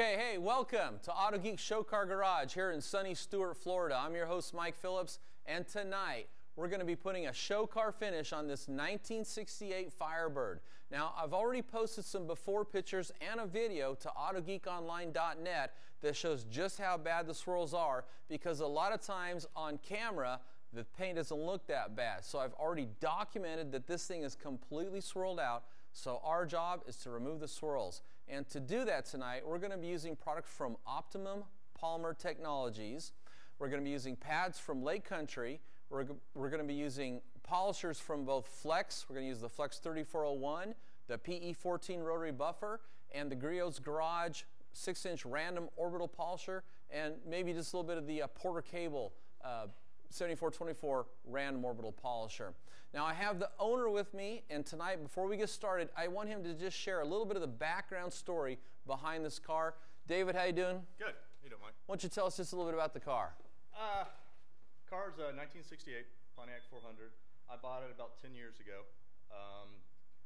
Okay, hey, welcome to Autogeek Show Car Garage here in sunny Stuart, Florida. I'm your host, Mike Phillips, and tonight we're going to be putting a show car finish on this 1968 Firebird. Now, I've already posted some before pictures and a video to AutoGeekOnline.net that shows just how bad the swirls are because a lot of times on camera, the paint doesn't look that bad. So I've already documented that this thing is completely swirled out. So our job is to remove the swirls. And to do that tonight, we're going to be using products from Optimum Polymer Technologies. We're going to be using pads from Lake Country. We're, we're going to be using polishers from both Flex. We're going to use the Flex 3401, the PE14 rotary buffer, and the Griot's Garage 6-inch random orbital polisher, and maybe just a little bit of the uh, Porter Cable uh, 7424 Rand orbital polisher. Now I have the owner with me and tonight before we get started I want him to just share a little bit of the background story behind this car. David, how you doing? Good. You don't mind. Why don't you tell us just a little bit about the car? Uh, car's a 1968 Pontiac 400. I bought it about 10 years ago. Um,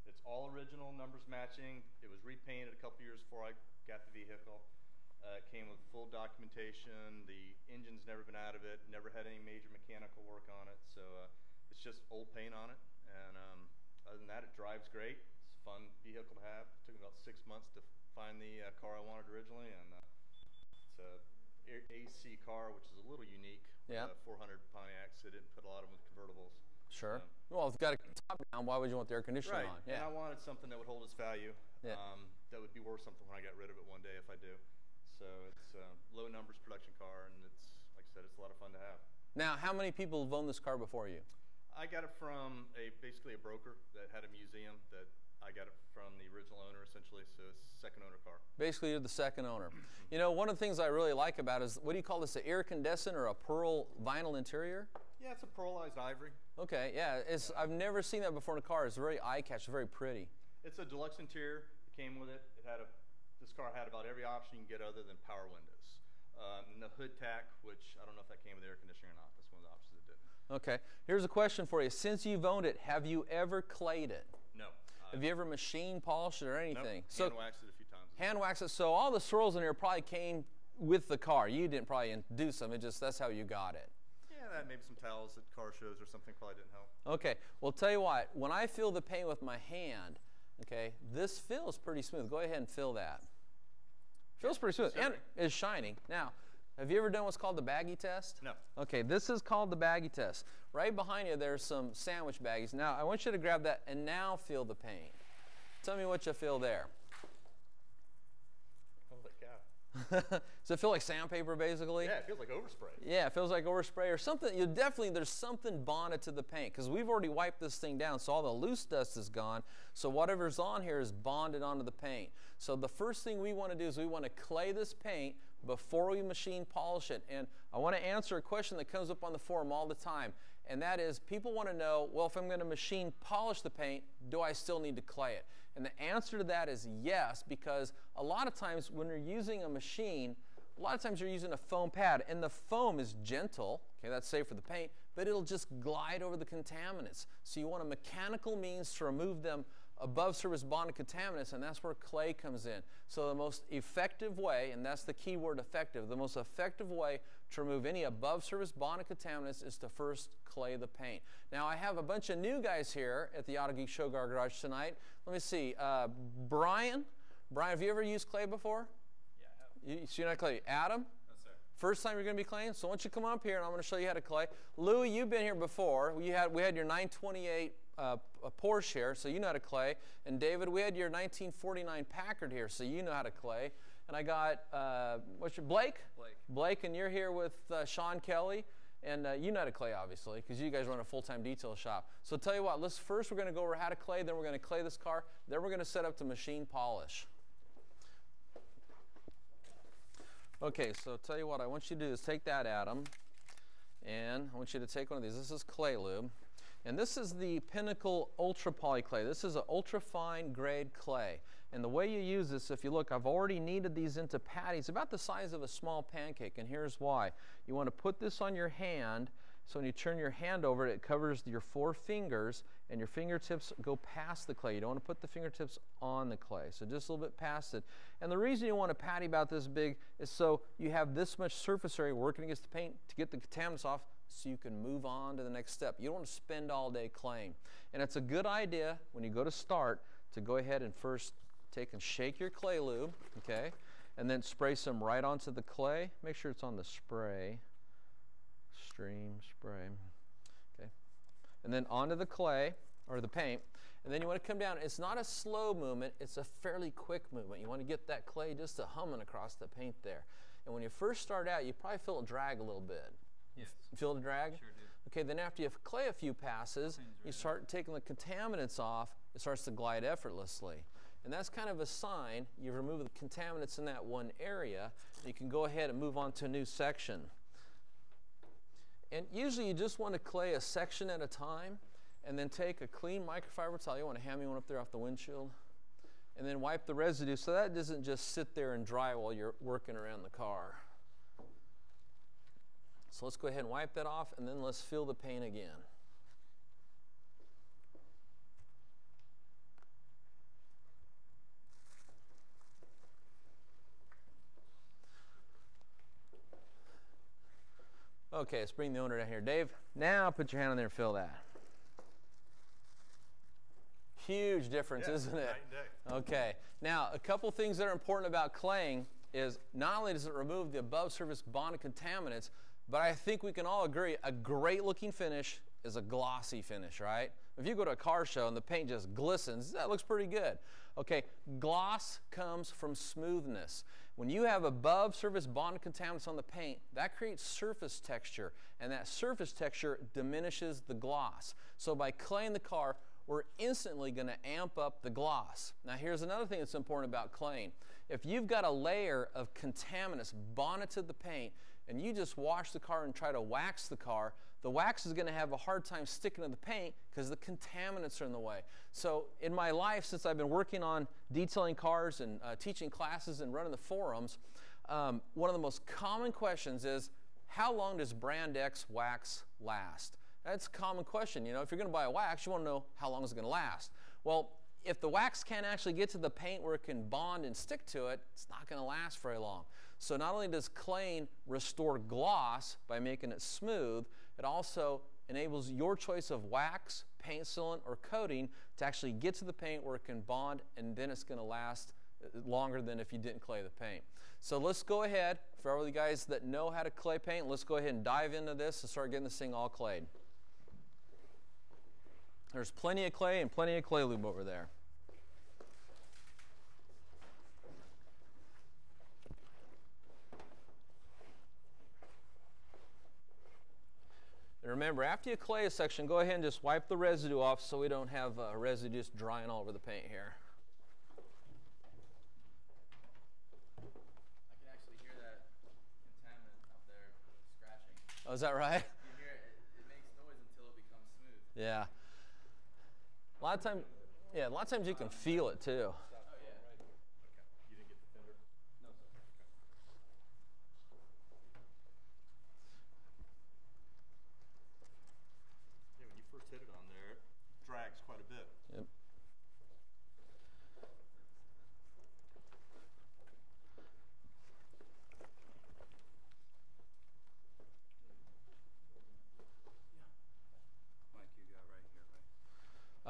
it's all original, numbers matching. It was repainted a couple years before I got the vehicle. Uh, it came with full documentation. The engine's never been out of it. Never had any major mechanical work on it. So uh, it's just old paint on it. And um, other than that, it drives great. It's a fun vehicle to have. It took me about six months to find the uh, car I wanted originally, and uh, it's a AC car, which is a little unique. Yeah. Uh, 400 Pontiacs. They didn't put a lot of them with convertibles. Sure. Um, well, it's got a top down, why would you want the air conditioner right. on? And I wanted something that would hold its value. Yeah. Um, that would be worth something when I got rid of it one day if I do. So it's a low numbers production car, and it's like I said, it's a lot of fun to have. Now, how many people have owned this car before you? I got it from a basically a broker that had a museum that I got it from the original owner essentially, so it's a second owner car. Basically, you're the second owner. Mm-hmm. You know, one of the things I really like about it is what do you call this? An iridescent or a pearl vinyl interior? Yeah, it's a pearlized ivory. Okay, yeah. It's I've never seen that before in a car. It's very eye catching, very pretty. It's a deluxe interior. It came with it. It had a this car had about every option you can get other than power windows. Um, and the hood tach, which I don't know if that came with air conditioning or not. That's one of the options that didn't. Okay. Here's a question for you. Since you've owned it, have you ever clayed it? No. Have you ever machine polished it or anything? Nope. So hand waxed it a few times. hand wax it. So all the swirls in here probably came with the car. You didn't probably induce them. It just that's how you got it. Yeah, that maybe some towels at car shows or something probably didn't help. Okay. Well, tell you what. When I feel the paint with my hand, okay, this feels pretty smooth. Go ahead and feel that. Feels pretty smooth and is shining. Now, have you ever done what's called the baggie test? No. Okay, this is called the baggie test. Right behind you, there's some sandwich baggies. Now, I want you to grab that and now feel the pain. Tell me what you feel there. Does it feel like sandpaper, basically? Yeah, it feels like overspray. Yeah, it feels like overspray or something. You definitely there's something bonded to the paint because we've already wiped this thing down, so all the loose dust is gone. So whatever's on here is bonded onto the paint. So the first thing we want to do is we want to clay this paint before we machine polish it. And I want to answer a question that comes up on the forum all the time, and that is people want to know, well, if I'm going to machine polish the paint, do I still need to clay it? And the answer to that is yes, because a lot of times when you're using a machine, a lot of times you're using a foam pad, and the foam is gentle, okay, that's safe for the paint, but it'll just glide over the contaminants. So you want a mechanical means to remove them above surface bonded contaminants, and that's where clay comes in. So the most effective way, and that's the key word effective, the most effective way to remove any above surface bonded contaminants is to first clay the paint. Now I have a bunch of new guys here at the Autogeek Show Garage tonight. Let me see, uh, Brian, Brian, have you ever used clay before? Yeah, I have. You, so you're not clay. Adam? No, sir. First time you're going to be claying, so why don't you come up here and I'm going to show you how to clay. Louis, you've been here before. We had, we had your 928 uh, Porsche here, so you know how to clay. And David, we had your 1949 Packard here, so you know how to clay. And I got, uh, what's your, Blake? Blake. Blake, and you're here with uh, Sean Kelly. And uh, you know how to clay, obviously, because you guys run a full-time detail shop. So tell you what, let's first we're going to go over how to clay, then we're going to clay this car, then we're going to set up to machine polish. Okay, so tell you what I want you to do is take that Adam, and I want you to take one of these. This is clay lube. And this is the Pinnacle Ultra Poly Clay. This is an ultra fine grade clay. And the way you use this, if you look, I've already kneaded these into patties about the size of a small pancake. And here's why. You want to put this on your hand So when you turn your hand over it, it covers your four fingers, and your fingertips go past the clay. You don't want to put the fingertips on the clay, so just a little bit past it. And the reason you want a patty about this big is so you have this much surface area working against the paint to get the contaminants off so you can move on to the next step. You don't want to spend all day claying. And it's a good idea when you go to start to go ahead and first take and shake your clay lube, okay? And then spray some right onto the clay. Make sure it's on the spray. Stream spray. Okay. And then onto the clay or the paint. And then you want to come down. It's not a slow movement, it's a fairly quick movement. You want to get that clay just a humming across the paint there. And when you first start out, you probably feel it drag a little bit. Yes. You feel the drag? Sure do. Okay, then after you have clay a few passes, you start taking the contaminants off, it starts to glide effortlessly. And that's kind of a sign you've removed the contaminants in that one area. You can go ahead and move on to a new section. And usually you just want to clay a section at a time and then take a clean microfiber towel. You want to hand me one up there off the windshield. And then wipe the residue so that doesn't just sit there and dry while you're working around the car. So let's go ahead and wipe that off and then let's fill the paint again. Okay, let's bring the owner down here. Dave, now put your hand on there and feel that. Huge difference, Yeah, isn't it? night and day. Okay, now a couple things that are important about claying is not only does it remove the above surface bond contaminants, but I think we can all agree a great looking finish is a glossy finish, right? If you go to a car show and the paint just glistens, that looks pretty good. Okay, gloss comes from smoothness. When you have above surface bond contaminants on the paint, that creates surface texture, and that surface texture diminishes the gloss. So by claying the car, we're instantly going to amp up the gloss. Now, here's another thing that's important about claying. If you've got a layer of contaminants bonded to the paint, and you just wash the car and try to wax the car, the wax is going to have a hard time sticking to the paint because the contaminants are in the way. So, in my life, since I've been working on detailing cars and uh, teaching classes and running the forums, um, one of the most common questions is how long does brand X wax last? That's a common question. You know, if you're going to buy a wax, you want to know how long is it going to last. Well, if the wax can't actually get to the paint where it can bond and stick to it, it's not going to last very long. So not only does claying restore gloss by making it smooth, it also enables your choice of wax, paint sealant, or coating to actually get to the paint where it can bond, and then it's going to last uh, longer than if you didn't clay the paint. So let's go ahead, for all the guys that know how to clay paint, let's go ahead and dive into this and start getting this thing all clayed. There's plenty of clay and plenty of clay lube over there. And remember, after you clay a section, go ahead and just wipe the residue off so we don't have uh, residue just drying all over the paint here. I can actually hear that contaminant up there scratching. Oh, is that right? You hear it, it makes noise until it becomes smooth. Yeah. A lot of times, yeah, a lot of times you can feel it too. Oh yeah. You didn't get the fender? No sir. Yeah, when you first hit it on there, it drags quite a bit. Yep. Mike, you got right here, right?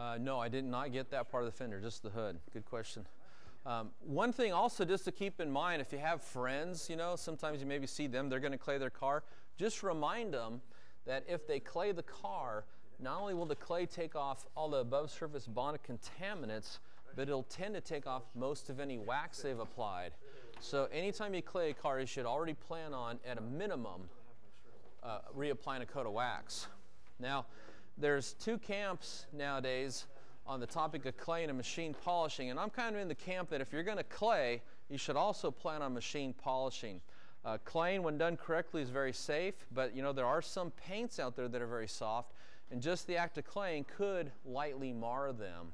Uh, no, I did not get that part of the fender, just the hood. Good question. Um, one thing also just to keep in mind, if you have friends, you know, sometimes you maybe see them, they're going to clay their car. Just remind them that if they clay the car, not only will the clay take off all the above surface bonded contaminants, but it'll tend to take off most of any wax they've applied. So anytime you clay a car, you should already plan on, at a minimum, uh, reapplying a coat of wax. Now, there's two camps nowadays on the topic of clay and machine polishing, and I'm kind of in the camp that if you're going to clay, you should also plan on machine polishing. Uh, claying, when done correctly, is very safe, but you know there are some paints out there that are very soft, and just the act of claying could lightly mar them.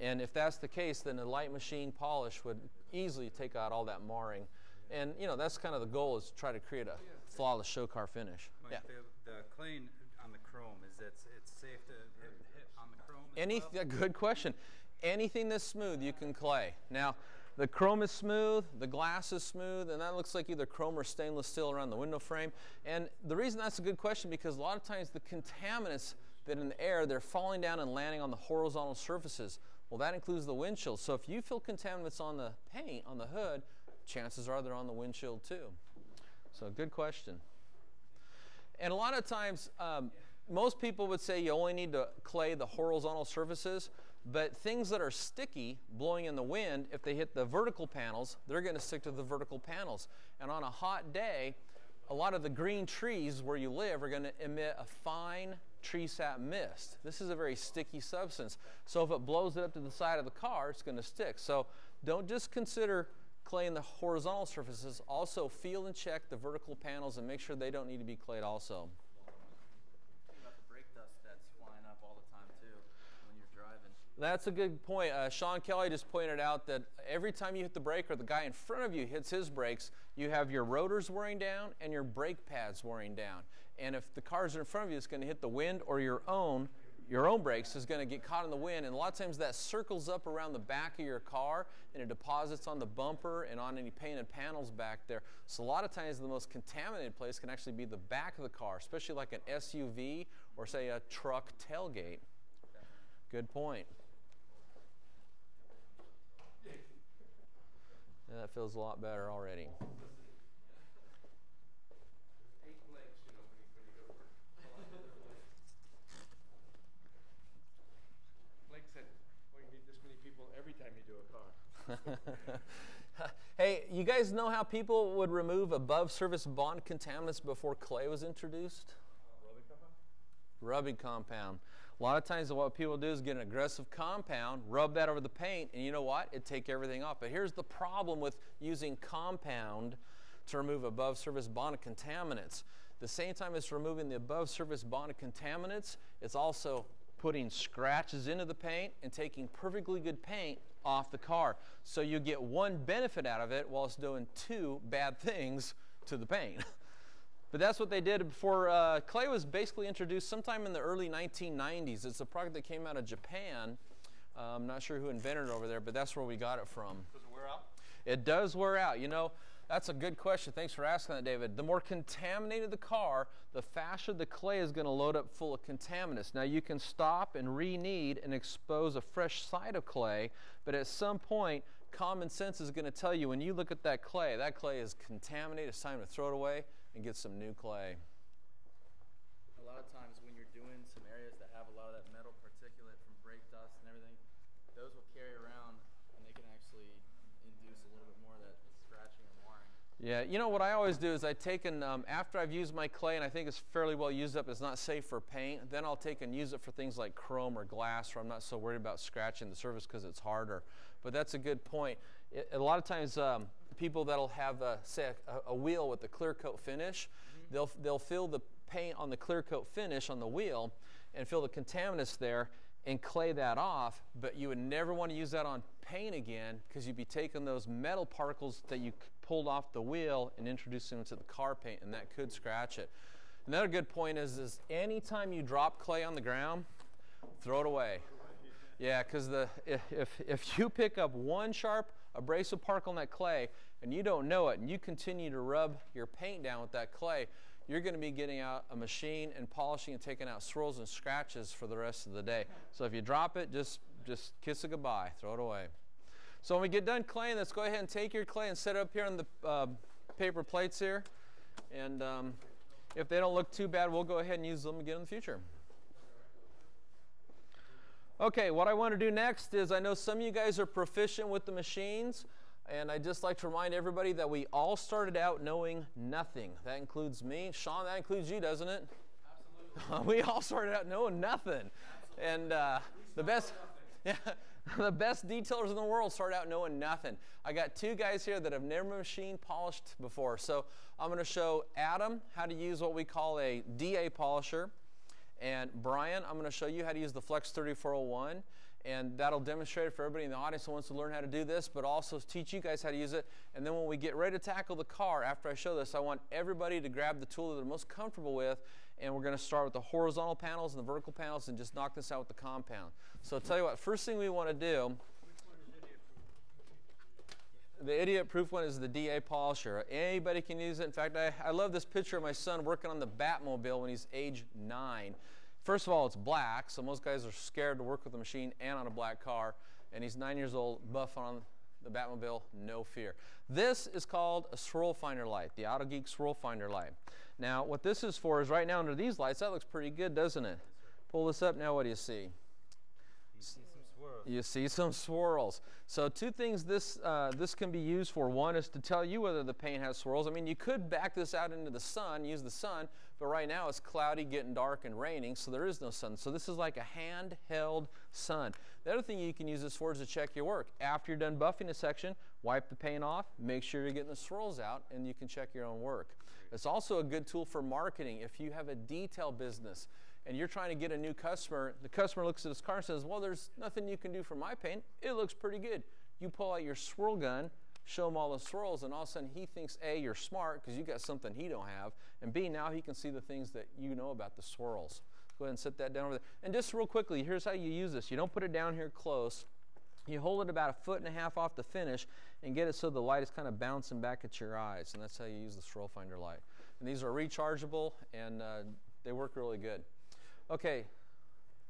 And if that's the case, then a light machine polish would easily take out all that marring. And you know that's kind of the goal is to try to create a flawless show car finish. Mike, Yeah. the, claying on the claying, it's it's safe to hit, hit on the chrome. Any well? good question. Anything that's smooth, you can clay. Now, the chrome is smooth, the glass is smooth, and that looks like either chrome or stainless steel around the window frame. And the reason that's a good question because a lot of times the contaminants that in the air they're falling down and landing on the horizontal surfaces. Well, that includes the windshield. So if you feel contaminants on the paint on the hood, chances are they're on the windshield too. So good question. And a lot of times, um, most people would say you only need to clay the horizontal surfaces, but things that are sticky, blowing in the wind, if they hit the vertical panels, they're going to stick to the vertical panels. And on a hot day, a lot of the green trees where you live are going to emit a fine tree sap mist. This is a very sticky substance. So if it blows it up to the side of the car, it's going to stick. So don't just consider claying the horizontal surfaces. Also feel and check the vertical panels and make sure they don't need to be clayed also. Think about the brake dust that's flying up all the time too when you're driving. That's a good point. Uh, Sean Kelly just pointed out that every time you hit the brake or the guy in front of you hits his brakes, you have your rotors wearing down and your brake pads wearing down. And if the cars in front of you, it's going to hit the wind or your own. Your own brakes is going to get caught in the wind, and a lot of times that circles up around the back of your car and it deposits on the bumper and on any painted panels back there. So, a lot of times, the most contaminated place can actually be the back of the car, especially like an SUV or, say, a truck tailgate. Good point. Yeah, that feels a lot better already. Blake said, you need this many people every time you do a car. hey, you guys know how people would remove above surface bond contaminants before clay was introduced? Uh, Rubbing compound. A lot of times, what people do is get an aggressive compound, rub that over the paint, and you know what? It take everything off. But here's the problem with using compound to remove above surface bonded contaminants. The same time it's removing the above surface bonded contaminants, it's also putting scratches into the paint and taking perfectly good paint off the car. So you get one benefit out of it while it's doing two bad things to the paint. But that's what they did before uh, clay was basically introduced sometime in the early 1990s. It's a product that came out of Japan. Uh, I'm not sure who invented it over there, but that's where we got it from. Does it wear out? It does wear out. You know, that's a good question. Thanks for asking that, David. The more contaminated the car, the faster the clay is going to load up full of contaminants. Now, you can stop and re-knead and expose a fresh side of clay, but at some point, common sense is going to tell you when you look at that clay, that clay is contaminated. It's time to throw it away and get some new clay. A lot of times when you're doing some areas that have a lot of that metal particulate from brake dust and everything, those will carry around and they can actually induce a little bit more of that scratching and marring. Yeah, you know what I always do is I take and um, after I've used my clay and I think it's fairly well used up, it's not safe for paint. Then I'll take and use it for things like chrome or glass, where I'm not so worried about scratching the surface because it's harder. But that's a good point. It, a lot of times, um, people that'll have a, say a, a, wheel with a clear coat finish, mm-hmm. they'll they'll fill the paint on the clear coat finish on the wheel and fill the contaminants there and clay that off. But you would never want to use that on paint again because you'd be taking those metal particles that you pulled off the wheel and introducing them to the car paint, and that could scratch it. Another good point is, is anytime you drop clay on the ground, throw it away. Yeah, because the if, if you pick up one sharp abrasive particle on that clay and you don't know it and you continue to rub your paint down with that clay, you're going to be getting out a machine and polishing and taking out swirls and scratches for the rest of the day. So if you drop it, just just kiss it goodbye, throw it away. So when we get done claying, let's go ahead and take your clay and set it up here on the uh, paper plates here. And um, if they don't look too bad, we'll go ahead and use them again in the future. Okay, what I want to do next is I know some of you guys are proficient with the machines, and I'd just like to remind everybody that we all started out knowing nothing. That includes me. Sean, that includes you, doesn't it? Absolutely. we all started out knowing nothing. Absolutely. And uh, the best. Yeah, the best detailers in the world start out knowing nothing. I got two guys here that have never machine polished before. So I'm going to show Adam how to use what we call a DA polisher. And Brian, I'm going to show you how to use the Flex 3401. And that'll demonstrate it for everybody in the audience who wants to learn how to do this, but also teach you guys how to use it. And then when we get ready to tackle the car, after I show this, I want everybody to grab the tool that they're most comfortable with and we're going to start with the horizontal panels and the vertical panels and just knock this out with the compound. So I'll tell you what, first thing we want to do, the idiot proof one is the DA polisher. Anybody can use it. In fact, I, I love this picture of my son working on the Batmobile when he's age nine. First of all, it's black, so most guys are scared to work with a machine and on a black car. And he's nine years old, buff on the Batmobile, no fear. This is called a swirl finder light, the Autogeek swirl finder light. Now, what this is for is right now under these lights, that looks pretty good, doesn't it? Pull this up, now what do you see? You see some swirls. You see some swirls. So two things this, uh, this can be used for. One is to tell you whether the paint has swirls. I mean, you could back this out into the sun, use the sun, but right now it's cloudy, getting dark, and raining, so there is no sun. So this is like a handheld sun. The other thing you can use this for is to check your work. After you're done buffing a section, wipe the paint off, make sure you're getting the swirls out, and you can check your own work. It's also a good tool for marketing. If you have a detail business and you're trying to get a new customer, the customer looks at his car and says, Well, there's nothing you can do for my paint. It looks pretty good. You pull out your swirl gun, show him all the swirls, and all of a sudden he thinks A, you're smart because you got something he don't have, and B, now he can see the things that you know about the swirls. Go ahead and set that down over there. And just real quickly, here's how you use this. You don't put it down here close. You hold it about a foot and a half off the finish and get it so the light is kind of bouncing back at your eyes. And that's how you use the swirl finder light. And these are rechargeable and uh, they work really good. Okay,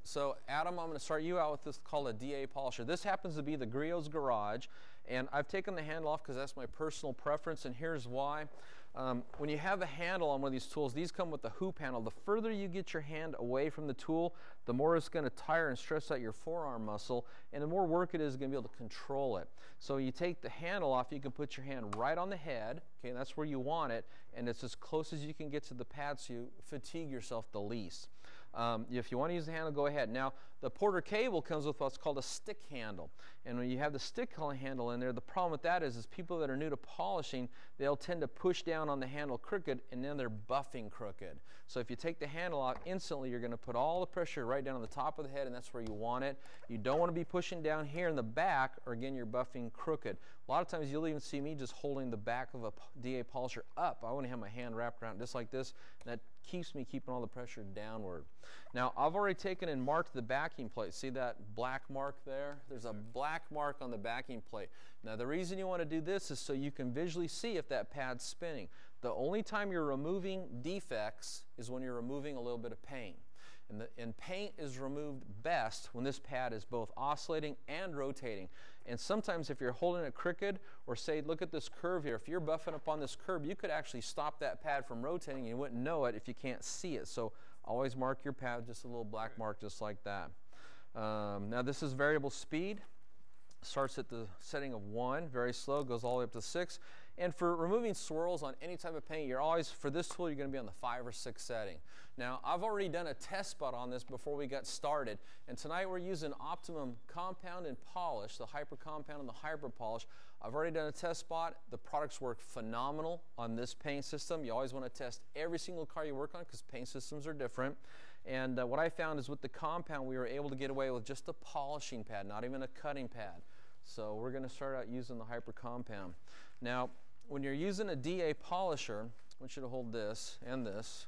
so Adam, I'm going to start you out with this called a DA polisher. This happens to be the Griot's Garage. And I've taken the handle off because that's my personal preference. And here's why. Um, when you have a handle on one of these tools, these come with the hoop handle. The further you get your hand away from the tool, the more it's going to tire and stress out your forearm muscle, and the more work it is going to be able to control it. So you take the handle off, you can put your hand right on the head, okay, that's where you want it, and it's as close as you can get to the pad so you fatigue yourself the least. Um, if you want to use the handle, go ahead. Now, the Porter cable comes with what's called a stick handle. And when you have the stick handle in there, the problem with that is, is people that are new to polishing, they'll tend to push down on the handle crooked and then they're buffing crooked. So if you take the handle off, instantly you're going to put all the pressure right down on the top of the head and that's where you want it. You don't want to be pushing down here in the back or again you're buffing crooked. A lot of times you'll even see me just holding the back of a DA polisher up. I want to have my hand wrapped around just like this. That keeps me keeping all the pressure downward. Now I've already taken and marked the backing plate. See that black mark there? There's a black mark on the backing plate. Now the reason you want to do this is so you can visually see if that pad's spinning. The only time you're removing defects is when you're removing a little bit of paint. And, the, and paint is removed best when this pad is both oscillating and rotating. And sometimes if you're holding it crooked, or say, look at this curve here, if you're buffing up on this curve, you could actually stop that pad from rotating you wouldn't know it if you can't see it. So always mark your pad just a little black mark just like that. Um, now this is variable speed. Starts at the setting of one, very slow, goes all the way up to six. And for removing swirls on any type of paint, you're always, for this tool, you're going to be on the five or six setting. Now, I've already done a test spot on this before we got started. And tonight we're using Optimum Compound and Polish, the Hyper Compound and the Hyper Polish. I've already done a test spot. The products work phenomenal on this paint system. You always want to test every single car you work on because paint systems are different. And uh, what I found is with the compound, we were able to get away with just a polishing pad, not even a cutting pad. So we're going to start out using the Hyper Compound. Now, when you're using a DA polisher, I want you to hold this and this.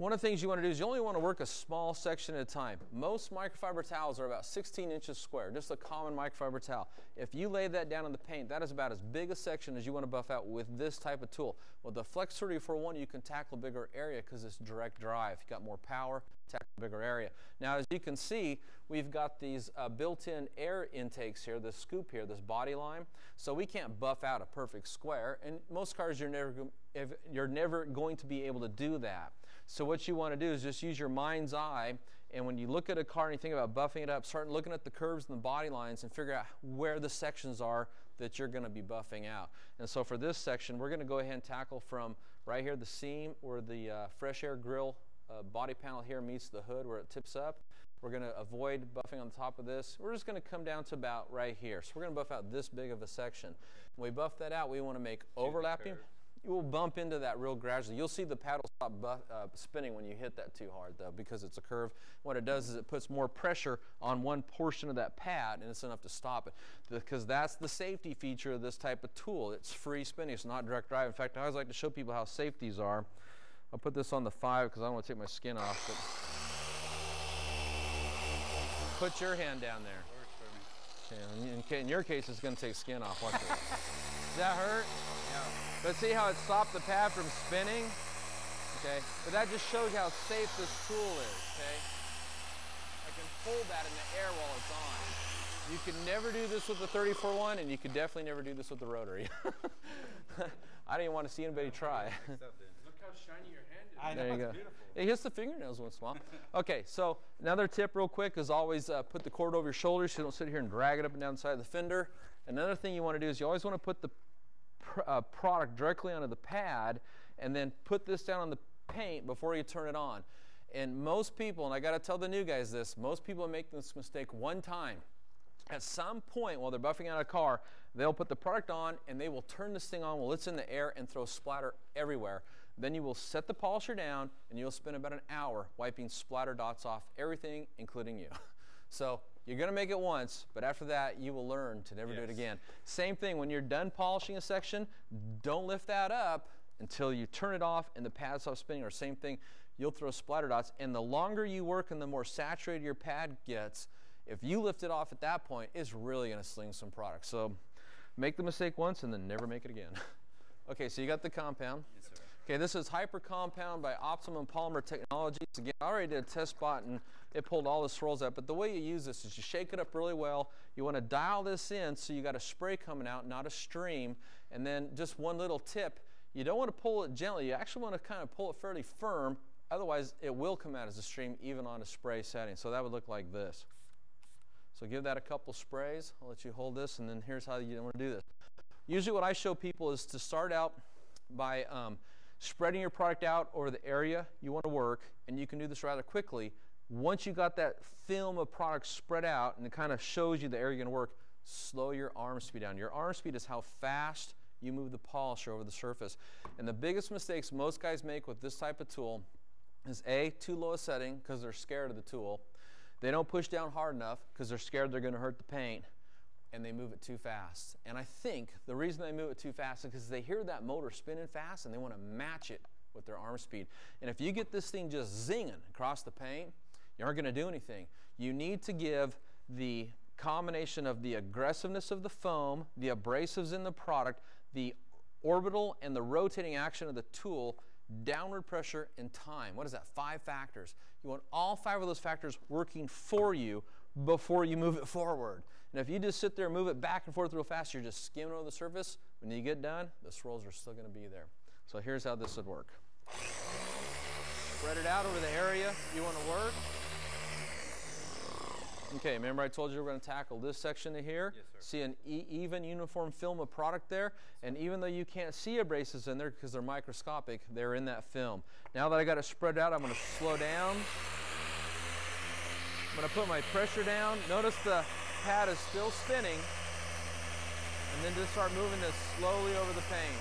One of the things you want to do is you only want to work a small section at a time. Most microfiber towels are about 16 inches square, just a common microfiber towel. If you lay that down in the paint, that is about as big a section as you want to buff out with this type of tool. With the Flex 341, you can tackle a bigger area because it's direct drive. You've got more power, tackle a bigger area. Now, as you can see, we've got these uh, built-in air intakes here, this scoop here, this body line. So we can't buff out a perfect square, and most cars you're never, you're never going to be able to do that. So what you want to do is just use your mind's eye and when you look at a car and you think about buffing it up, start looking at the curves and the body lines and figure out where the sections are that you're going to be buffing out. And so for this section, we're going to go ahead and tackle from right here, the seam where the uh, fresh air grill uh, body panel here meets the hood where it tips up. We're going to avoid buffing on the top of this. We're just going to come down to about right here. So we're going to buff out this big of a section. When we buff that out, we want to make overlapping you will bump into that real gradually. You'll see the paddle stop uh, spinning when you hit that too hard, though, because it's a curve. What it does is it puts more pressure on one portion of that pad, and it's enough to stop it. Because that's the safety feature of this type of tool. It's free spinning. It's not direct drive. In fact, I always like to show people how safe these are. I'll put this on the five because I don't want to take my skin off. But put your hand down there. Works for me. Okay, in, in, in your case, it's going to take skin off. Watch this. Does that hurt? Yeah. But see how it stopped the pad from spinning? Okay, but that just shows how safe this tool is, okay? I can hold that in the air while it's on. You can never do this with the 34-1, and you could definitely never do this with the rotary. I didn't want to see anybody try. Look how shiny your hand is. I know, There you it's go. beautiful. It hits the fingernails once in a while. Okay, so another tip, real quick, is always uh, put the cord over your shoulders so you don't sit here and drag it up and down the side of the fender. Another thing you want to do is you always want to put the pr- uh, product directly onto the pad and then put this down on the paint before you turn it on. And most people, and I got to tell the new guys this, most people make this mistake one time. At some point while they're buffing out a car, they'll put the product on and they will turn this thing on while it's in the air and throw splatter everywhere. Then you will set the polisher down and you'll spend about an hour wiping splatter dots off everything, including you. So you're going to make it once, but after that, you will learn to never do it again. Same thing, when you're done polishing a section, don't lift that up until you turn it off and the pad stops spinning, or same thing, you'll throw splatter dots. And the longer you work and the more saturated your pad gets, if you lift it off at that point, it's really going to sling some product. So make the mistake once and then never make it again. okay, so you got the compound. Yes. Okay, this is Hyper Compound by Optimum Polymer Technologies. Again, I already did a test spot and it pulled all the swirls out, but the way you use this is you shake it up really well. You want to dial this in so you got a spray coming out, not a stream. And then just one little tip, you don't want to pull it gently. You actually want to kind of pull it fairly firm. Otherwise, it will come out as a stream even on a spray setting. So that would look like this. So give that a couple sprays. I'll let you hold this, and then here's how you want to do this. Usually, what I show people is to start out by um, spreading your product out over the area you want to work, and you can do this rather quickly. Once you got that film of product spread out and it kind of shows you the area you're going to work, slow your arm speed down. Your arm speed is how fast you move the polisher over the surface. And the biggest mistakes most guys make with this type of tool is A, too low a setting because they're scared of the tool. They don't push down hard enough because they're scared they're going to hurt the paint and they move it too fast. And I think the reason they move it too fast is because they hear that motor spinning fast and they want to match it with their arm speed. And if you get this thing just zinging across the paint, you aren't going to do anything. You need to give the combination of the aggressiveness of the foam, the abrasives in the product, the orbital and the rotating action of the tool, downward pressure, and time. What is that? Five factors. You want all five of those factors working for you before you move it forward. And if you just sit there and move it back and forth real fast, you're just skimming over the surface. When you get done, the swirls are still going to be there. So here's how this would work. Spread it out over the area you want to work. Okay, remember I told you we're going to tackle this section of here? Yes, sir. See an e- even uniform film of product there, and even though you can't see abrasives in there because they're microscopic, they're in that film. Now that I got it spread out, I'm going to slow down. I'm going to put my pressure down. Notice the pad is still spinning, and then just start moving this slowly over the paint.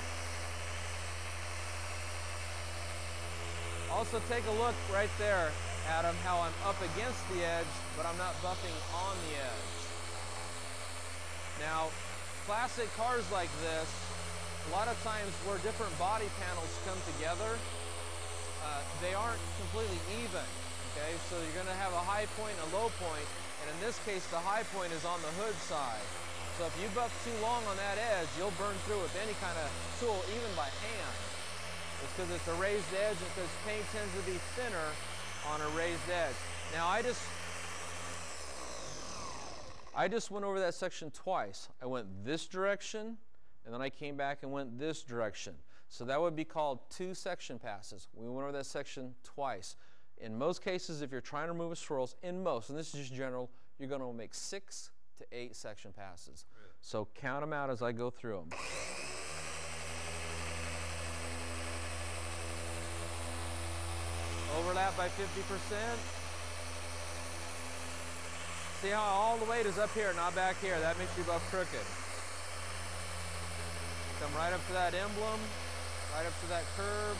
Also take a look right there, Adam, how I'm up against the edge, but I'm not buffing on the edge. Now, classic cars like this, a lot of times where different body panels come together, uh, they aren't completely even, okay? So you're gonna have a high point and a low point, and in this case, the high point is on the hood side. So if you buff too long on that edge, you'll burn through with any kind of tool, even by hand. It's because it's a raised edge and because paint tends to be thinner on a raised edge. Now I just I just went over that section twice. I went this direction and then I came back and went this direction. So that would be called two section passes. We went over that section twice. In most cases, if you're trying to remove a swirls, in most, and this is just general, you're going to make six to eight section passes. So count them out as I go through them. Overlap by 50%. See how all the weight is up here, not back here. That makes you buff crooked. Come right up to that emblem, right up to that curve.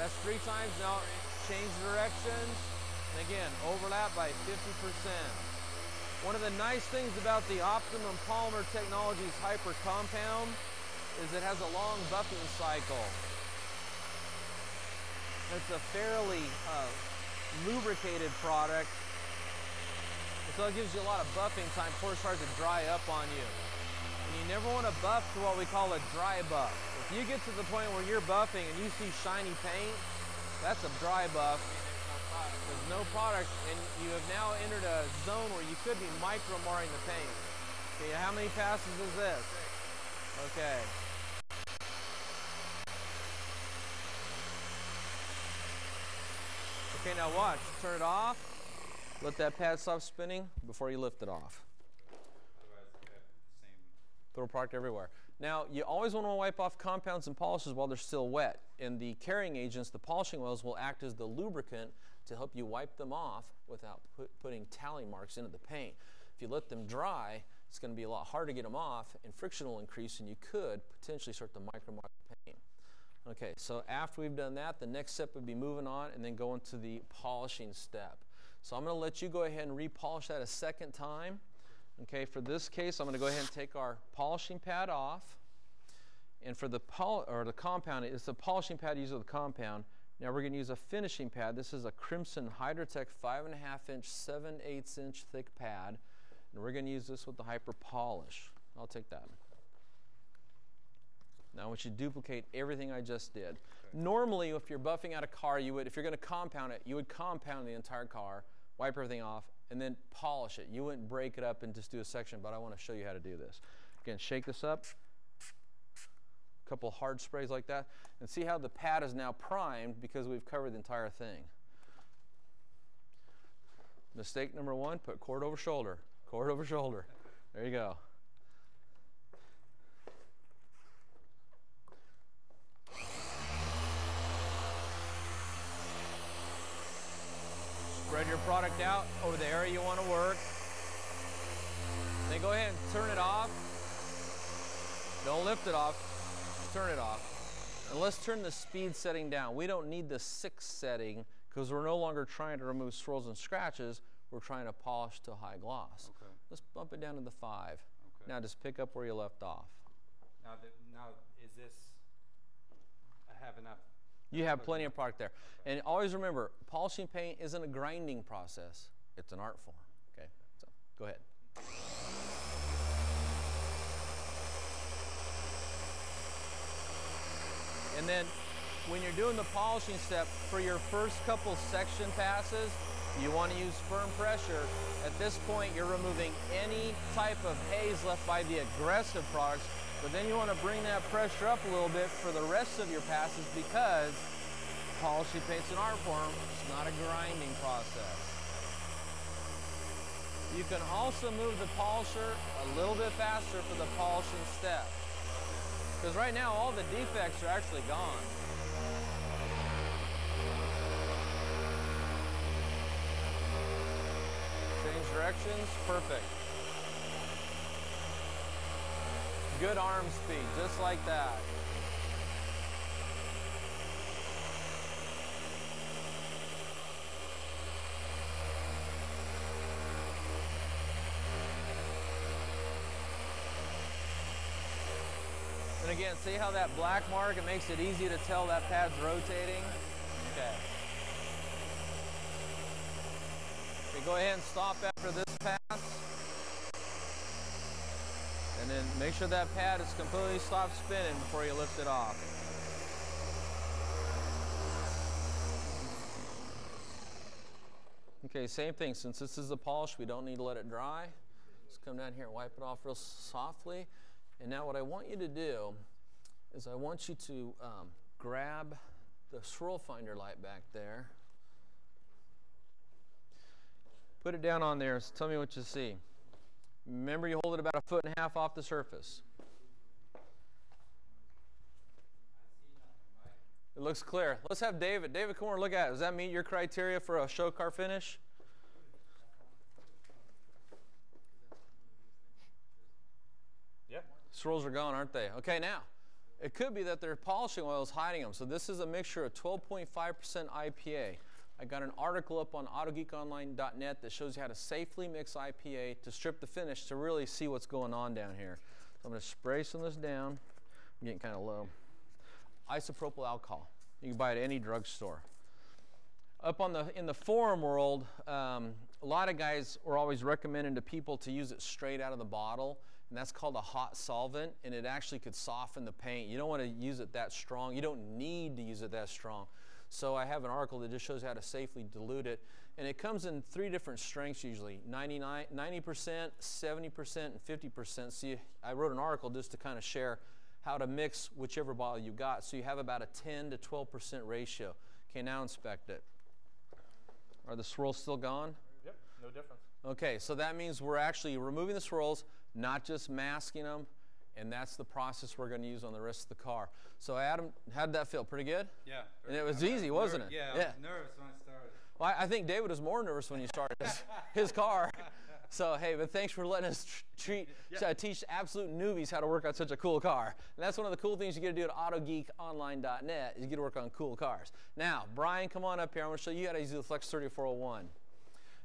That's three times. Now change directions. And again, overlap by 50%. One of the nice things about the Optimum Polymer Technologies Hyper Compound is it has a long buffing cycle. It's a fairly uh, lubricated product. So it gives you a lot of buffing time before it starts to dry up on you. And you never want to buff to what we call a dry buff. If you get to the point where you're buffing and you see shiny paint, that's a dry buff. There's no product, and you have now entered a zone where you could be micro marring the paint. Okay, how many passes is this? Okay. Okay, now watch. Turn it off. Let that pad stop spinning before you lift it off. Throw product everywhere. Now, you always want to wipe off compounds and polishes while they're still wet. And the carrying agents, the polishing oils, will act as the lubricant to help you wipe them off without put, putting tally marks into the paint. If you let them dry, it's going to be a lot harder to get them off, and friction will increase, and you could potentially start to micro mar the paint. Okay, so after we've done that, the next step would be moving on and then going to the polishing step. So I'm going to let you go ahead and repolish that a second time. Okay, for this case, I'm going to go ahead and take our polishing pad off. And for the pol or the compound, it's the polishing pad used with the compound. Now we're going to use a finishing pad. This is a Crimson Hydro-Tech 5.5 inch, 7 8 inch thick pad. And we're going to use this with the Hyper Polish. I'll take that. Now I want you to duplicate everything I just did. Normally, if you're buffing out a car, you would, if you're going to compound it, you would compound the entire car, wipe everything off, and then polish it. You wouldn't break it up and just do a section, but I want to show you how to do this. Again, shake this up, a couple hard sprays like that, and see how the pad is now primed because we've covered the entire thing. Mistake number one, put cord over shoulder, cord over shoulder. There you go. Spread your product out over the area you want to work. Then go ahead and turn it off. Don't lift it off, turn it off. And let's turn the speed setting down. We don't need the six setting because we're no longer trying to remove swirls and scratches. We're trying to polish to high gloss. Okay. Let's bump it down to the five. Okay. Now just pick up where you left off. Now, the, now is this? I have enough. You have plenty of product there. And always remember, polishing paint isn't a grinding process. It's an art form. Okay, so go ahead. And then when you're doing the polishing step, for your first couple section passes, you want to use firm pressure. At this point, you're removing any type of haze left by the aggressive products, but then you want to bring that pressure up a little bit for the rest of your passes because polishing paint's an art form. It's not a grinding process. You can also move the polisher a little bit faster for the polishing step. Because right now, all the defects are actually gone. Change directions, perfect. Good arm speed, just like that. And again, see how that black mark, it makes it easy to tell that pad's rotating? Okay. Okay, go ahead and stop after this pass. And then make sure that pad is completely stopped spinning before you lift it off. Okay, same thing. Since this is a polish, we don't need to let it dry. Just come down here and wipe it off real softly. And now what I want you to do is I want you to um, grab the swirl finder light back there. Put it down on there. Tell me what you see. Remember, you hold it about a foot and a half off the surface. It looks clear. Let's have David. David, come look at it. Does that meet your criteria for a show car finish? Yeah. Swirls are gone, aren't they? Okay, now, it could be that their polishing oil is hiding them. So this is a mixture of 12.5% IPA. I got an article up on autogeekonline.net that shows you how to safely mix IPA to strip the finish to really see what's going on down here. So I'm going to spray some of this down. I'm getting kind of low. Isopropyl alcohol. You can buy it at any drugstore. up on the in the forum world, um, a lot of guys were always recommending to people to use it straight out of the bottle, and that's called a hot solvent, and it actually could soften the paint. You don't want to use it that strong. You don't need to use it that strong. So I have an article that just shows how to safely dilute it, and it comes in three different strengths usually: 99, 90%, 70%, and 50%. See, I wrote an article just to kind of share how to mix whichever bottle you got. So you have about a 10 to 12% ratio. Okay, now inspect it. Are the swirls still gone? Yep, no difference. Okay, so that means we're actually removing the swirls, not just masking them, and that's the process we're going to use on the rest of the car. So Adam, how did that feel? Pretty good? Yeah. And it was easy, wasn't it? Yeah, Yeah. I was nervous when I started. Well, I think David was more nervous when you started his, his car. So hey, but thanks for letting us tr- treat, uh, teach absolute newbies how to work on such a cool car. And that's one of the cool things you get to do at AutoGeekOnline.net is you get to work on cool cars. Now, Brian, come on up here. I'm going to show you how to use the Flex 3401.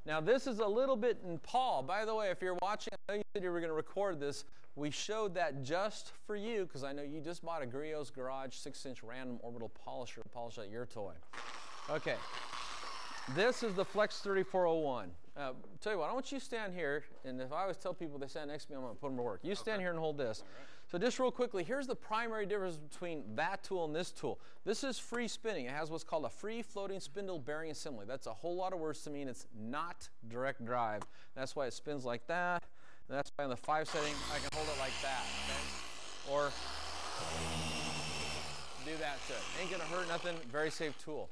Now, this is a little bit in Paul. By the way, if you're watching, I know you said you were going to record this. We showed that just for you because I know you just bought a Griot's Garage 6-inch random orbital polisher to polish out your toy. Okay. This is the Flex 3401. Uh, tell you what, I want you to stand here, and if I always tell people they stand next to me, I'm going to put them to work. You stand here and hold this. So just real quickly, here's the primary difference between that tool and this tool. This is free spinning. It has what's called a free floating spindle bearing assembly. That's a whole lot of words to mean it's not direct drive. That's why it spins like that. And that's why in the five setting, I can hold it like that, okay? Or do that to it. Ain't gonna hurt nothing, very safe tool.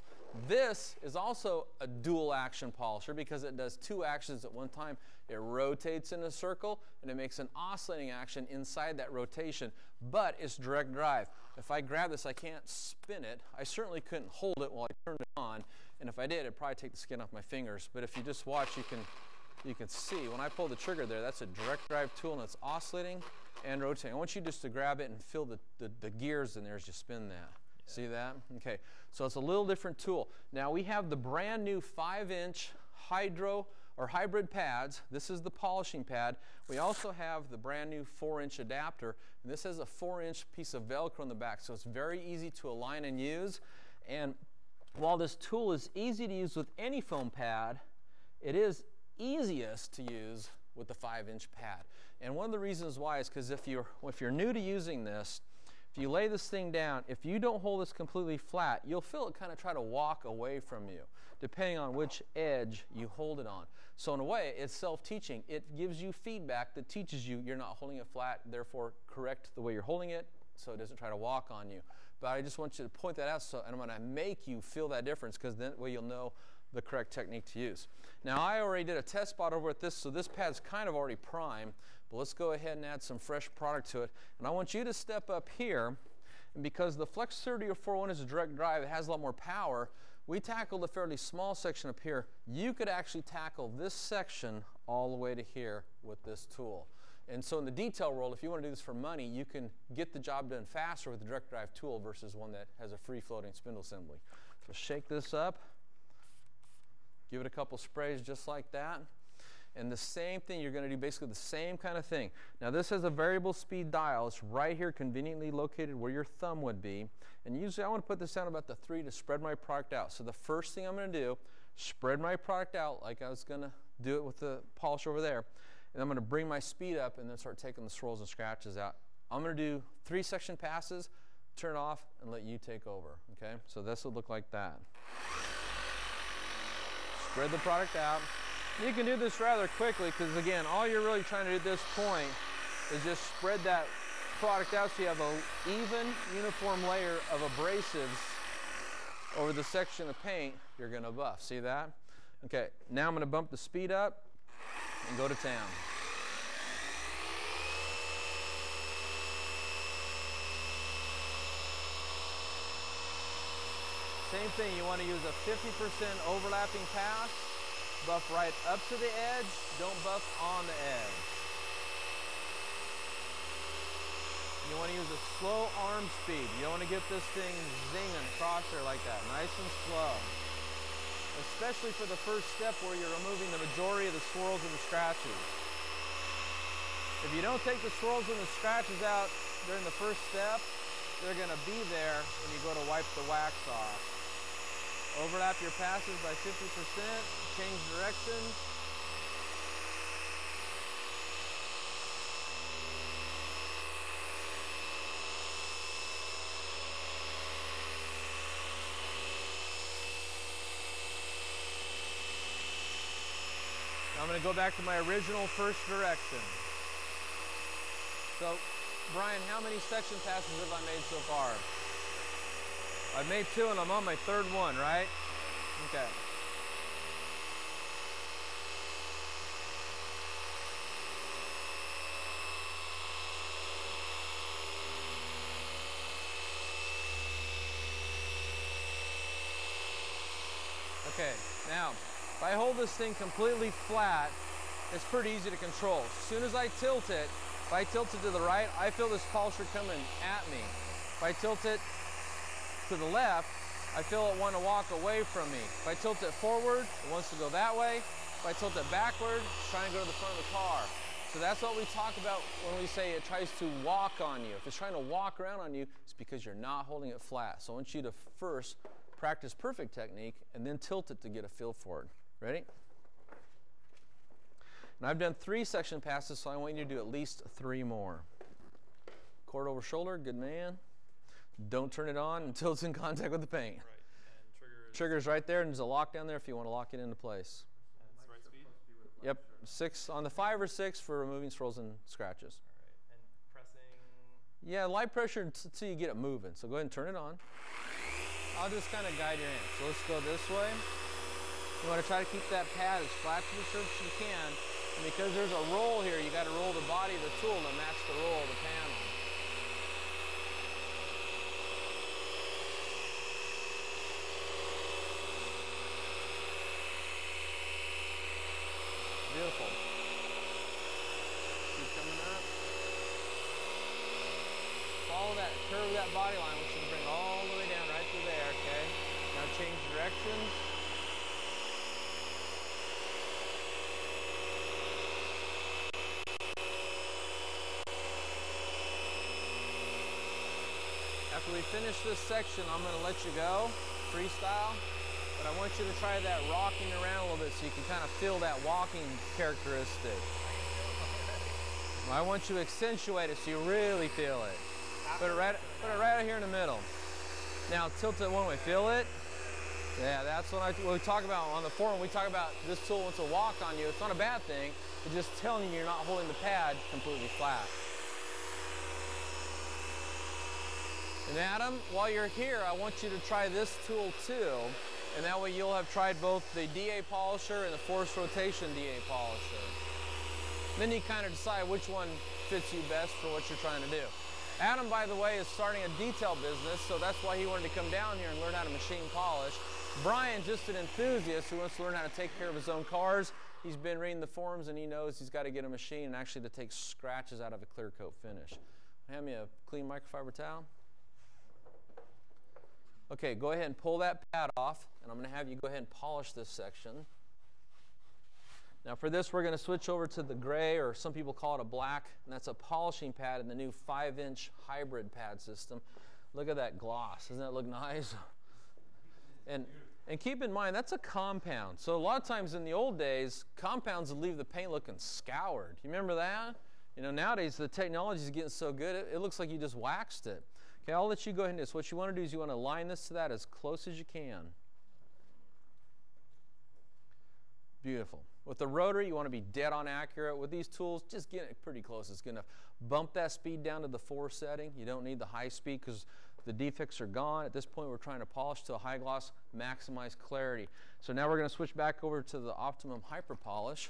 This is also a dual action polisher because it does two actions at one time. It rotates in a circle and it makes an oscillating action inside that rotation, but it's direct drive. If I grab this, I can't spin it. I certainly couldn't hold it while I turned it on, and if I did, it'd probably take the skin off my fingers. But if you just watch, you can you can see when I pull the trigger there, that's a direct drive tool and it's oscillating and rotating. I want you just to grab it and feel the, the, the gears in there as you spin that. See that? Okay, so it's a little different tool. Now we have the brand new 5 inch hydro or hybrid pads. This is the polishing pad. We also have the brand new 4 inch adapter. And this has a 4 inch piece of Velcro in the back, so it's very easy to align and use. And while this tool is easy to use with any foam pad, it is easiest to use with the 5 inch pad. And one of the reasons why is because if you're, if you're new to using this, if you lay this thing down, if you don't hold this completely flat, you'll feel it kind of try to walk away from you, depending on which edge you hold it on. So in a way, it's self-teaching. It gives you feedback that teaches you you're not holding it flat, therefore correct the way you're holding it so it doesn't try to walk on you. But I just want you to point that out, so, and I'm to make you feel that difference because then way you'll know the correct technique to use. Now I already did a test spot over at this, so this pad's kind of already primed, but let's go ahead and add some fresh product to it. And I want you to step up here, and because the Flex 30 or 41 is a direct drive, it has a lot more power, we tackled a fairly small section up here. You could actually tackle this section all the way to here with this tool. And so in the detail world, if you want to do this for money, you can get the job done faster with a direct drive tool versus one that has a free floating spindle assembly. So shake this up. Give it a couple sprays just like that. And the same thing, you're going to do basically the same kind of thing. Now this has a variable speed dial. It's right here conveniently located where your thumb would be. And usually I want to put this down about the three to spread my product out. So the first thing I'm going to do, spread my product out like I was going to do it with the polish over there. And I'm going to bring my speed up and then start taking the swirls and scratches out. I'm going to do three section passes, turn off, and let you take over. Okay? So this will look like that. Spread the product out. You can do this rather quickly because again, all you're really trying to do at this point is just spread that product out so you have an even, uniform layer of abrasives over the section of paint you're going to buff. See that? Okay, now I'm going to bump the speed up and go to town. Same thing, you want to use a 50% overlapping pass. Buff right up to the edge, don't buff on the edge. You want to use a slow arm speed. You don't want to get this thing zinging across there like that. Nice and slow. Especially for the first step where you're removing the majority of the swirls and the scratches. If you don't take the swirls and the scratches out during the first step, they're going to be there when you go to wipe the wax off. Overlap your passes by 50%, change direction. I'm going to go back to my original first direction. So, Brian, how many section passes have I made so far? I've made two and I'm on my third one, right? Okay. Okay, now, if I hold this thing completely flat, it's pretty easy to control. As soon as I tilt it, if I tilt it to the right, I feel this polisher coming at me. If I tilt it to the left, I feel it want to walk away from me. If I tilt it forward, it wants to go that way. If I tilt it backward, it's trying to go to the front of the car. So that's what we talk about when we say it tries to walk on you. If it's trying to walk around on you, it's because you're not holding it flat. So I want you to first practice perfect technique and then tilt it to get a feel for it. Ready? And I've done three section passes, so I want you to do at least three more. Cord over shoulder, good man. Don't turn it on until it's in contact with the paint. Right. Trigger Trigger's right there, and there's a lock down there if you want to lock it into place. right speed. Yep, six on the five or six for removing swirls and scratches. All right. And pressing. Yeah, light pressure until you get it moving. So go ahead and turn it on. I'll just kind of guide your hand. So let's go this way. You want to try to keep that pad as flat to the surface as you can. And because there's a roll here, you got to roll the body of the tool to match the roll of the panel. Beautiful. Keep coming up. Follow that curve of that body line, which should bring all the way down right through there, okay? Now change directions. After we finish this section, I'm going to let you go, freestyle. But I want you to try that rocking around a little bit so you can kind of feel that walking characteristic. I want you to accentuate it so you really feel it. Put it right, put it right out here in the middle. Now tilt it one way. Feel it? Yeah, that's what, I, what we talk about on the forum. We talk about this tool wants to walk on you. It's not a bad thing. It's just telling you you're not holding the pad completely flat. And Adam, while you're here, I want you to try this tool too. And that way you'll have tried both the DA polisher and the force rotation DA polisher. Then you kind of decide which one fits you best for what you're trying to do. Adam, by the way, is starting a detail business, so that's why he wanted to come down here and learn how to machine polish. Brian, just an enthusiast who wants to learn how to take care of his own cars. He's been reading the forums and he knows he's got to get a machine and actually to take scratches out of a clear coat finish. Hand me a clean microfiber towel. Okay, go ahead and pull that pad off, and I'm going to have you go ahead and polish this section. Now for this, we're going to switch over to the gray, or some people call it a black, and that's a polishing pad in the new 5-inch hybrid pad system. Look at that gloss. Doesn't that look nice? And, and keep in mind, that's a compound. So a lot of times in the old days, compounds would leave the paint looking scoured. You remember that? You know, nowadays the technology is getting so good, it, it looks like you just waxed it. Okay, I'll let you go ahead and do this. What you want to do is you want to line this to that as close as you can. Beautiful. With the rotor, you want to be dead on accurate. With these tools, just get it pretty close. It's going to bump that speed down to the 4 setting. You don't need the high speed because the defects are gone. At this point, we're trying to polish to a high gloss, maximize clarity. So now we're going to switch back over to the Optimum Hyper Polish.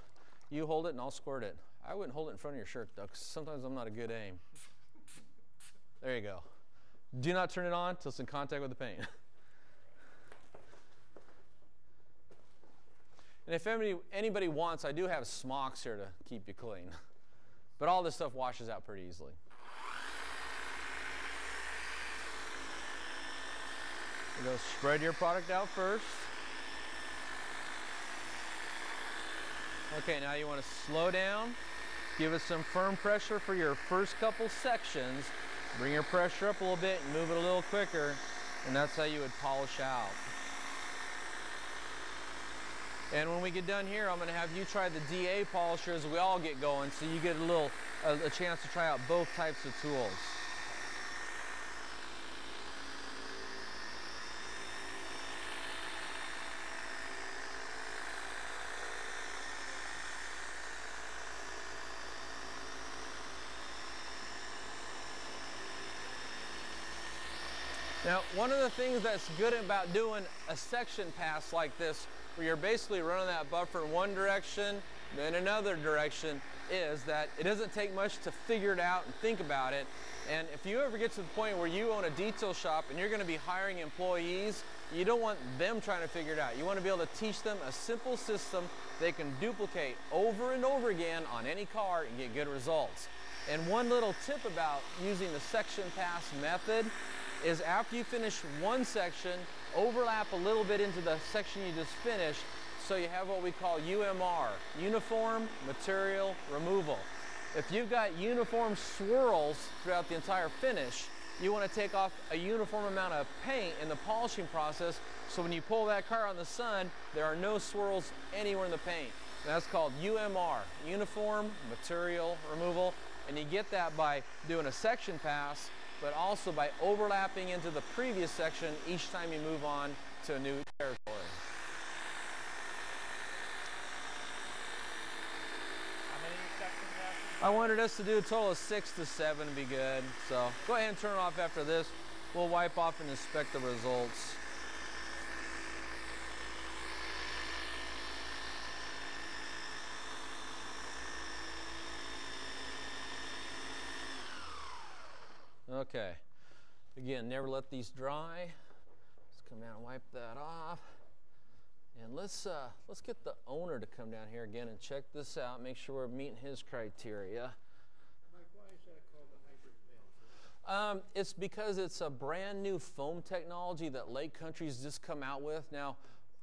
You hold it and I'll squirt it. I wouldn't hold it in front of your shirt though, because sometimes I'm not a good aim. There you go. Do not turn it on until it's in contact with the paint. and if anybody, anybody wants, I do have smocks here to keep you clean. But all this stuff washes out pretty easily. You go spread your product out first. Okay, now you want to slow down. Give it some firm pressure for your first couple sections. Bring your pressure up a little bit and move it a little quicker. And that's how you would polish out. And when we get done here, I'm going to have you try the DA polisher as we all get going so you get a little a, a chance to try out both types of tools. Now, one of the things that's good about doing a section pass like this, where you're basically running that buffer in one direction, then another direction, is that it doesn't take much to figure it out and think about it. And if you ever get to the point where you own a detail shop and you're going to be hiring employees, you don't want them trying to figure it out. You want to be able to teach them a simple system they can duplicate over and over again on any car and get good results. And one little tip about using the section pass method is after you finish one section, overlap a little bit into the section you just finished so you have what we call UMR, Uniform Material Removal. If you've got uniform swirls throughout the entire finish, you want to take off a uniform amount of paint in the polishing process so when you pull that car on the sun, there are no swirls anywhere in the paint. And that's called UMR, Uniform Material Removal, and you get that by doing a section pass but also by overlapping into the previous section each time you move on to a new territory. How many section passes? I wanted us to do a total of six to seven to be good. So go ahead and turn it off after this. We'll wipe off and inspect the results. Okay. Again, never let these dry. Let's come down and wipe that off. And let's uh, let's get the owner to come down here again and check this out. Make sure we're meeting his criteria. Mike, why is that called a hybrid? Um, it's because it's a brand new foam technology that Lake Country's just come out with. Now,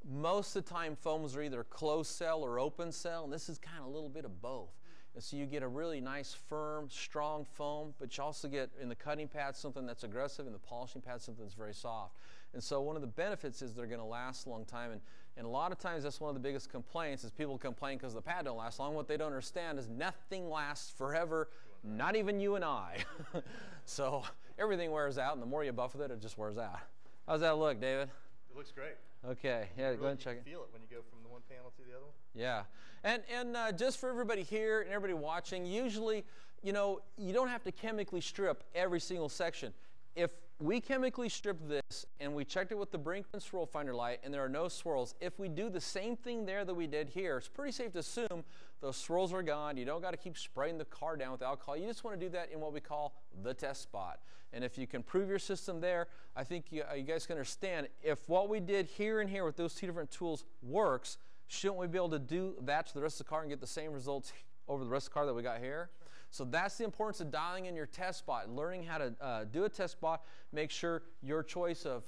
most of the time, foams are either closed cell or open cell, and this is kind of a little bit of both. And so you get a really nice, firm, strong foam, but you also get in the cutting pad something that's aggressive, and the polishing pad something that's very soft. And so one of the benefits is they're going to last a long time. And, and a lot of times that's one of the biggest complaints is people complain because the pad don't last long. What they don't understand is nothing lasts forever, not even you and I. so everything wears out, and the more you buff with it, it just wears out. How's that look, David? It looks great. Okay, yeah, Really, go ahead and check it. Feel it when you go from the one panel to the other one. Yeah, and and uh, just for everybody here and everybody watching, usually, you know, you don't have to chemically strip every single section. If we chemically strip this and we checked it with the Brinkmann swirl finder light and there are no swirls, if we do the same thing there that we did here, it's pretty safe to assume those swirls are gone. You don't got to keep spraying the car down with alcohol. You just want to do that in what we call the test spot. And if you can prove your system there, I think you, uh, you guys can understand if what we did here and here with those two different tools works, shouldn't we be able to do that to the rest of the car and get the same results over the rest of the car that we got here? So that's the importance of dialing in your test spot, learning how to uh, do a test spot. Make sure your choice of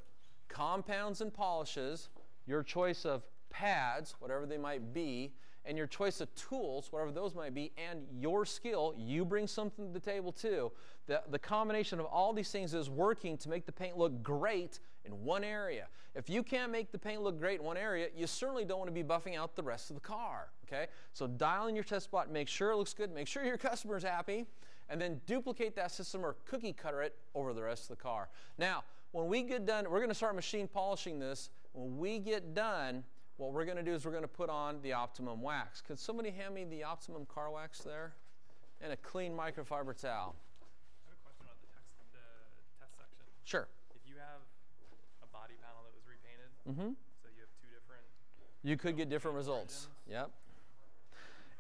compounds and polishes, your choice of pads, whatever they might be, and your choice of tools, whatever those might be, and your skill, you bring something to the table too. The, the combination of all these things is working to make the paint look great in one area. If you can't make the paint look great in one area, you certainly don't want to be buffing out the rest of the car. Okay? So dial in your test spot, make sure it looks good, make sure your customer's happy, and then duplicate that system or cookie cutter it over the rest of the car. Now, when we get done, we're going to start machine polishing this. When we get done, what we're going to do is we're going to put on the Optimum wax. Could somebody hand me the Optimum car wax there? And a clean microfiber towel. I have a question about the text, the test section. Sure. If you have a body panel that was repainted, Mm-hmm. so you have two different. You could get different results. Yep.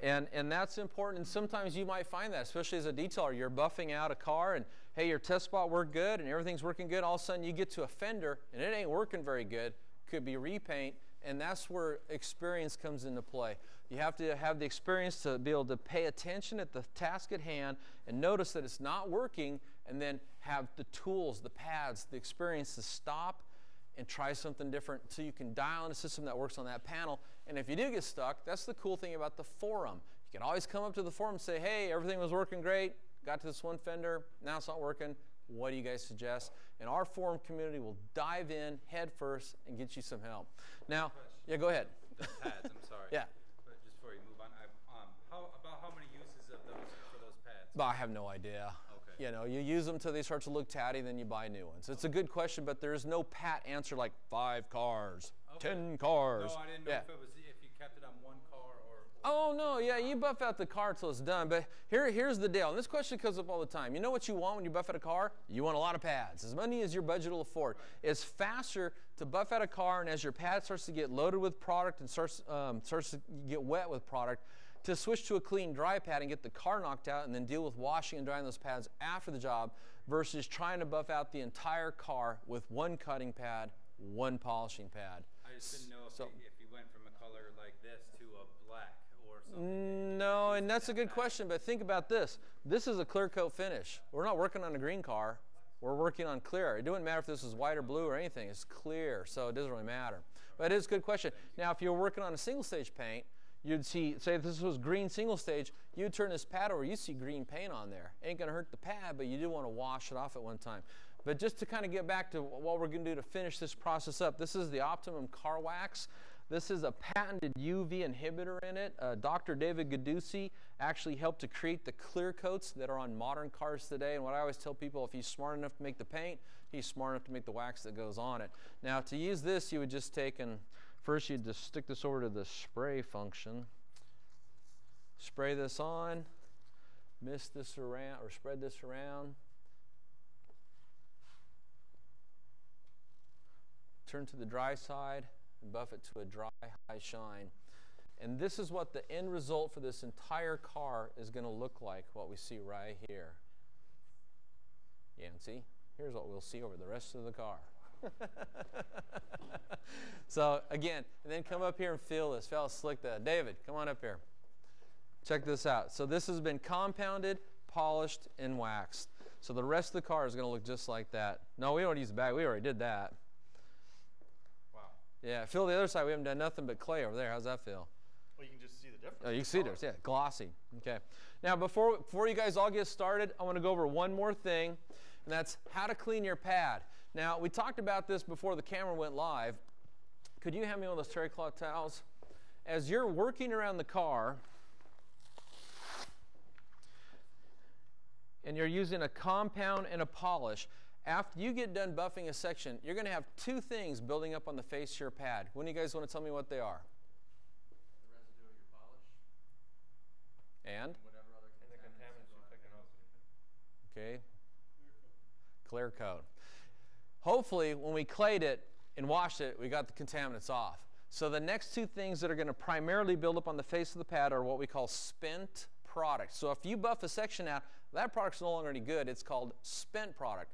And, and that's important. And sometimes you might find that, especially as a detailer, you're buffing out a car and hey, your test spot worked good and everything's working good. All of a sudden you get to a fender and it ain't working very good. Could be repaint. And that's where experience comes into play. You have to have the experience to be able to pay attention at the task at hand and notice that it's not working and then have the tools, the pads, the experience to stop and try something different so you can dial in a system that works on that panel. And if you do get stuck, that's the cool thing about the forum. You can always come up to the forum and say, hey, everything was working great, got to this one fender, now it's not working. What do you guys suggest? And our forum community will dive in head first and get you some help. Now, yeah, go ahead. pads, I'm sorry. Yeah. But just before you move on, I, um, how, about how many uses of those, for those pads? I have no idea. You know, you use them till they start to look tatty, then you buy new ones. It's a good question, but there is no pat answer like five cars, Okay. ten cars. No, I didn't know yeah. if it was, if you kept it on one car or. or- Oh no, yeah, you buff out the car till it's done. But here, here's the deal. And this question comes up all the time. You know what you want when you buff out a car? You want a lot of pads, as many as your budget will afford. It's faster to buff out a car, and as your pad starts to get loaded with product and starts um, starts to get wet with product, to switch to a clean dry pad and get the car knocked out, and then deal with washing and drying those pads after the job, versus trying to buff out the entire car with one cutting pad, one polishing pad. I just didn't know if, So- you, if you went from a color like this to a black or something. Mm, no, and that's a good question, but think about this. This is a clear coat finish. We're not working on a green car. We're working on clear. It doesn't matter if this is white or blue or anything. It's clear, so it doesn't really matter. But it is a good question. Now, if you're working on a single stage paint, you'd see, say this was green single stage, you'd turn this pad over, you'd see green paint on there. Ain't gonna hurt the pad, but you do want to wash it off at one time. But just to kind of get back to what we're gonna do to finish this process up, this is the Optimum Car Wax. This is a patented UV inhibitor in it. Uh, Dr. David Ghodoussi actually helped to create the clear coats that are on modern cars today. And what I always tell people, if he's smart enough to make the paint, he's smart enough to make the wax that goes on it. Now, to use this, you would just take and first you'd just stick this over to the spray function. Spray this on, mist this around, or spread this around. Turn to the dry side and buff it to a dry high shine. And this is what the end result for this entire car is going to look like, what we see right here. Yeah, and see, here's what we'll see over the rest of the car. so again, and then come up here and feel this. Feel how slick that. David, come on up here. Check this out. So this has been compounded, polished, and waxed. So the rest of the car is going to look just like that. No, we don't use the bag. We already did that. Wow. Yeah, feel the other side. We haven't done nothing but clay over there. How's that feel? Well, you can just see the difference. Oh, you can see there's yeah, glossy. Okay. Now before before you guys all get started, I want to go over one more thing, and that's how to clean your pad. Now we talked about this before the camera went live. Could you hand me one of those terry cloth towels? As you're working around the car, and you're using a compound and a polish, after you get done buffing a section, you're going to have two things building up on the face of your pad. When do you guys want to tell me what they are? The residue of your polish, And? whatever other And the contaminants you're picking up. Okay. Clear coat. Hopefully, when we clayed it and washed it, we got the contaminants off. So the next two things that are going to primarily build up on the face of the pad are what we call spent product. So if you buff a section out, that product's no longer any good. It's called spent product.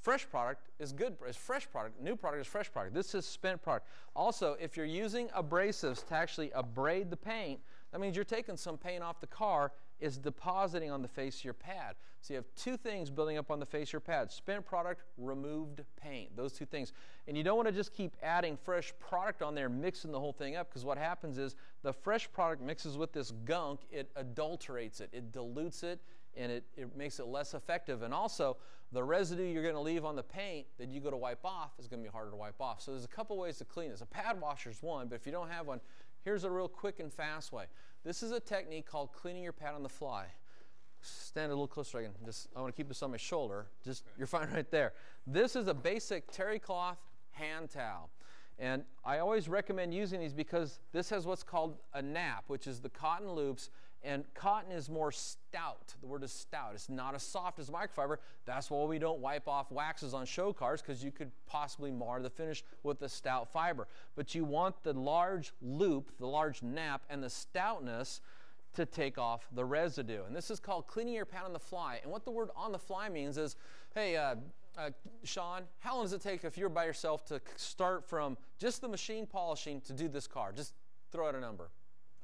Fresh product is good, is fresh product. New product is fresh product. This is spent product. Also, if you're using abrasives to actually abrade the paint, that means you're taking some paint off the car, is depositing on the face of your pad. So you have two things building up on the face of your pad spent product, removed paint. Those two things. And you don't want to just keep adding fresh product on there, mixing the whole thing up, because what happens is the fresh product mixes with this gunk, it adulterates it, it dilutes it, and it, it makes it less effective. And also, the residue you're going to leave on the paint that you go to wipe off is going to be harder to wipe off. So there's a couple ways to clean this. A pad washer is one, but if you don't have one, here's a real quick and fast way. This is a technique called cleaning your pad on the fly. Stand a little closer. I can just. I want to keep this on my shoulder. Just you're fine right there. This is a basic terry cloth hand towel. And I always recommend using these because this has what's called a nap, which is the cotton loops. And cotton is more stout. The word is stout. It's not as soft as microfiber. That's why we don't wipe off waxes on show cars because you could possibly mar the finish with the stout fiber. But you want the large loop, the large nap, and the stoutness to take off the residue. And this is called cleaning your pad on the fly. And what the word on the fly means is, hey, uh, uh, Sean, how long does it take if you're by yourself to start from just the machine polishing to do this car? Just throw out a number.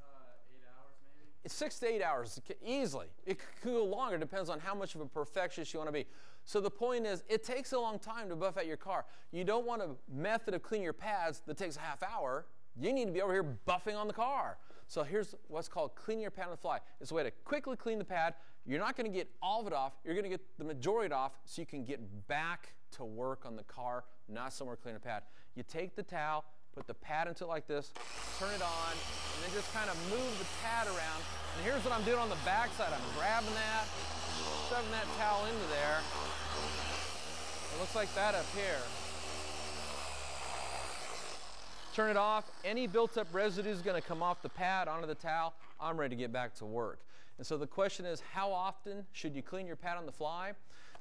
uh, eight hours maybe. It's six to eight hours easily. It could go longer, depends on how much of a perfectionist you want to be. So the point is, it takes a long time to buff out your car. You don't want a method of cleaning your pads that takes a half hour. You need to be over here buffing on the car. So here's what's called cleaning your pad on the fly. It's a way to quickly clean the pad. You're not going to get all of it off. You're going to get the majority off so you can get back to work on the car, not somewhere clean a pad. You take the towel, put the pad into it like this, turn it on, and then just kind of move the pad around. And here's what I'm doing on the back side. I'm grabbing that, shoving that towel into there. It looks like that up here. Turn it off. Any built up residue is going to come off the pad onto the towel. I'm ready to get back to work. And so the question is, how often should you clean your pad on the fly?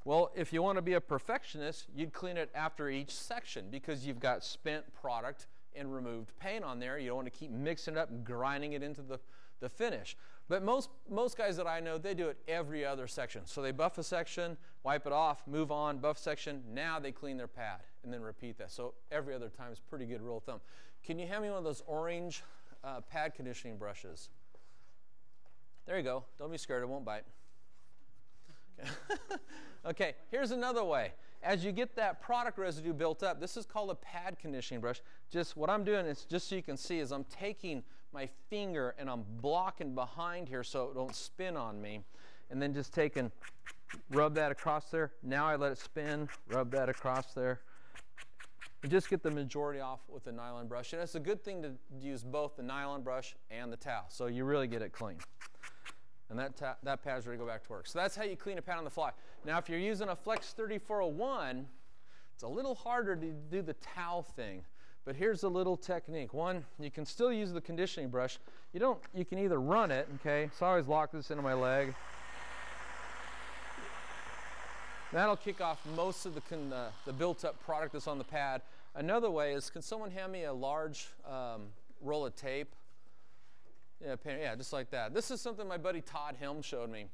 Well, if you want to be a perfectionist, you'd clean it after each section because you've got spent product and removed paint on there. You don't want to keep mixing it up and grinding it into the, the finish. But most, most guys that I know, they do it every other section. So they buff a section, wipe it off, move on, buff section. Now they clean their pad and then repeat that. So every other time is pretty good rule of thumb. Can you hand me one of those orange uh, pad conditioning brushes? There you go. Don't be scared, it won't bite. okay, here's another way. As you get that product residue built up, this is called a pad conditioning brush. Just what I'm doing is just so you can see is I'm taking my finger and I'm blocking behind here so it don't spin on me. And then just taking, rub that across there. Now I let it spin, rub that across there. And just get the majority off with the nylon brush. And it's a good thing to use both the nylon brush and the towel so you really get it clean. And that, that pad's ready to go back to work. So that's how you clean a pad on the fly. Now, if you're using a Flex 3401, it's a little harder to do the towel thing. But here's a little technique. One, you can still use the conditioning brush. You don't, you can either run it, okay? So I always lock this into my leg. That'll kick off most of the, uh, the built up product that's on the pad. Another way is, can someone hand me a large um, roll of tape? Yeah, yeah, just like that. This is something my buddy Todd Helme showed me.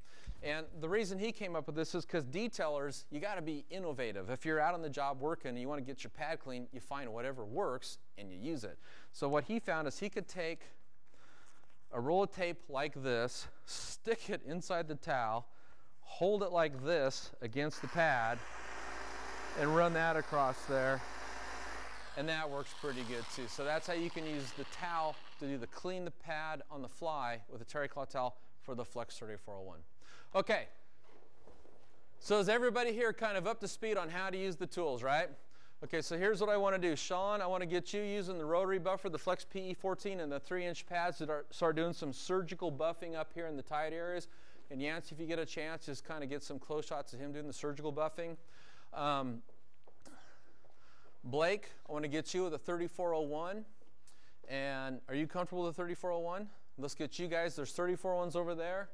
And the reason he came up with this is because detailers, you got to be innovative. If you're out on the job working and you want to get your pad clean, you find whatever works and you use it. So what he found is he could take a roll of tape like this, stick it inside the towel, hold it like this against the pad, and run that across there. And that works pretty good too. So that's how you can use the towel to do the clean the pad on the fly with a terry cloth towel for the Flex 3401. Okay, so is everybody here kind of up to speed on how to use the tools, right? Okay, so here's what I want to do. Sean, I want to get you using the rotary buffer, the Flex PE14, and the 3-inch pads are, start doing some surgical buffing up here in the tight areas. And Yancey, if you get a chance, just kind of get some close shots of him doing the surgical buffing. Um, Blake, I want to get you with a 3401. And are you comfortable with the 3401? Let's get you guys. There's 3401s over there.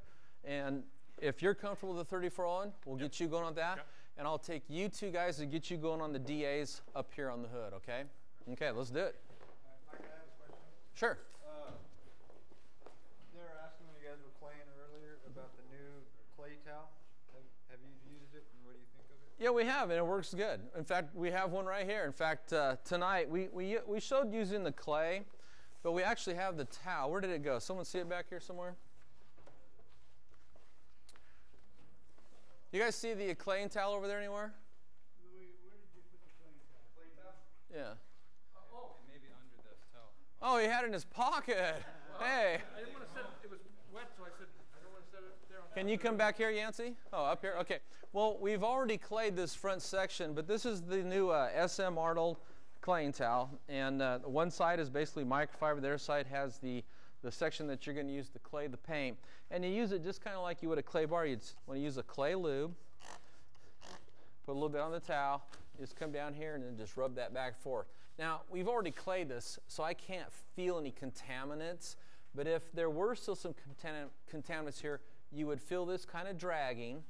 And if you're comfortable with the 3401, we'll yep. get you going on that. Okay. And I'll take you two guys and get you going on the DAs up here on the hood, okay? Okay, let's do it. Sure. Uh, they were asking when you guys were playing earlier about the new clay towel. Have, have, you used it and what do you think of it? Yeah, we have, and it works good. In fact, we have one right here. In fact, uh, tonight we, we, we showed using the clay, but we actually have the towel. Where did it go? Someone see it back here somewhere? You guys see the clay towel over there anywhere? Louis, where did you put the clay towel? Clay towel? Yeah. Oh, maybe under this towel. Oh, he had it in his pocket. hey. I didn't want to set it. It was wet, so I said I don't want to set it there. On Can you come back here, Yancey? Oh, up here. Okay. Well, we've already clayed this front section, but this is the new uh, SM Arnold claying towel, and uh, one side is basically microfiber. The other side has the the section that you're going to use to clay the paint. And you use it just kind of like you would a clay bar. You'd want to use a clay lube, put a little bit on the towel, just come down here and then just rub that back and forth. Now, we've already clayed this, so I can't feel any contaminants. But if there were still some contaminants here, you would feel this kind of dragging.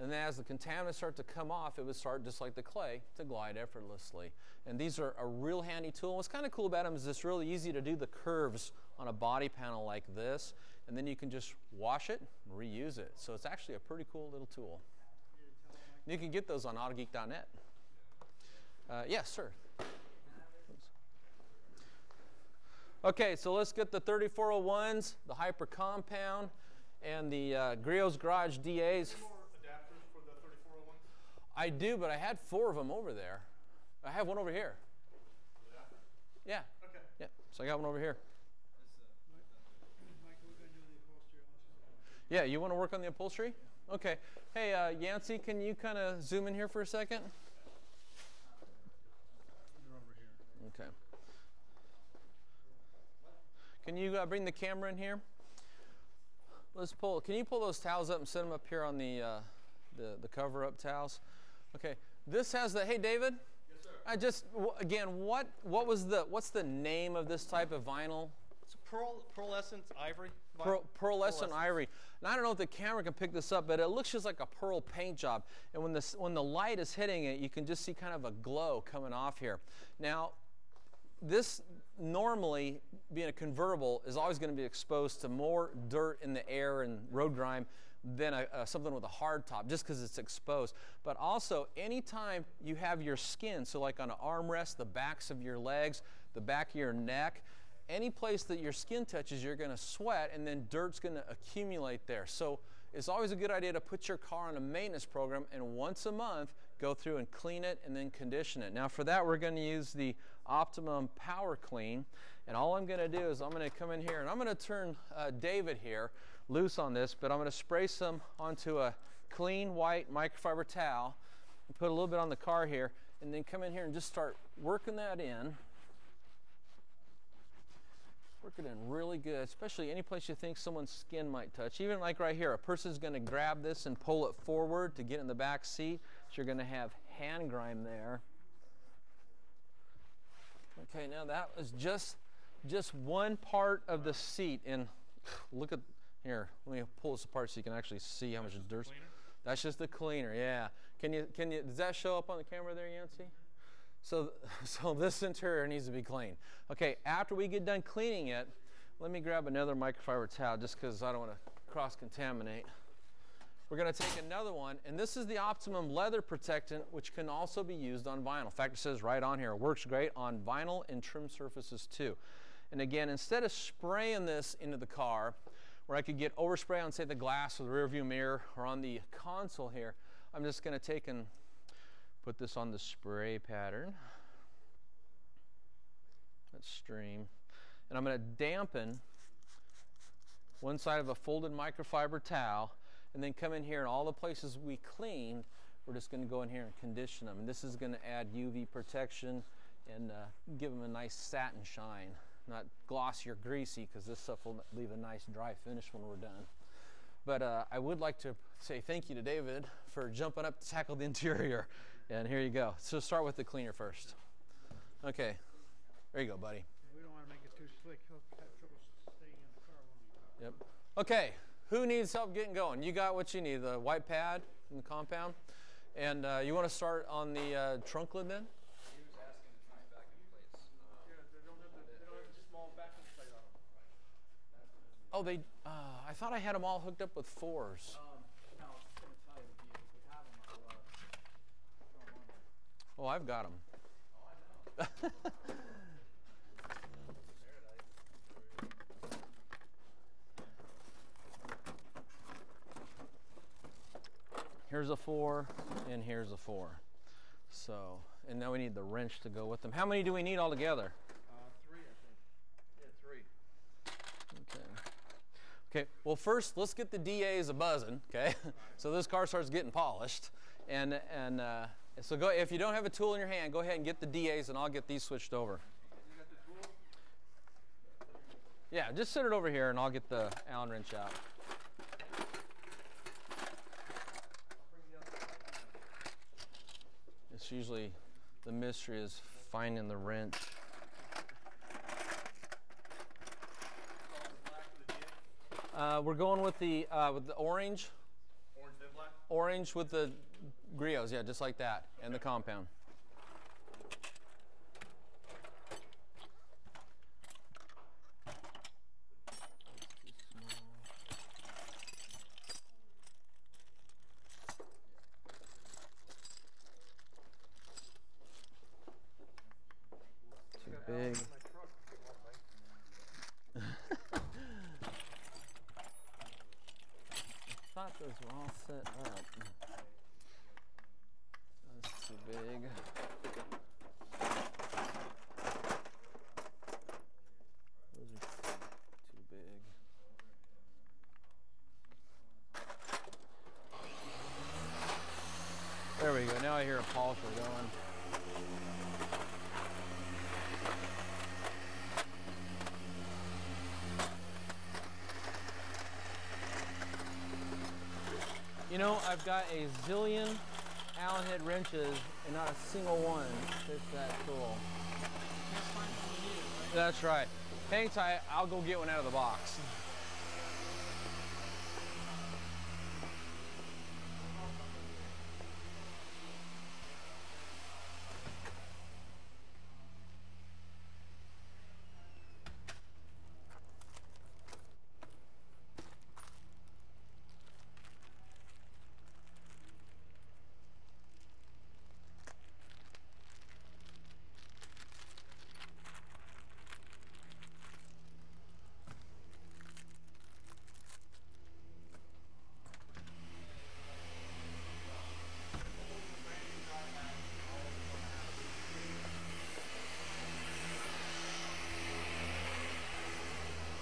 And then as the contaminants start to come off, it would start just like the clay to glide effortlessly. And these are a real handy tool. What's kind of cool about them is it's really easy to do the curves on a body panel like this. And then you can just wash it and reuse it. So it's actually a pretty cool little tool. You can get those on autogeek.net. Uh, yes, sir. Okay, so let's get the 3401s, the Hyper Compound, and the uh, Griot's Garage DAs. I do, but I had four of them over there. I have one over here. Yeah. Okay. Yeah. So I got one over here. Yeah, you want to work on the upholstery? Okay. Hey, uh, Yancey, can you kind of zoom in here for a second? Okay. Can you uh, bring the camera in here? Let's pull. Can you pull those towels up and set them up here on the uh, the, the cover up towels? Okay. This has the. Hey, David. Yes, sir. I just w- again. What what was the what's the name of this type of vinyl? It's a pearl, pearlescent ivory. Pearl, pearlescent Pearlescent. ivory. And I don't know if the camera can pick this up, but it looks just like a pearl paint job. And when the when the light is hitting it, you can just see kind of a glow coming off here. Now, this normally being a convertible is always going to be exposed to more dirt in the air and road grime than a, uh, something with a hard top just because it's exposed but also anytime you have your skin so like on an armrest the backs of your legs the back of your neck any place that your skin touches you're going to sweat and then dirt's going to accumulate there so it's always a good idea to put your car on a maintenance program and once a month go through and clean it and then condition it. Now for that we're going to use the Optimum Power Clean and all I'm going to do is I'm going to come in here and I'm going to turn uh, David here loose on this but I'm going to spray some onto a clean white microfiber towel and put a little bit on the car here and then come in here and just start working that in Work it in really good, especially any place you think someone's skin might touch. Even like right here, a person's going to grab this and pull it forward to get in the back seat. So you're going to have hand grime there. Okay, now that was just just one part of the seat. And look at here. Let me pull this apart so you can actually see how much dirt. That's just the cleaner. Yeah. Can you can you does that show up on the camera there, Yancy? So, so this interior needs to be cleaned. Okay, after we get done cleaning it, let me grab another microfiber towel just because I don't want to cross-contaminate. We're going to take another one, and this is the Optimum Leather Protectant, which can also be used on vinyl. In fact, it says right on here, it works great on vinyl and trim surfaces too. And again, instead of spraying this into the car, where I could get overspray on, say, the glass or the rear view mirror or on the console here, I'm just going to take and put this on the spray pattern. Let's stream. And I'm going to dampen one side of a folded microfiber towel and then come in here and all the places we cleaned, we're just going to go in here and condition them. And this is going to add UV protection and uh, give them a nice satin shine. Not glossy or greasy because this stuff will leave a nice dry finish when we're done. But uh, I would like to say thank you to David for jumping up to tackle the interior. And here you go. So start with the cleaner first. Okay. There you go, buddy. We don't want to make it too slick. He'll have trouble staying in the car when we Yep. Okay. Who needs help getting going? You got what you need the white pad and the compound. And uh, you want to start on the uh, trunk lid then? He was asking to try and back in place. Yeah, they don't have the, they don't have the small backing plate on them. Oh, they. Uh, I thought I had them all hooked up with fours. Um, no, I was just gonna tell you, if you, if you have them, uh, throw 'em on there. Oh, I've got them. here's a four, and here's a four. So, and now we need the wrench to go with them. How many do we need altogether? Uh, three, I think. Yeah, three. Okay. Okay. Well, first let's get the DAs a buzzing. Okay. so this car starts getting polished, and and uh, so go. If you don't have a tool in your hand, go ahead and get the DAs, and I'll get these switched over. Yeah, just sit it over here, and I'll get the Allen wrench out. It's usually the mystery is finding the wrench. Uh, we're going with the uh, with the orange. Orange. Orange with the Griot's, yeah, just like that, and the compound. Too big. thought those were all set up. That's too big. Those are too big. There we go. Now I hear a polisher going. You know, I've got a zillion Allen head wrenches and not a single one fits that tool. That's right. Hang tight, I'll go get one out of the box.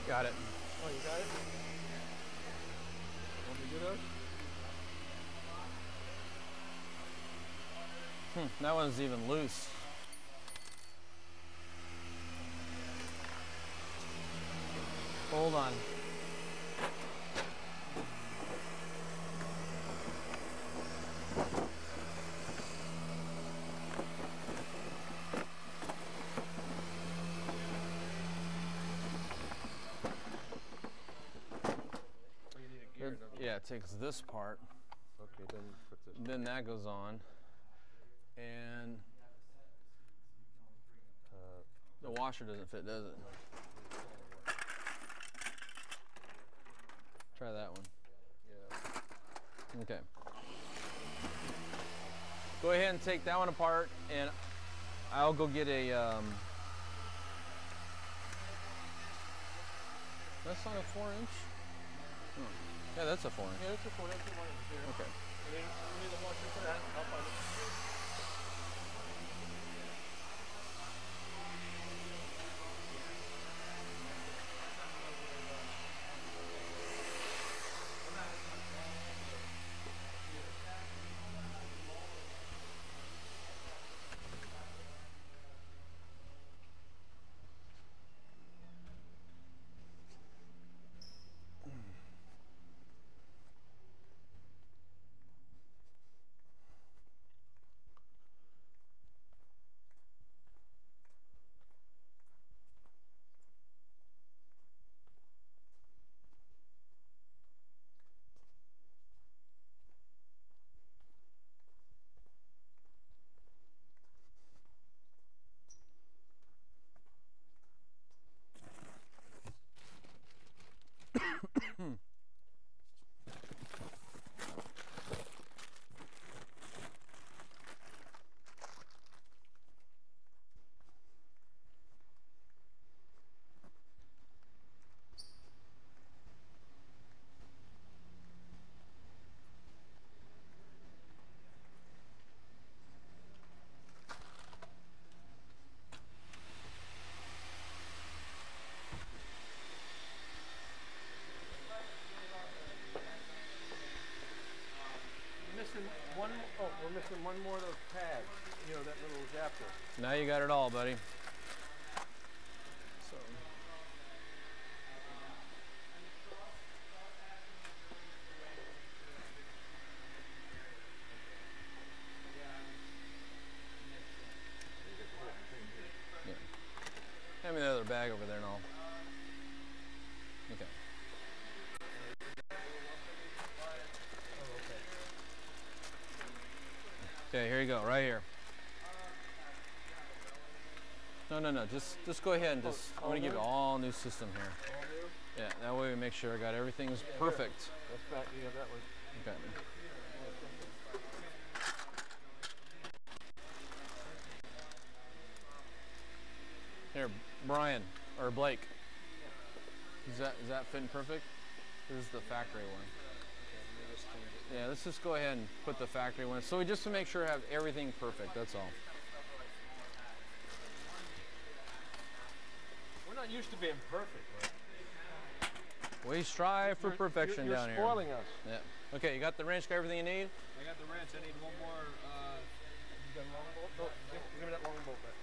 Got it. Oh, you got it? Want me to do those? Hmm, that one's even loose. Hold on. You need a gear, It- yeah, it takes this part, Okay, then then that goes on, and Uh, the washer doesn't fit, does it? Try that one. yeah. Okay. Go ahead and take that one apart, and I'll go get a. Um, that's not a four inch. Oh. Yeah, that's a four inch. Yeah, that's a four. That's the one that's there. Okay. Just, just go ahead and just. Oh, I'm gonna give you all new system here. All new. Yeah, that way we make sure I got everything's perfect. That's back. Have that one. Okay. Here, Brian or Blake. Is that is that fitting perfect? This is the factory one. Yeah, let's just go ahead and put the factory one. So we just to make sure I have everything perfect. That's all. We're not used to being perfect. Right? We strive for You're- perfection you're, you're down here. spoiling us. Yeah. Okay, you got the wrench, got everything you need. I got the wrench. I need one more. Uh, You got a long bolt? No, give, give me that long bolt back.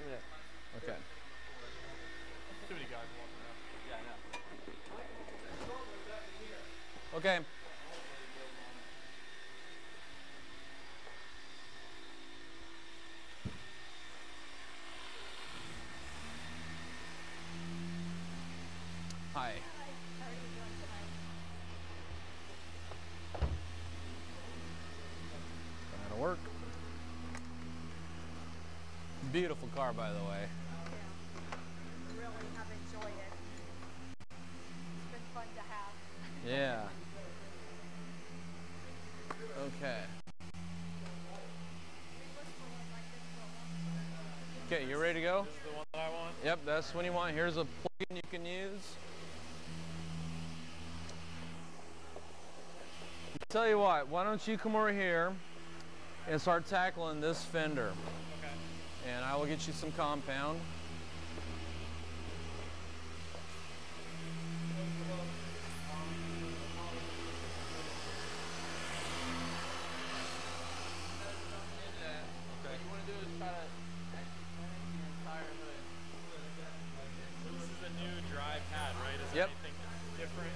Give me that. Okay. too many guys walking around. Yeah, I know. Okay. Beautiful by the way. Yeah. Really have enjoyed it. It's been fun to have. Yeah. Okay. Okay, you ready to go? This is the one that I want. Yep, that's when you want. Here's a plugin you can use. Tell you what, why don't you come over here and start tackling this fender, Okay. and I will get you some compound. You want to do is try to actually finish your entire hood. So this is a new dry pad, right? Yep. there anything different?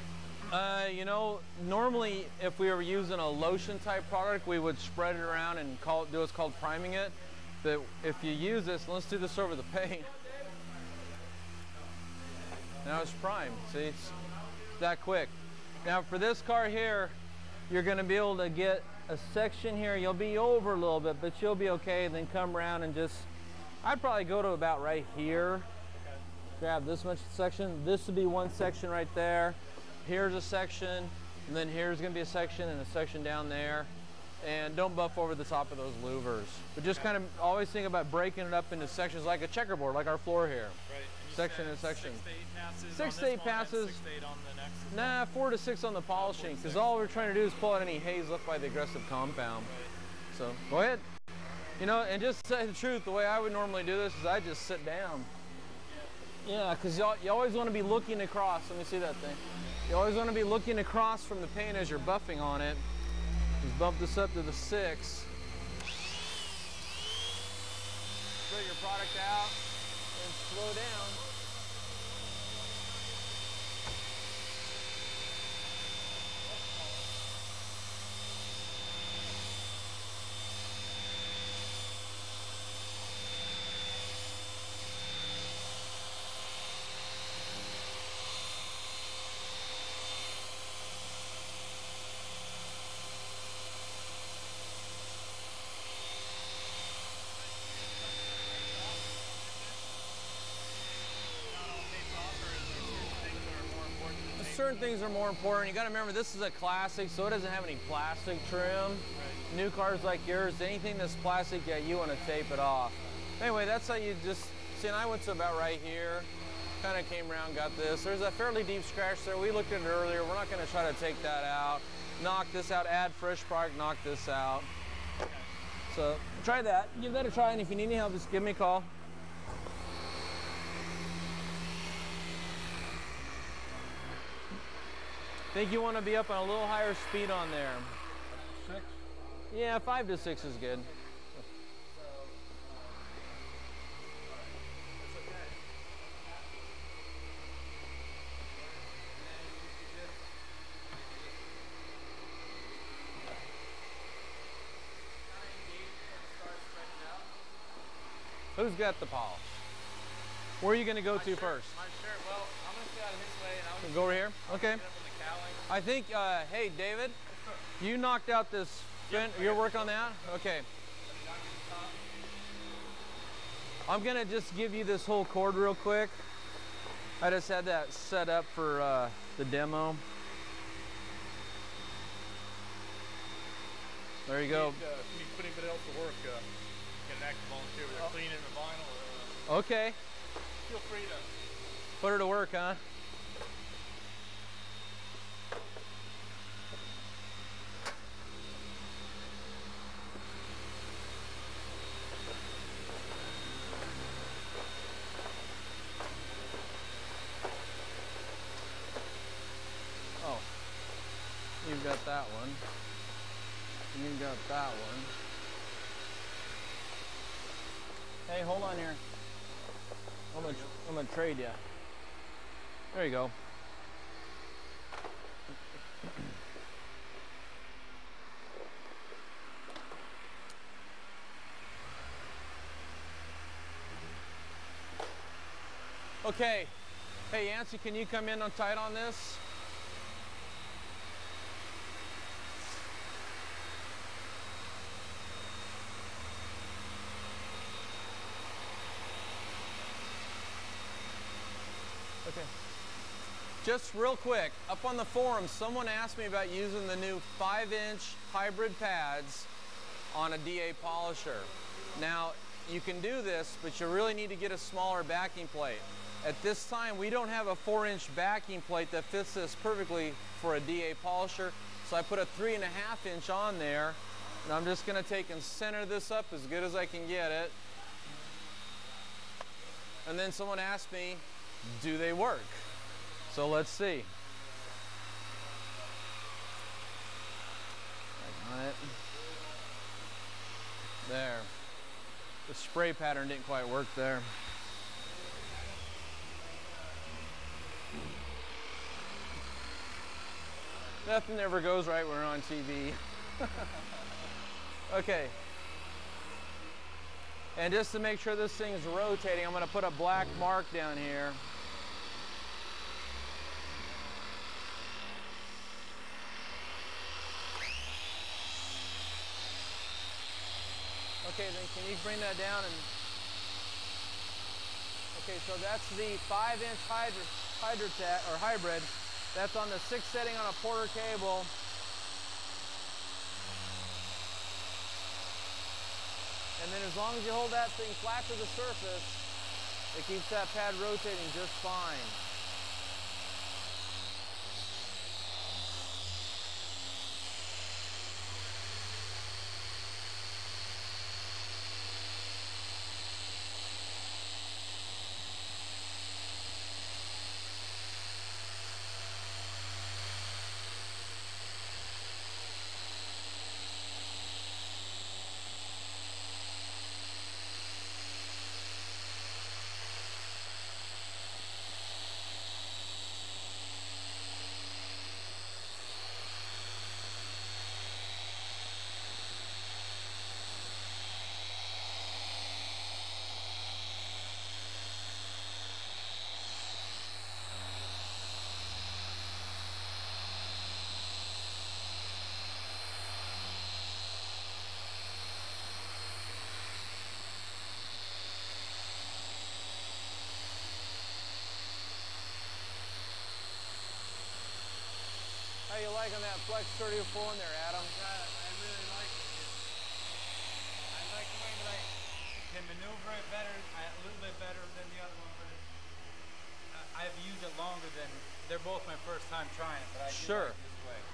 Uh, you know, normally if we were using a lotion type product, we would spread it around and call do what's called priming it. But if you use this, let's do this over the paint. Now it's primed. See, it's that quick. Now for this car here, you're going to be able to get a section here. You'll be over a little bit, but you'll be okay. Then come around and just, I'd probably go to about right here. Grab this much section. This would be one section right there. Here's a section, and then here's going to be a section and a section down there. And don't buff over the top of those louvers. But just kind of always think about breaking it up into sections like a checkerboard, like our floor here. Right. And Section and section. Six to eight passes. Six to eight passes. Six to eight on the next. Nah, four to six on the polishing, because all we're trying to do is pull out any haze left by the aggressive compound. So go ahead. You know, and just to say the truth, the way I would normally do this is I just sit down. Yeah, because you, you always want to be looking across. Let me see that thing. You always want to be looking across from the paint as you're buffing on it. Just bump this up to the six. Your product out and slow down. Certain things are more important. You got to remember this is a classic, so it doesn't have any plastic trim. New cars like yours, anything that's plastic, yeah, you want to tape it off. Anyway, that's how you just see. And I went to about right here, kind of came around, got this. There's a fairly deep scratch there. We looked at it earlier. We're not going to try to take that out. Knock this out. Add fresh product. Knock this out. So try that. Give that a try, and if you need any help, just give me a call. Think you want to be up on a little higher speed on there. Six? Yeah, five to six is good. Who's got the polish? Where are you going to go to first? My shirt. Well, I'm gonna stay out of his way, and I'm Go over here. Okay. I think, uh, hey, David, you knocked out this. Fin- your work on that? Okay. I'm gonna just give you this whole cord real quick. I just had that set up for uh, the demo. There you go. Need, uh, if you need to put anybody else to work, uh, get an active volunteer. They're cleaning the vinyl. Or, uh, Okay. feel free to. Put her to work, huh? Oh, you've got that one. You've got that one. Hey, hold on here. I'm gonna, I'm gonna trade you. There you go. Okay. Hey, Yancy, can you come in on tight on this? Okay. Just real quick, up on the forum, someone asked me about using the new 5-inch hybrid pads on a DA polisher. Now, you can do this, but you really need to get a smaller backing plate. At this time, we don't have a 4-inch backing plate that fits this perfectly for a DA polisher, so I put a 3.5 inch on there, and I'm just going to take and center this up as good as I can get it. And then someone asked me, do they work? So let's see. There. The spray pattern didn't quite work there. Nothing ever goes right when we're on TV. okay. And just to make sure this thing's rotating, I'm going to put a black mark down here. Okay, then can you bring that down and Okay, so that's the 5-inch hydro, Hydro-Tech or hybrid. That's on the 6 setting on a Porter cable. And then as long as you hold that thing flat to the surface, it keeps that pad rotating just fine. How you liking that Flex 34 in there, Adam? I really like it. I like the way that I can maneuver it better, I, a little bit better than the other one, but it, I've used it longer than, they're both my first time trying it, but I do Sure. like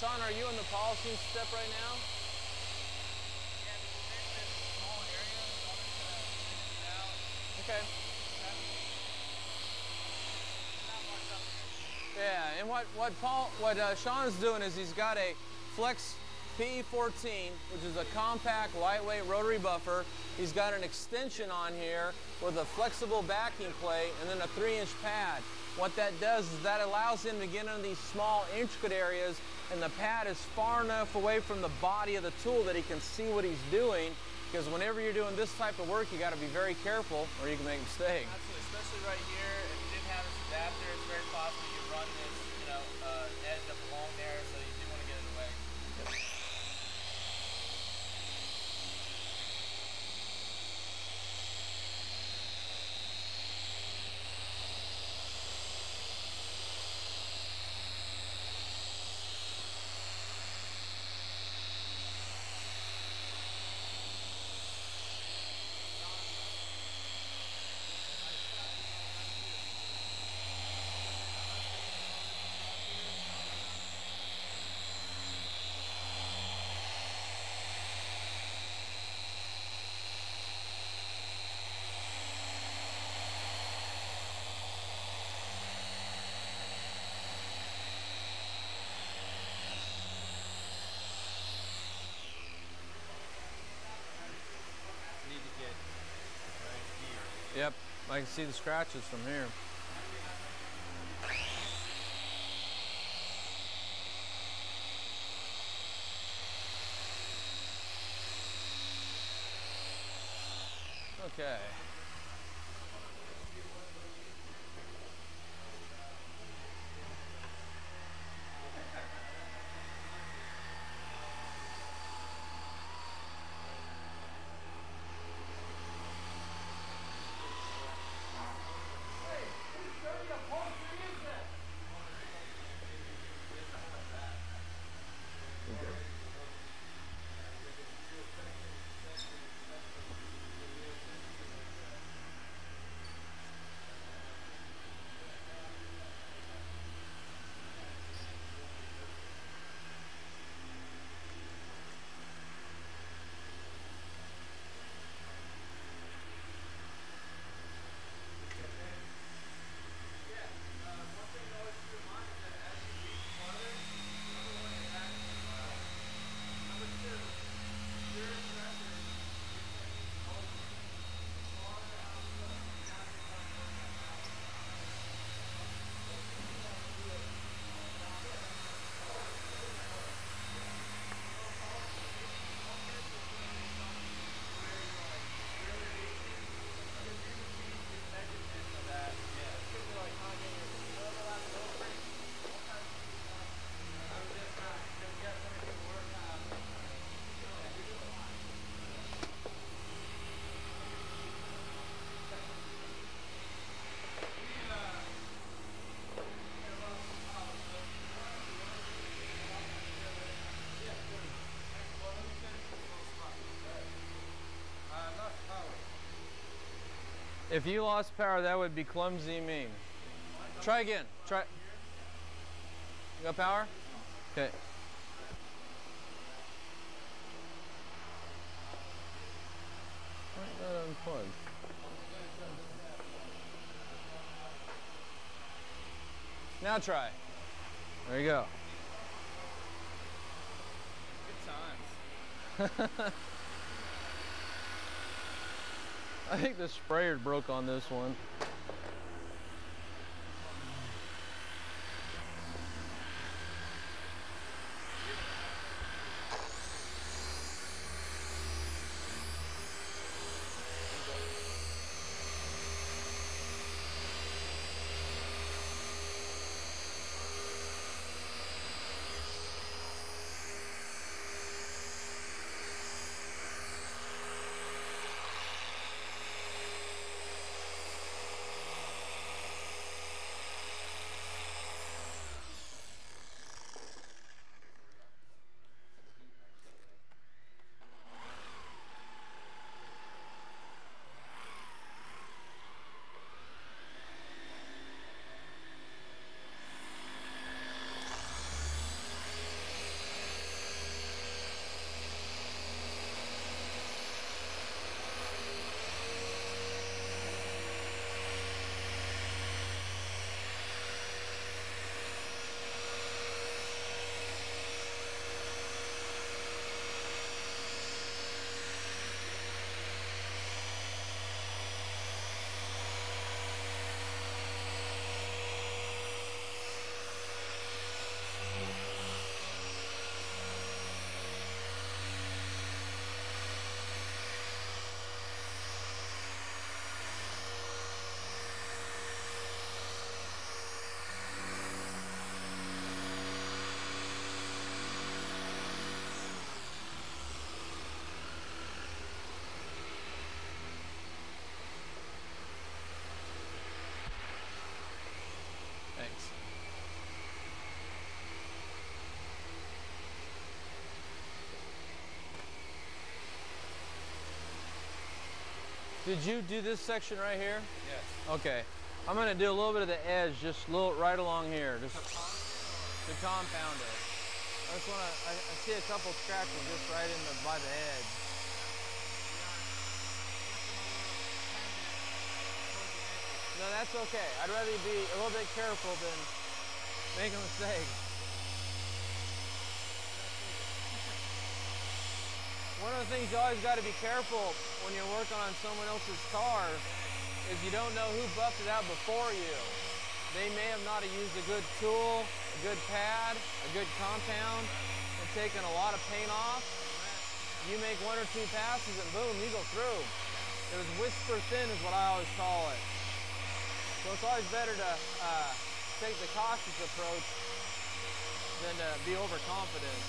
Sean, are you in the polishing step right now? Okay. Yeah, and what what Paul what uh, Sean's doing is he's got a Flex PE14, which is a compact, lightweight rotary buffer. He's got an extension on here with a flexible backing plate and then a three-inch pad. What that does is that allows him to get into these small intricate areas and the pad is far enough away from the body of the tool that he can see what he's doing because whenever you're doing this type of work, you got to be very careful or you can make mistakes. Absolutely, especially right here. If you didn't have this adapter, it's very possible you run this, you know, uh, edge up along there, so you do want to get it away. Need to get right here. Yep, I can see the scratches from here. If you lost power, that would be clumsy mean. Try again. Try. You got power? Okay. Why unplugged? Now try. There you go. Good times. I think the sprayer broke on this one. Thanks. Did you do this section right here? Yes. Okay. I'm gonna do a little bit of the edge, just a little right along here, just compound it. I just wanna, I, I see a couple scratches just right in the, by the edge. No, that's okay. I'd rather you be a little bit careful than make a mistake. One of the things you always got to be careful when you're working on someone else's car is you don't know who buffed it out before you. They may have not used a good tool, a good pad, a good compound, and taken a lot of paint off. You make one or two passes and boom, you go through. It was whisper thin, is what I always call it. So it's always better to uh, take the cautious approach than to be overconfident.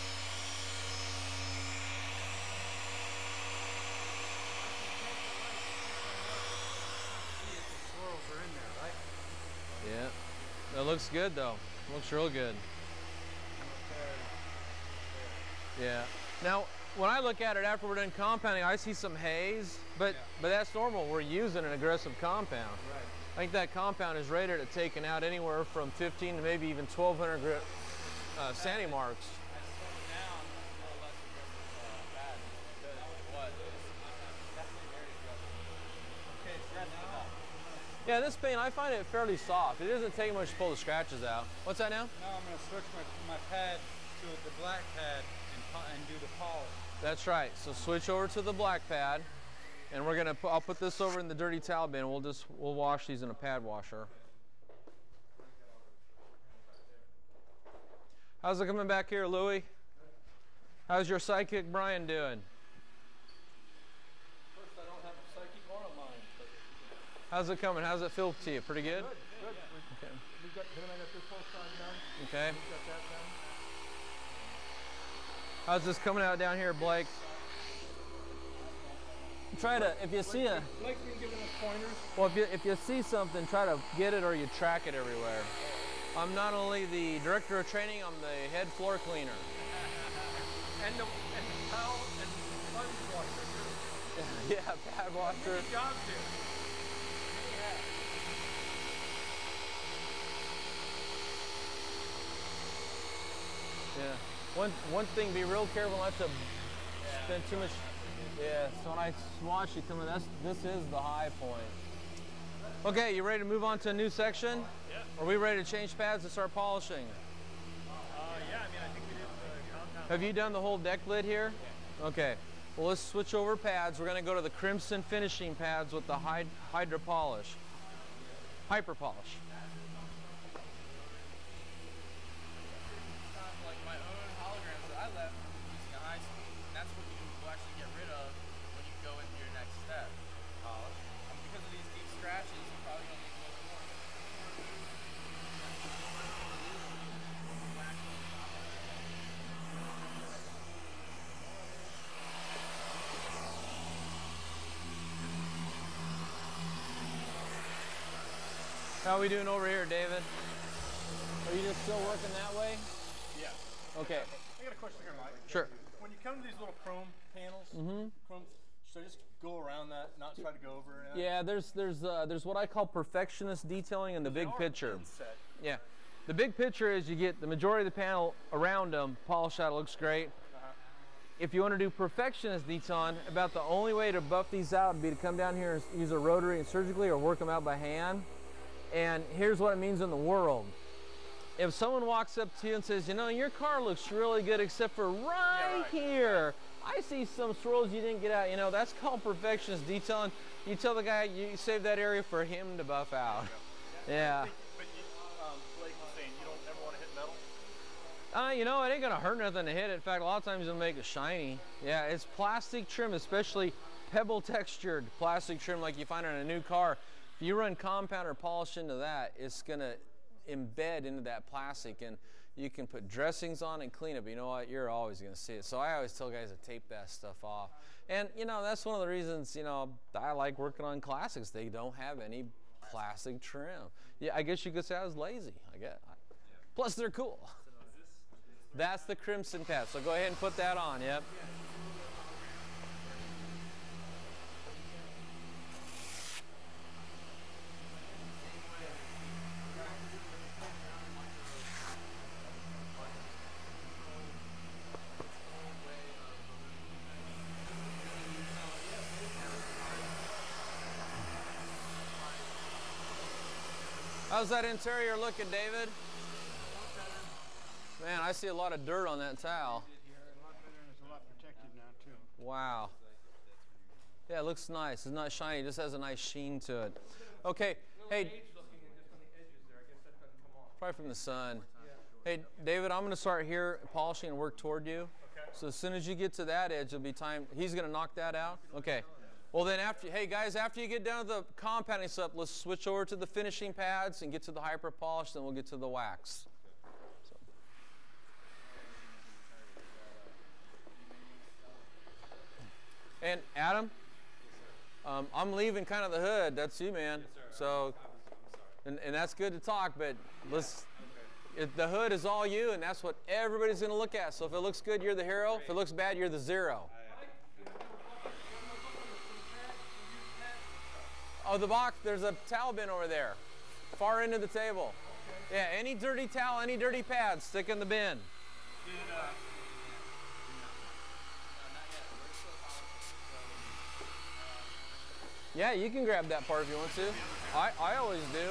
Swirls are in there, right? Yeah. It looks good though. Looks real good. Yeah. Now, when I look at it after we're done compounding, I see some haze, but but that's normal. We're using an aggressive compound. Right. I think that compound is rated at taking out anywhere from 15 to maybe even 1,200 grit, uh, sandy marks. I slowed it down, a little less aggressive uh, pad because what? It's definitely very aggressive. Okay, so now, Yeah, this paint I find it fairly soft. It doesn't take much to pull the scratches out. What's that now? now I'm gonna switch my, my pad to the black pad and, and do the polish. That's right. So switch over to the black pad, and we're gonna. I'll put this over in the dirty towel bin. We'll just we'll wash these in a pad washer. How's it coming back here, Louie? How's your psychic Brian doing? First, I don't have a psychic or a mind, but How's it coming? How's it feel to you? Pretty good. good. Okay. We got, then I got this whole side done, Okay. we got that done. How's this coming out down here, Blake? Try to, if you see a, Blake's been giving us pointers. well, if you, if you see something, try to get it or you track it everywhere. I'm not only the director of training, I'm the head floor cleaner. And the, and the towel and the sponge washer. too. yeah, pad washer. Good job here. Yeah. One one thing, be real careful not to spend too much. Yeah. So when I swatch you come in, that's this is the high point. Okay, you ready to move on to a new section? Yeah. Are we ready to change pads and start polishing? Uh, yeah, I mean, I think we did the compound. Have you done the whole deck lid here? Yeah. Okay. Well, let's switch over pads. We're going to go to the Crimson finishing pads with the hyd- Hydra polish. Hyper polish. Sometimes, like my own holograms that I left using a high speed, and that's what you will actually get rid of when you go into your next step. Polish. And because of these deep scratches, you probably don't need to look more. How are we doing over here, David? Are you just still working that way? Yeah. Okay. I got a question here, Mike. Sure. When you come to these little chrome panels, chrome, should I just go around that, not try to go over it? Yeah, there's there's uh, there's what I call perfectionist detailing in the big picture. Yeah. The big picture is you get the majority of the panel around them, polished out, it looks great. If you want to do perfectionist detailing, about the only way to buff these out would be to come down here and use a rotary and surgically or work them out by hand. And here's what it means in the world. If someone walks up to you and says, you know, your car looks really good except for right, right. here. I see some swirls you didn't get out. You know, that's called perfectionist detailing. You tell the guy you save that area for him to buff out. Yeah. But you, Blake was saying you don't ever want to hit metal. Uh, you know, it ain't gonna hurt nothing to hit it. In fact, a lot of times it'll make it shiny. Yeah, it's plastic trim, especially pebble textured plastic trim like you find on a new car. If you run compound or polish into that, it's gonna embed into that plastic and you can put dressings on and clean it, but you know what? You're always gonna see it. So I always tell guys to tape that stuff off. And you know, that's one of the reasons, you know, I like working on classics. They don't have any plastic trim. Yeah, I guess you could say I was lazy. I guess. Plus they're cool. That's the crimson pad. So go ahead and put that on. Yep. How's that interior looking, David? Man, I see a lot of dirt on that towel. A lot better and it's a lot protected now too. Wow. Yeah, it looks nice. It's not shiny, it just has a nice sheen to it. Okay, hey, probably from the sun. Hey, David, I'm going to start here polishing and work toward you. So as soon as you get to that edge, it'll be time. He's going to knock that out. Okay. Well, then after, hey guys, after you get down to the compounding stuff, let's switch over to the finishing pads and get to the hyper polish, then we'll get to the wax. So. And Adam, um, I'm leaving kind of the hood. That's you, man. So, and, and that's good to talk, but let's. It, the hood is all you, and that's what everybody's going to look at. So if it looks good, you're the hero. If it looks bad, you're the zero. Oh, the box, there's a towel bin over there, far end of the table. Yeah, any dirty towel, any dirty pads, stick in the bin. Yeah, you can grab that part if you want to. I, I always do.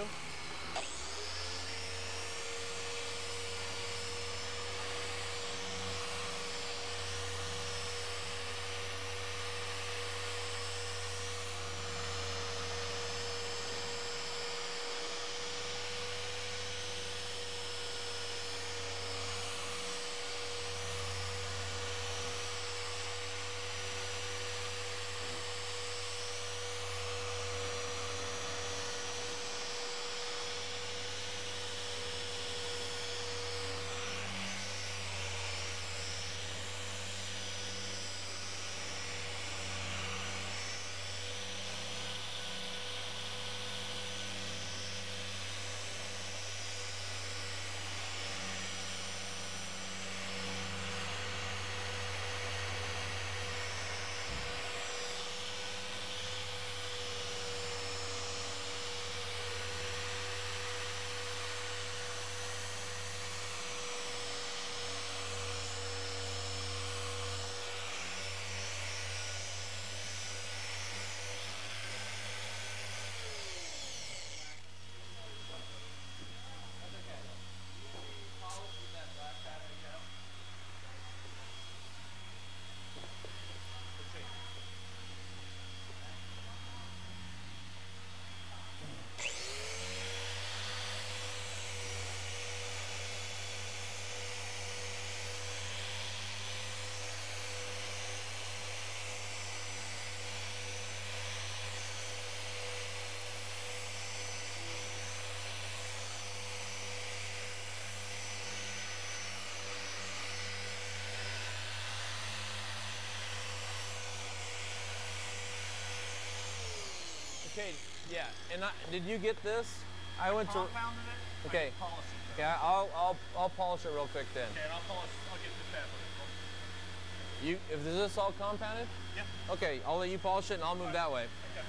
I, did you get this? I went to. It. Okay. Polish it, yeah, I'll, I'll I'll polish it real quick then. Okay, and I'll polish. I'll get the with. You, if this is this all compounded? Yeah. Okay, I'll let you polish it and I'll move that way. Okay.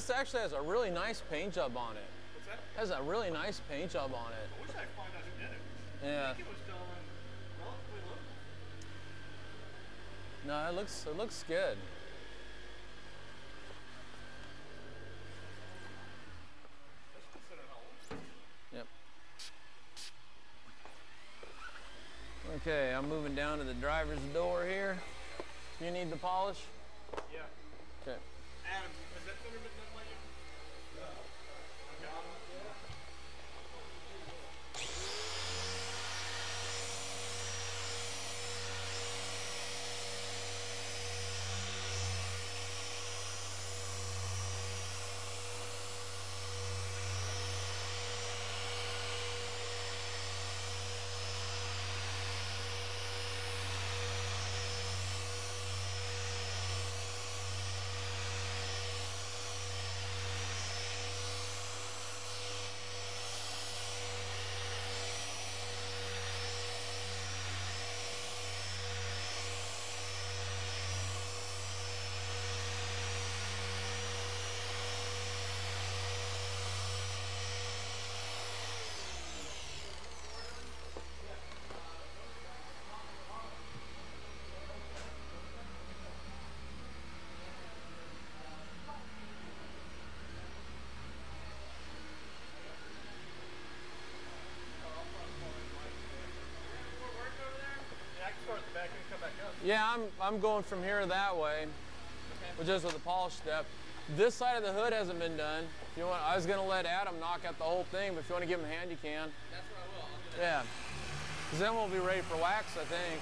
This actually has a really nice paint job on it. What's that? Has a really nice paint job on it. I wish I could find out who did it. Yeah. I think it was done relatively local. No, it looks it looks good. That's considered how old. Yep. Okay, I'm moving down to the driver's door here. You need the polish? Yeah. Okay. Adam, has that fender been done by you? Yeah, I can start at the back and come back up. Yeah, I'm going from here that way, which is with the polish step. This side of the hood hasn't been done. If you want, I was gonna let Adam knock out the whole thing, but if you want to give him a hand, you can. That's what I will. I'll do that. Yeah. Cause then we'll be ready for wax, I think.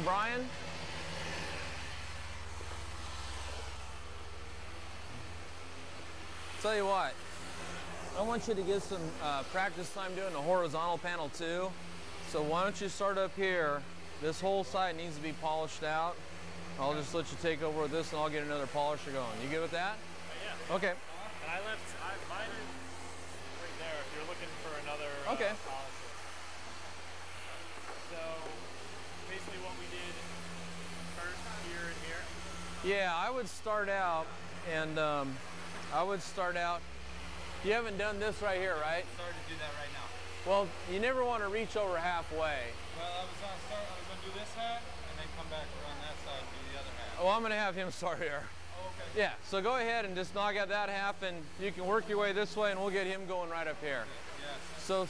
Hey, Brian. Tell you what, I want you to get some uh, practice time doing the horizontal panel too. So why don't you start up here? This whole side needs to be polished out. I'll just let you take over with this and I'll get another polisher going. You good with that? Yeah. Okay. And I left, I, mine right there if you're looking for another uh, Okay. polisher. So basically what we did first here and here. Yeah, I would start out and um, I would start out. You haven't done this right here, right? i Started to do that right now. Well, you never want to reach over halfway. Well, I was gonna start. I was gonna do this hat and then come back around that side and do the other half. Oh, I'm going to have him start here. Oh, okay. Yeah, so go ahead and just knock out that half and you can work your way this way and we'll get him going right up here. Yes. So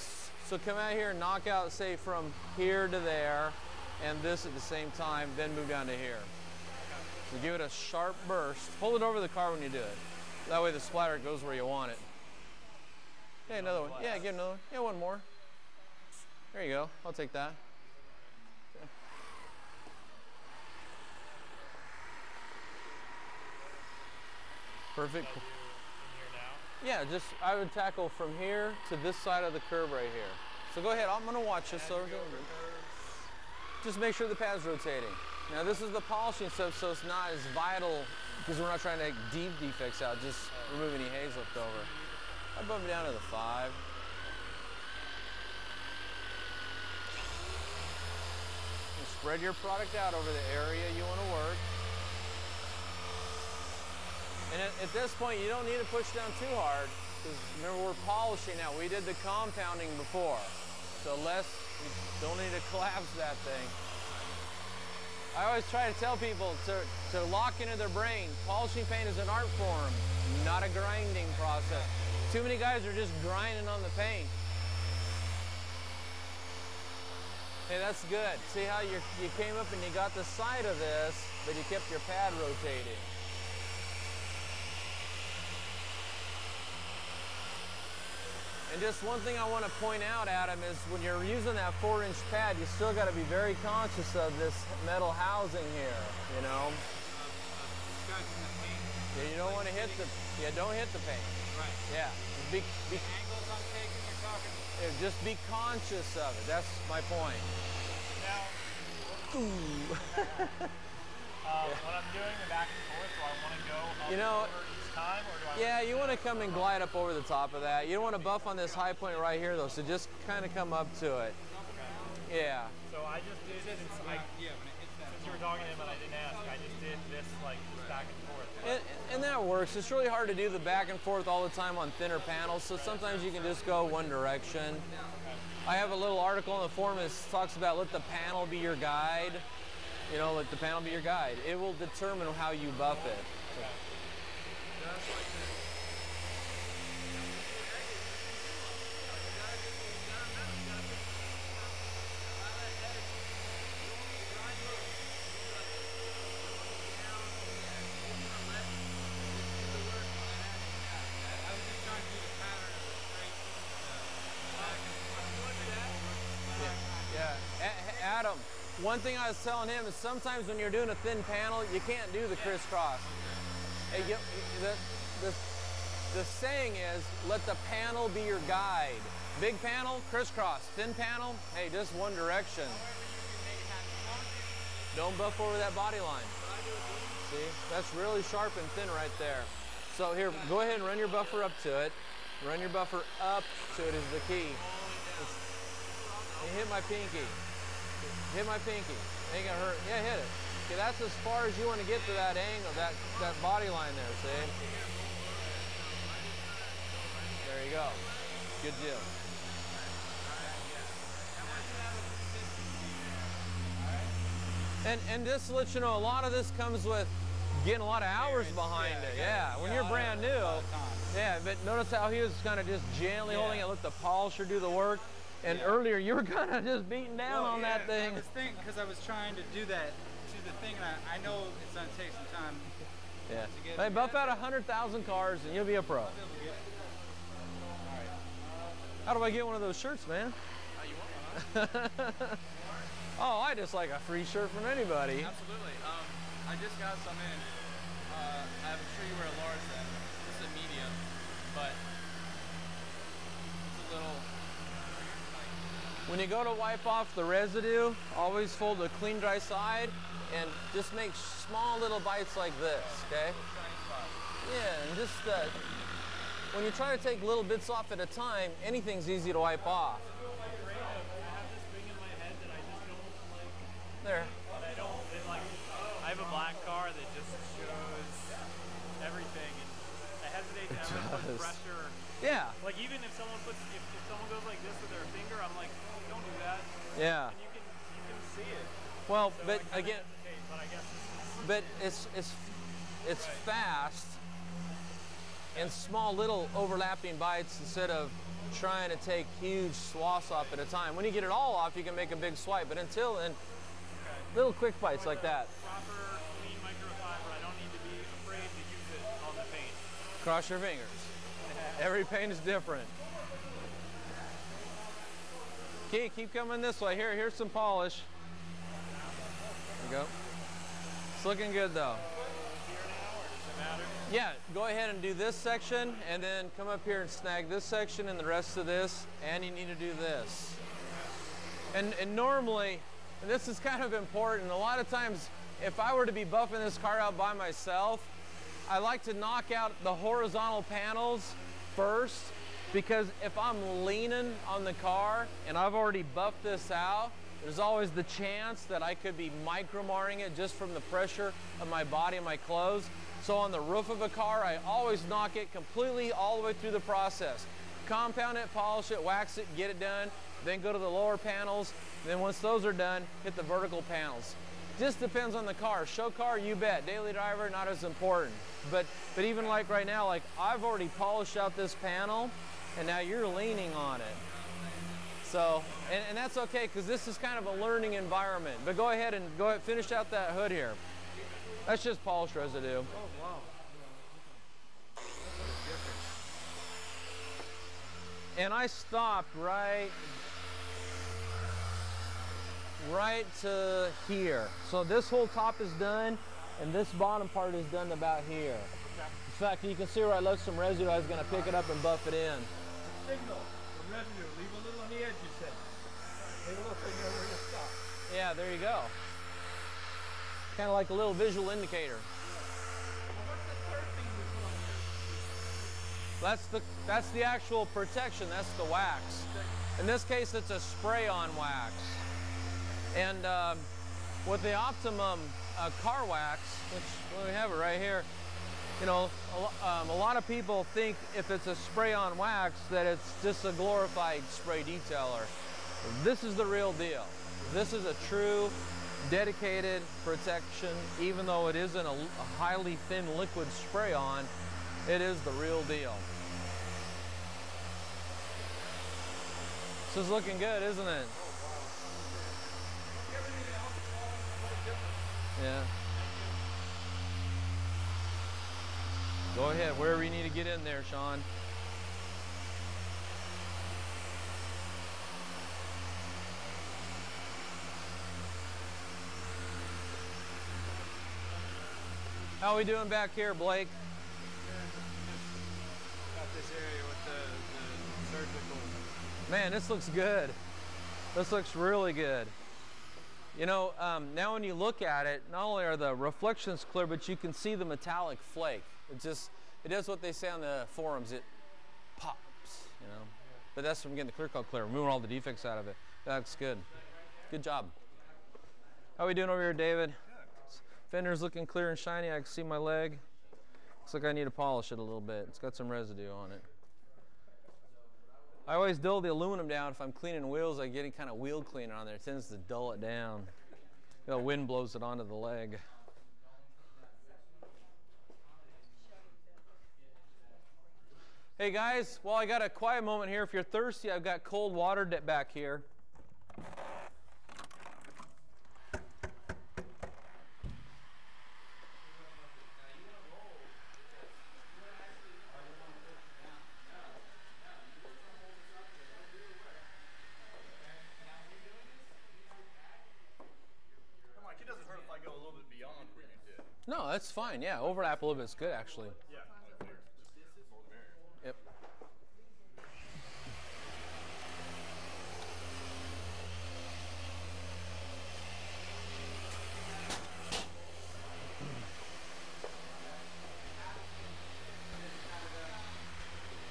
so come out here and knock out say from here to there and this at the same time, then move down to here. So give it a sharp burst. Hold it over the car when you do it. That way the splatter goes where you want it. Yeah, another one. Yeah, give another one. Yeah, one more. There you go. I'll take that. Okay. Perfect. Yeah, just I would tackle from here to this side of the curb right here. So go ahead. I'm gonna watch this. So just make sure the pad's rotating. Now this is the polishing stuff, so it's not as vital because we're not trying to deep defects out. Just remove any haze left over. I bump it down to the five. And spread your product out over the area you want to work. And at, at this point, you don't need to push down too hard. Because remember, we're polishing now. We did the compounding before. So less, we don't need to collapse that thing. I always try to tell people to, to lock into their brain, polishing paint is an art form, not a grinding process. Too many guys are just grinding on the paint. Hey, that's good. See how you you came up and you got the side of this, but you kept your pad rotating. And just one thing I want to point out, Adam, is when you're using that four inch pad, you still got to be very conscious of this metal housing here, you know? The. Yeah, you don't want to hit the, yeah, don't hit the paint. Right. Yeah, be, be, Angles I'm taking, you're talking. yeah, just be conscious of it. That's my point. Now, uh, when I'm doing the back and forth, do I want to go You know, time, or do I? Yeah, you want to come and glide up over the top of that. You don't want to buff on this high point right here, though, so just kind of come up to it. Yeah. So I just did since, I, Yeah, when it hits that. since you were talking to him and I didn't ask, I just did this like just back and forth. And, and that works. It's really hard to do the back and forth all the time on thinner panels, so sometimes you can just go one direction. I have a little article in the forum that talks about let the panel be your guide. You know, let the panel be your guide. It will determine how you buff it. I was just trying to do the pattern of the straight, uh, back and forth. Yeah. A- Adam, one thing I was telling him is sometimes when you're doing a thin panel, you can't do the crisscross. The, the, the saying is, let the panel be your guide. Big panel, crisscross. Thin panel, hey, just one direction. Don't buff over that body line. See, that's really sharp and thin right there. So here, go ahead and run your buffer up to it. Run your buffer up to it is the key. It's, hit my pinky. Hit my pinky. Ain't gonna hurt. Yeah, hit it. Okay, that's as far as you want to get to that angle, that, that body line there, see? There you go. Good deal. And, and just to let you know, a lot of this comes with getting a lot of hours behind it. Yeah, when you're brand new. Yeah, but notice how he was kind of just gently holding it, let the polisher do the work. And earlier you were kind of just beating down Well, on that thing. I was thinking because I was trying to do that to the thing, and I, I know it's gonna take some time. Yeah. to get- Hey, buff out 100,000 cars and you'll be a pro. Be able to get it. How do I get one of those shirts, man? oh, I just like a free shirt from anybody. Absolutely. Um, I just got some in. Uh, I'm sure you wear a large then. This is a medium, but it's a little. When you go to wipe off the residue, always fold the clean dry side and just make small little bites like this, okay? Yeah, and just uh, when you try to take little bits off at a time, anything's easy to wipe off. There. But I don't. It like I have a black car that just shows everything, and I hesitate to ever put pressure. Yeah. Like even if someone puts, if, if someone goes like this with their finger, I'm like, don't do that. Yeah. And you can you can see it. Well, So but again, but I guess this but it's it's it's fast and small little overlapping bites instead of trying to take huge swaths off at a time. When you get it all off, you can make a big swipe, but until then, little quick bites like that. proper clean microfiber. I don't need to be afraid to use it on the paint. Cross your fingers. Every paint is different. Key, keep coming this way. Here, here's some polish. There you go. It's looking good though. Yeah, go ahead and do this section and then come up here and snag this section and the rest of this and you need to do this. And, and normally, and this is kind of important, a lot of times if I were to be buffing this car out by myself, I like to knock out the horizontal panels first because if I'm leaning on the car and I've already buffed this out, there's always the chance that I could be micromarring it just from the pressure of my body and my clothes. So on the roof of a car, I always knock it completely all the way through the process. Compound it, polish it, wax it, get it done, then go to the lower panels. Then once those are done, hit the vertical panels. Just depends on the car. Show car, you bet. Daily driver, not as important. But but even like right now, like I've already polished out this panel, and now you're leaning on it. So, and, and that's okay because this is kind of a learning environment. But go ahead and go ahead, finish out that hood here. That's just polish residue. Oh, wow. And I stopped right, right to here. So this whole top is done, and this bottom part is done about here. In fact, you can see where I left some residue. I was going to pick it up and buff it in. Signal, the residue, leave a little on the edge, you said. Leave a little know where to stop. Yeah, there you go. Kind of like a little visual indicator. That's the that's the actual protection. That's the wax. In this case, it's a spray-on wax. And um, with the Optimum uh, car wax, which well, we have it right here, you know, a, um, a lot of people think if it's a spray-on wax that it's just a glorified spray detailer. This is the real deal. This is a true dedicated protection, even though it isn't a, a highly thin liquid spray-on, it is the real deal. This is looking good, isn't it? Yeah. Go ahead, wherever you need to get in there, Sean. How are we doing back here, Blake? Got this area with the, the surgical. Man, this looks good. This looks really good. You know, um, now when you look at it, not only are the reflections clear, but you can see the metallic flake. It just, it does what they say on the forums. It pops, you know. But that's from getting the clear coat clear, removing all the defects out of it. That's good. Good job. How we doing over here, David? Fender's looking clear and shiny. I can see my leg. Looks like I need to polish it a little bit. It's got some residue on it. I always dull the aluminum down. If I'm cleaning wheels, I get any kind of wheel cleaner on there. It tends to dull it down. The wind blows it onto the leg. Hey guys, well I got a quiet moment here. If you're thirsty, I've got cold water back here. I'm it doesn't hurt if I go a little bit beyond where you did. No, that's fine. Yeah, overlap a little bit is good actually. Yeah. More the merrier. Yep.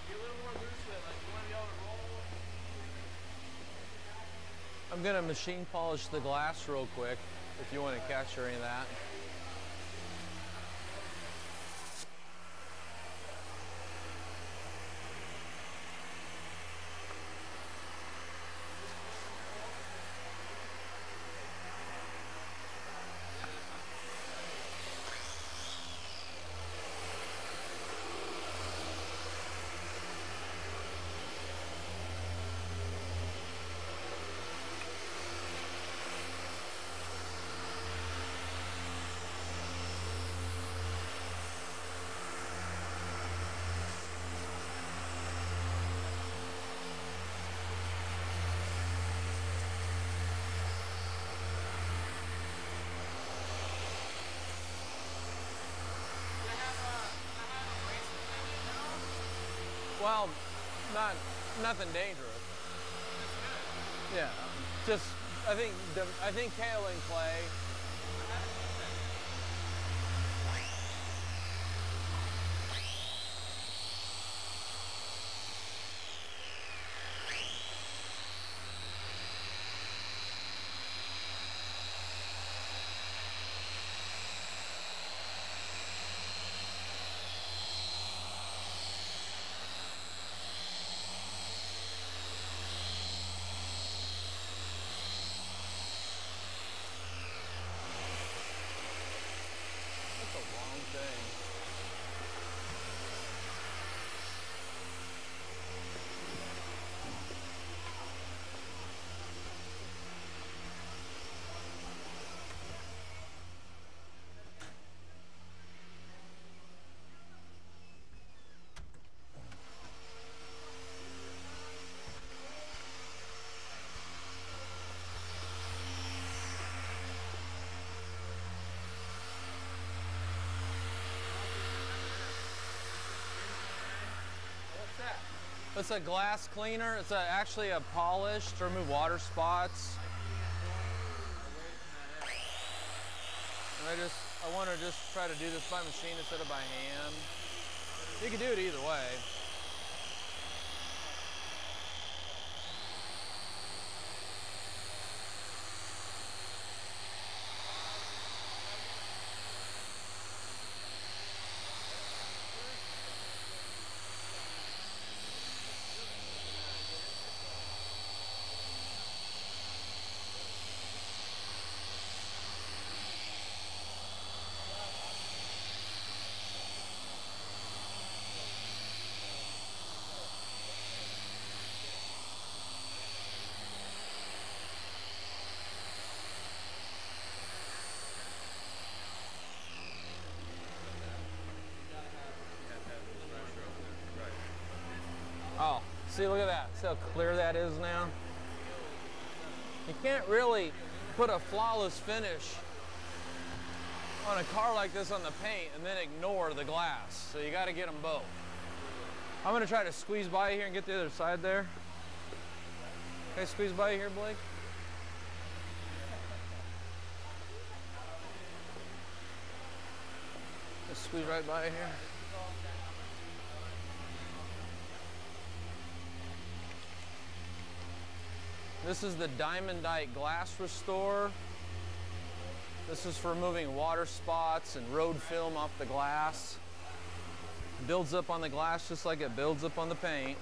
Get a little more loose with it. Like you want to be able to roll. I'm gonna machine polish the glass real quick if you want to capture any of that. Well, not nothing dangerous. Yeah, just I think the, I think Kale and clay. It's a glass cleaner. It's a, actually a polish to remove water spots. And I just, I want to just try to do this by machine instead of by hand. You can do it either way. Oh, see, look at that. See how clear that is now? You can't really put a flawless finish on a car like this on the paint and then ignore the glass. So you got to get them both. I'm to try to squeeze by here and get the other side there. Can I squeeze by here, Blake? Just squeeze right by here. This is the Diamondite Glass Restore. This is for removing water spots and road film off the glass. Builds up on the glass just like it builds up on the paint.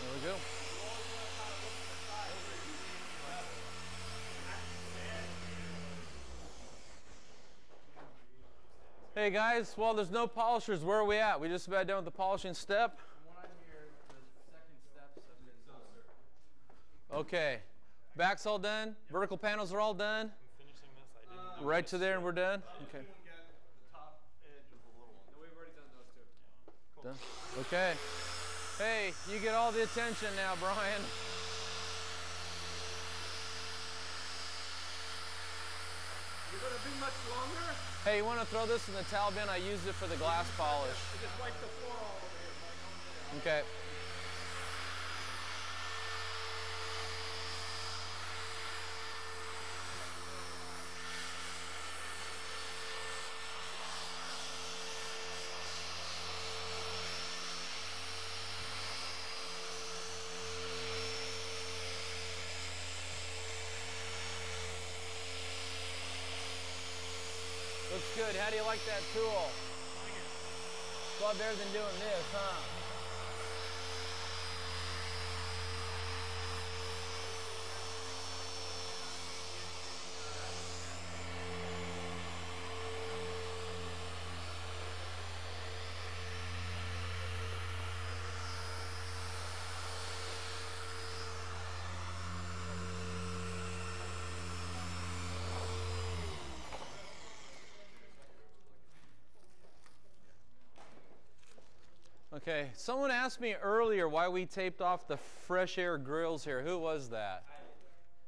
There we go. Hey guys, well there's no polishers. Where are we at? We just about done with the polishing step? From what I hear, the second steps have been done. Okay. Back's all done. Vertical panels are all done. Finishing this, I didn't. Right to there and we're done? Okay. we've already done those two. Done. Okay. Hey, you get all the attention now, Brian. You're gonna be much longer? Hey, you want to throw this in the towel bin? I used it for the glass polish. Just wipe the floor all over here. Okay. Looks good. How do you like that tool? It's a lot better than doing this, huh? Okay, someone asked me earlier why we taped off the fresh air grills here. Who was that?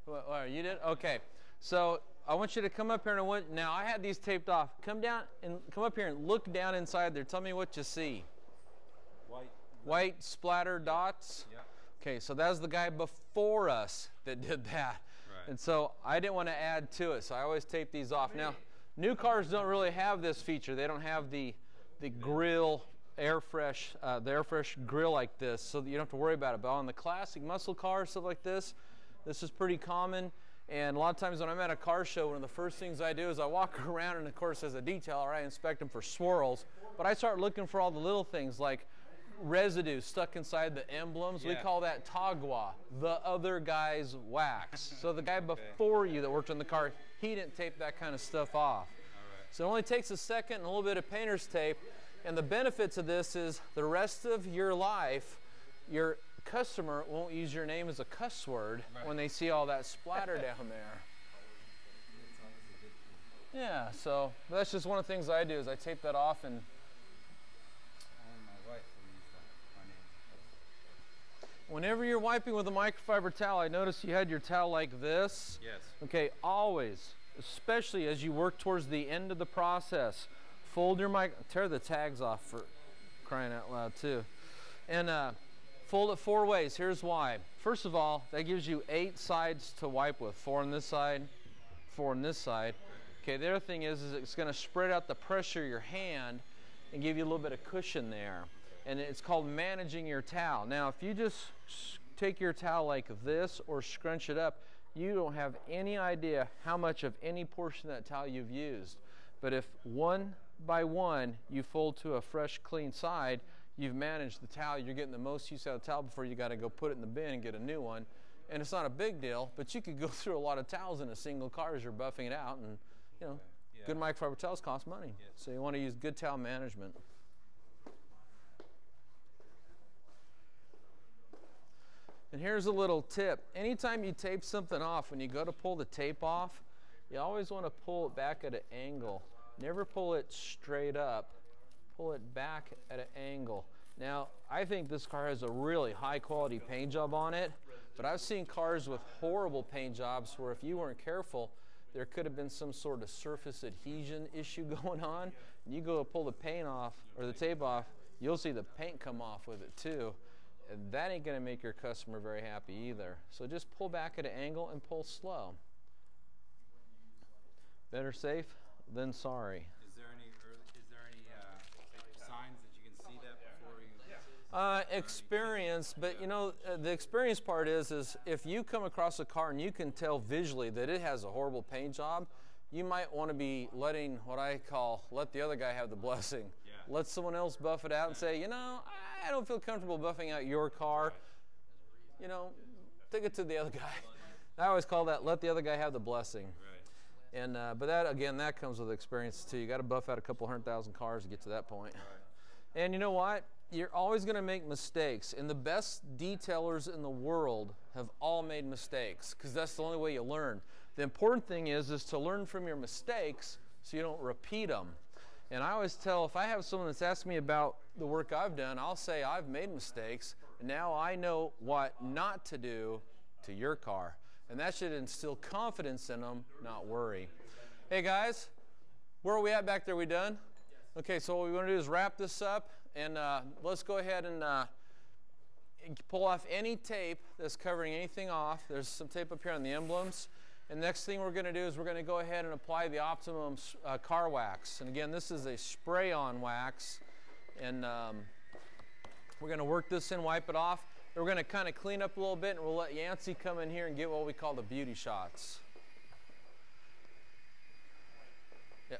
Oh, you did? Okay. So I want you to come up here and I want, now I had these taped off. Come down and come up here and look down inside there. Tell me what you see. White. White splatter dots. Yeah. Okay, so that was the guy before us that did that. Right. And so I didn't want to add to it, so I always tape these off. Now, new cars don't really have this feature. They don't have the the grill air fresh uh, the air fresh grill like this, so that you don't have to worry about it. But on the classic muscle car, stuff like this, this is pretty common. And a lot of times when I'm at a car show, one of the first things I do is I walk around, and of course, as a detailer, I inspect them for swirls. But I start looking for all the little things like residue stuck inside the emblems. We call that tagua, the other guy's wax. so the guy before you that worked on the car, he didn't tape that kind of stuff off. So it only takes a second and a little bit of painter's tape. And the benefit of this is the rest of your life, your customer won't use your name as a cuss word when they see all that splatter down there. Yeah, so that's just one of the things I do is I tape that off and Only my wife will use that. My name. whenever you're wiping with a microfiber towel, I notice you had your towel like this. Yes. Okay, always, especially as you work towards the end of the process, fold your mic, tear the tags off for crying out loud too, and uh, fold it four ways. Here's why. First of all, that gives you eight sides to wipe with. Four on this side, four on this side. Okay, the other thing is, is it's going to spread out the pressure of your hand and give you a little bit of cushion there. And it's called managing your towel. Now, if you just take your towel like this or scrunch it up, you don't have any idea how much of any portion of that towel you've used. But if one by one you fold to a fresh, clean side, you've managed the towel. You're getting the most use out of the towel before you got to go put it in the bin and get a new one. And it's not a big deal, but you could go through a lot of towels in a single car as you're buffing it out. And, you know, Yeah. good microfiber towels cost money. So you want to use good towel management. And here's a little tip. Anytime you tape something off, when you go to pull the tape off, you always want to pull it back at an angle. Never pull it straight up. Pull it back at an angle. Now, I think this car has a really high quality paint job on it, but I've seen cars with horrible paint jobs where if you weren't careful, there could have been some sort of surface adhesion issue going on. And You go pull the paint off or the tape off, you'll see the paint come off with it too. And that ain't gonna make your customer very happy either. So just pull back at an angle and pull slow. Better safe than sorry. Is there any early, is there any uh, signs that you can see that before you? Uh, experience, but you know uh, the experience part is is if you come across a car and you can tell visually that it has a horrible paint job, you might want to be letting what I call let the other guy have the blessing. Yeah. Let someone else buff it out and say, you know, I don't feel comfortable buffing out your car. You know, take it to the other guy. I always call that let the other guy have the blessing. Right. And uh, but that again, that comes with experience too. You got to buff out a couple hundred thousand cars to get to that point. And you know what? You're always going to make mistakes, and the best detailers in the world have all made mistakes because that's the only way you learn. The important thing is is to learn from your mistakes so you don't repeat them. And I always tell if I have someone that's asked me about the work I've done, I'll say I've made mistakes, and now I know what not to do to your car. And that should instill confidence in them, not worry. Hey guys, where are we at back there? We done? Okay, so what we want to do is wrap this up, and uh, let's go ahead and uh, pull off any tape that's covering anything off. There's some tape up here on the emblems. And next thing we're going to do is we're going to go ahead and apply the Optimum uh, car wax. And again, this is a spray-on wax, and um, we're going to work this in, wipe it off. We're going to kind of clean up a little bit, and we'll let Yancey come in here and get what we call the beauty shots. Yeah.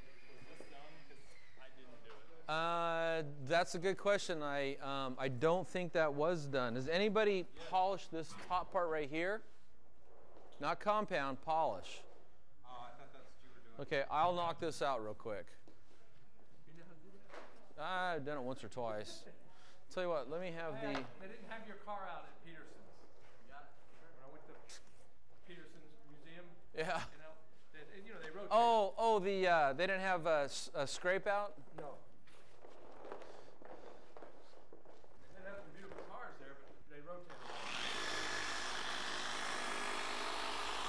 Uh, that's a good question. I um, I don't think that was done. Has anybody polished this top part right here? Not compound, polish. Oh, I you. Okay, I'll knock this out real quick. I've done it once or twice. Tell you what, let me have I, the. They didn't have your car out at Petersen's. Yeah, when I went to Petersen's museum. Yeah. You know, they, you know they rotated. Oh, oh, the uh, they didn't have a, a scrape out. No. They had some beautiful cars there, but they rotated.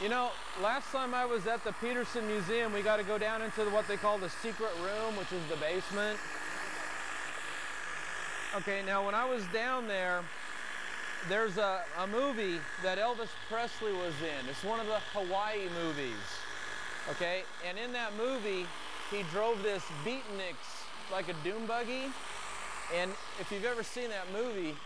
You know, last time I was at the Petersen Museum, we got to go down into what they call the secret room, which is the basement. Okay, now when I was down there, there's a, a movie that Elvis Presley was in. It's one of the Hawaii movies. Okay, and in that movie, he drove this beatniks like a dune buggy. And if you've ever seen that movie,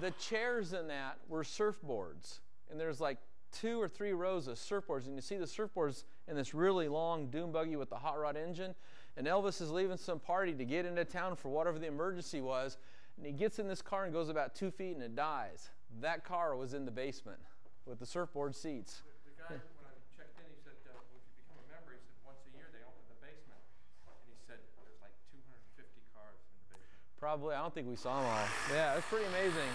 the chairs in that were surfboards. And there's like two or three rows of surfboards. And you see the surfboards in this really long dune buggy with the hot rod engine. And Elvis is leaving some party to get into town for whatever the emergency was. And he gets in this car and goes about two feet and it dies. That car was in the basement with the surfboard seats. The guy, when I checked in, he said, uh, if you become a member, he said, once a year they open the basement. And he said, there's like 250 cars in the basement. Probably, I don't think we saw them all. Yeah, it's pretty amazing.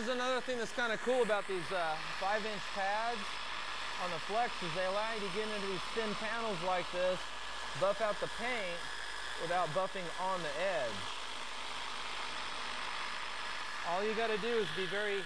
Is another thing that's kind of cool about these uh, five inch pads on the flex is they allow you to get into these thin panels like this, buff out the paint without buffing on the edge. All you got to do is be very,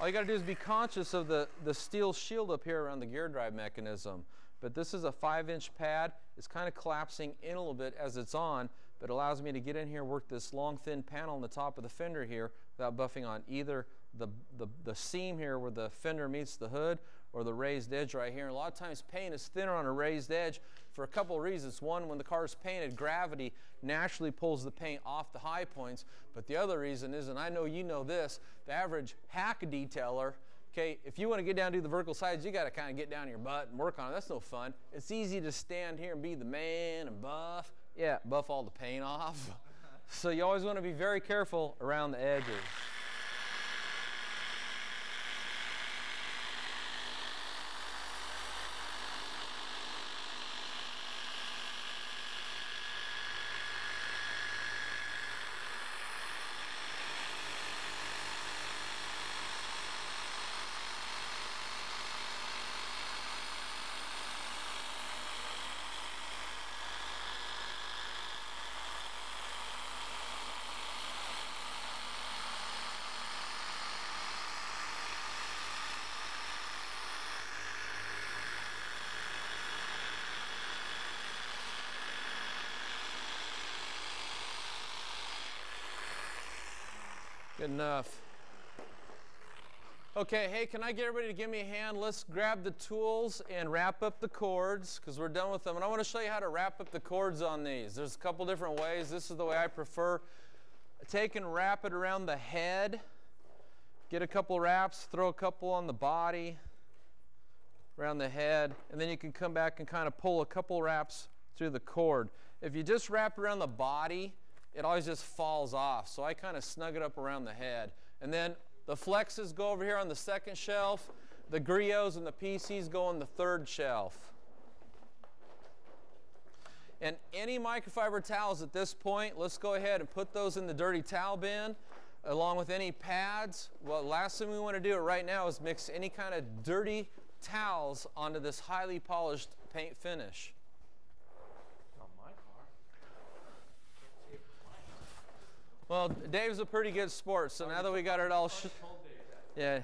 all you got to do is be conscious of the, the steel shield up here around the gear drive mechanism. But this is a five inch pad. It's kind of collapsing in a little bit as it's on, but allows me to get in here, work this long thin panel on the top of the fender here without buffing on either the, the, the seam here where the fender meets the hood or the raised edge right here. And a lot of times paint is thinner on a raised edge for a couple of reasons. One, when the car is painted, gravity naturally pulls the paint off the high points. But the other reason is, and I know you know this, the average hack detailer, okay, if you want to get down to the vertical sides, you got to kind of get down your butt and work on it. That's no fun. It's easy to stand here and be the man and buff. Yeah, buff all the paint off. so you always want to be very careful around the edges. Enough. Okay, hey, can I get everybody to give me a hand? Let's grab the tools and wrap up the cords because we're done with them. And I want to show you how to wrap up the cords on these. There's a couple different ways. This is the way I prefer. Take and wrap it around the head. Get a couple wraps, throw a couple on the body, around the head, and then you can come back and kind of pull a couple wraps through the cord. If you just wrap around the body, it always just falls off. So I kind of snug it up around the head. And then the flexes go over here on the second shelf. The Griot's and the PCs go on the third shelf. And any microfiber towels at this point, let's go ahead and put those in the dirty towel bin along with any pads. Well, last thing we want to do right now is mix any kind of dirty towels onto this highly polished paint finish. Well, Dave's a pretty good sport, so now that we got it all, yeah.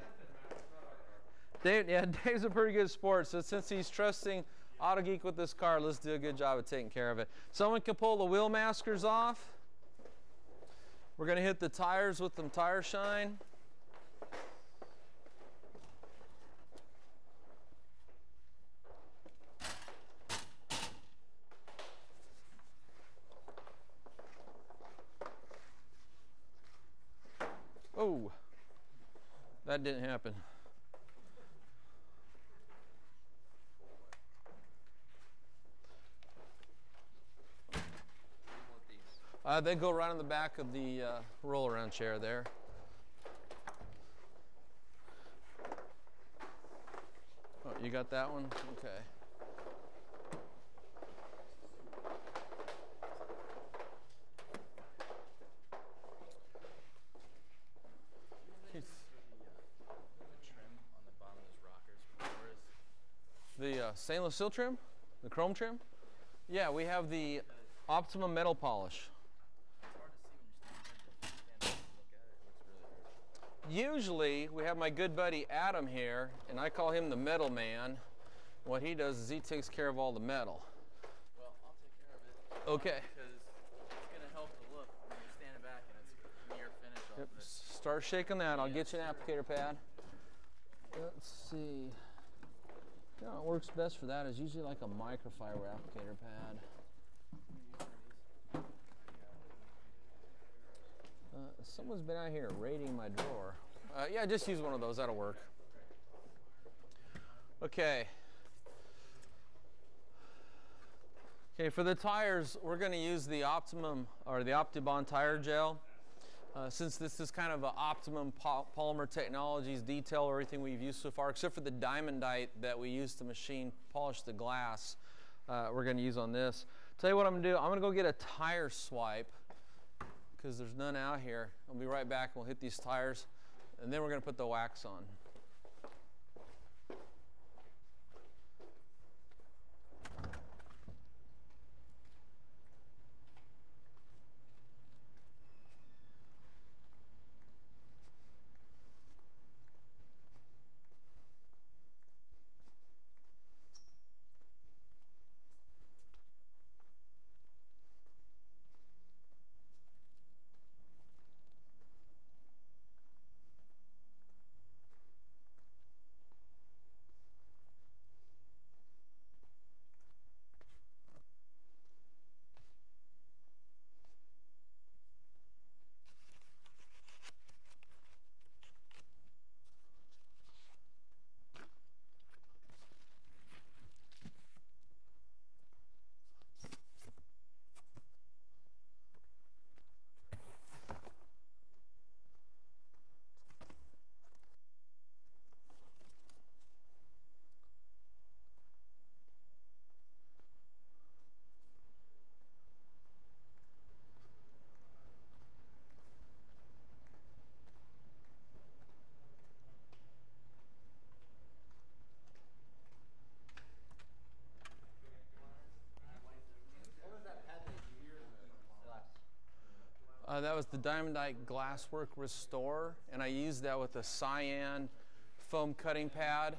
Dave, yeah, Dave's a pretty good sport, so since he's trusting Autogeek with this car, let's do a good job of taking care of it. Someone can pull the wheel maskers off. We're going to hit the tires with some tire shine. Oh, that didn't happen. Uh, they go right on the back of the uh, roll around chair there. Oh, you got that one? Okay. Uh, stainless steel trim, the chrome trim. Yeah, we have the Optimum metal polish. It's hard to see when you're standing there, but stand up and look at it. It looks really hard. Usually, we have my good buddy Adam here, and I call him the metal man. What he does is he takes care of all the metal. Well, I'll take care of it. Okay. Because it's gonna help the look when you're standing back and it's near finish Yep. Start shaking that. I'll get you an applicator pad. Let's see. You know, what works best for that is usually like a microfiber applicator pad. Uh, someone's been out here raiding my drawer. Uh, yeah, just use one of those. That'll work. Okay. Okay, for the tires, we're going to use the Optimum or the Optibond tire gel. Uh, since this is kind of an Optimum po- Polymer Technologies detail, everything we've used so far, except for the diamondite that we used to machine polish the glass, uh, we're going to use on this. Tell you what I'm going to do. I'm going to go get a tire swipe because there's none out here. I'll be right back. We'll hit these tires, and then we're going to put the wax on. Was the Diamondite Glasswork Restore, and I used that with a cyan foam cutting pad.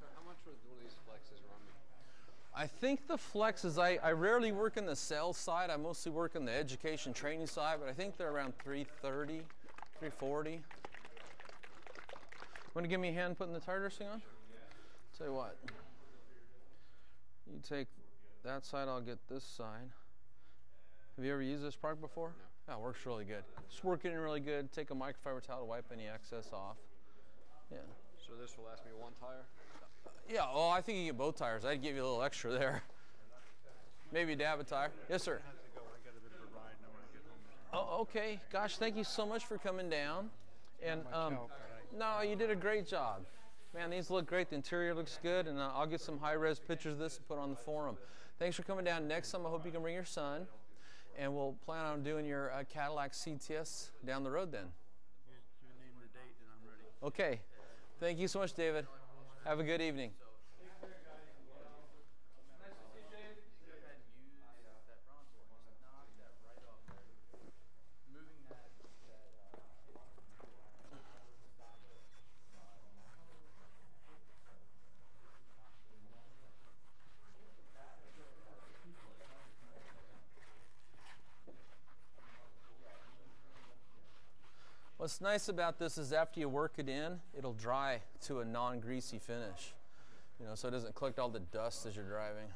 Sir, how much would one of these flexes run me? I think the flexes, I, I rarely work in the sales side. I mostly work in the education training side, but I think they're around 330, 340. Want to give me a hand putting the tire dressing on? Tell you what. You take that side, I'll get this side. Have you ever used this product before? No. Yeah, it works really good. It's working really good. Take a microfiber towel to wipe any excess off. Yeah. So this will last me one tire? Yeah, well, I think you get both tires. I'd give you a little extra there. Maybe a dab a tire. Yes, sir. Oh, okay. Gosh, thank you so much for coming down. And um, no, you did a great job. Man, these look great. The interior looks good, and uh, I'll get some high-res pictures of this and put on the forum. Thanks for coming down. Next time, I hope you can bring your son, and we'll plan on doing your uh, Cadillac CTS down the road then. Okay. Thank you so much, David. Have a good evening. Go ahead and use that bronze one. Just knock that right off there. Moving that, that, uh, What's nice about this is after you work it in, it'll dry to a non-greasy finish. You know, so it doesn't collect all the dust as you're driving.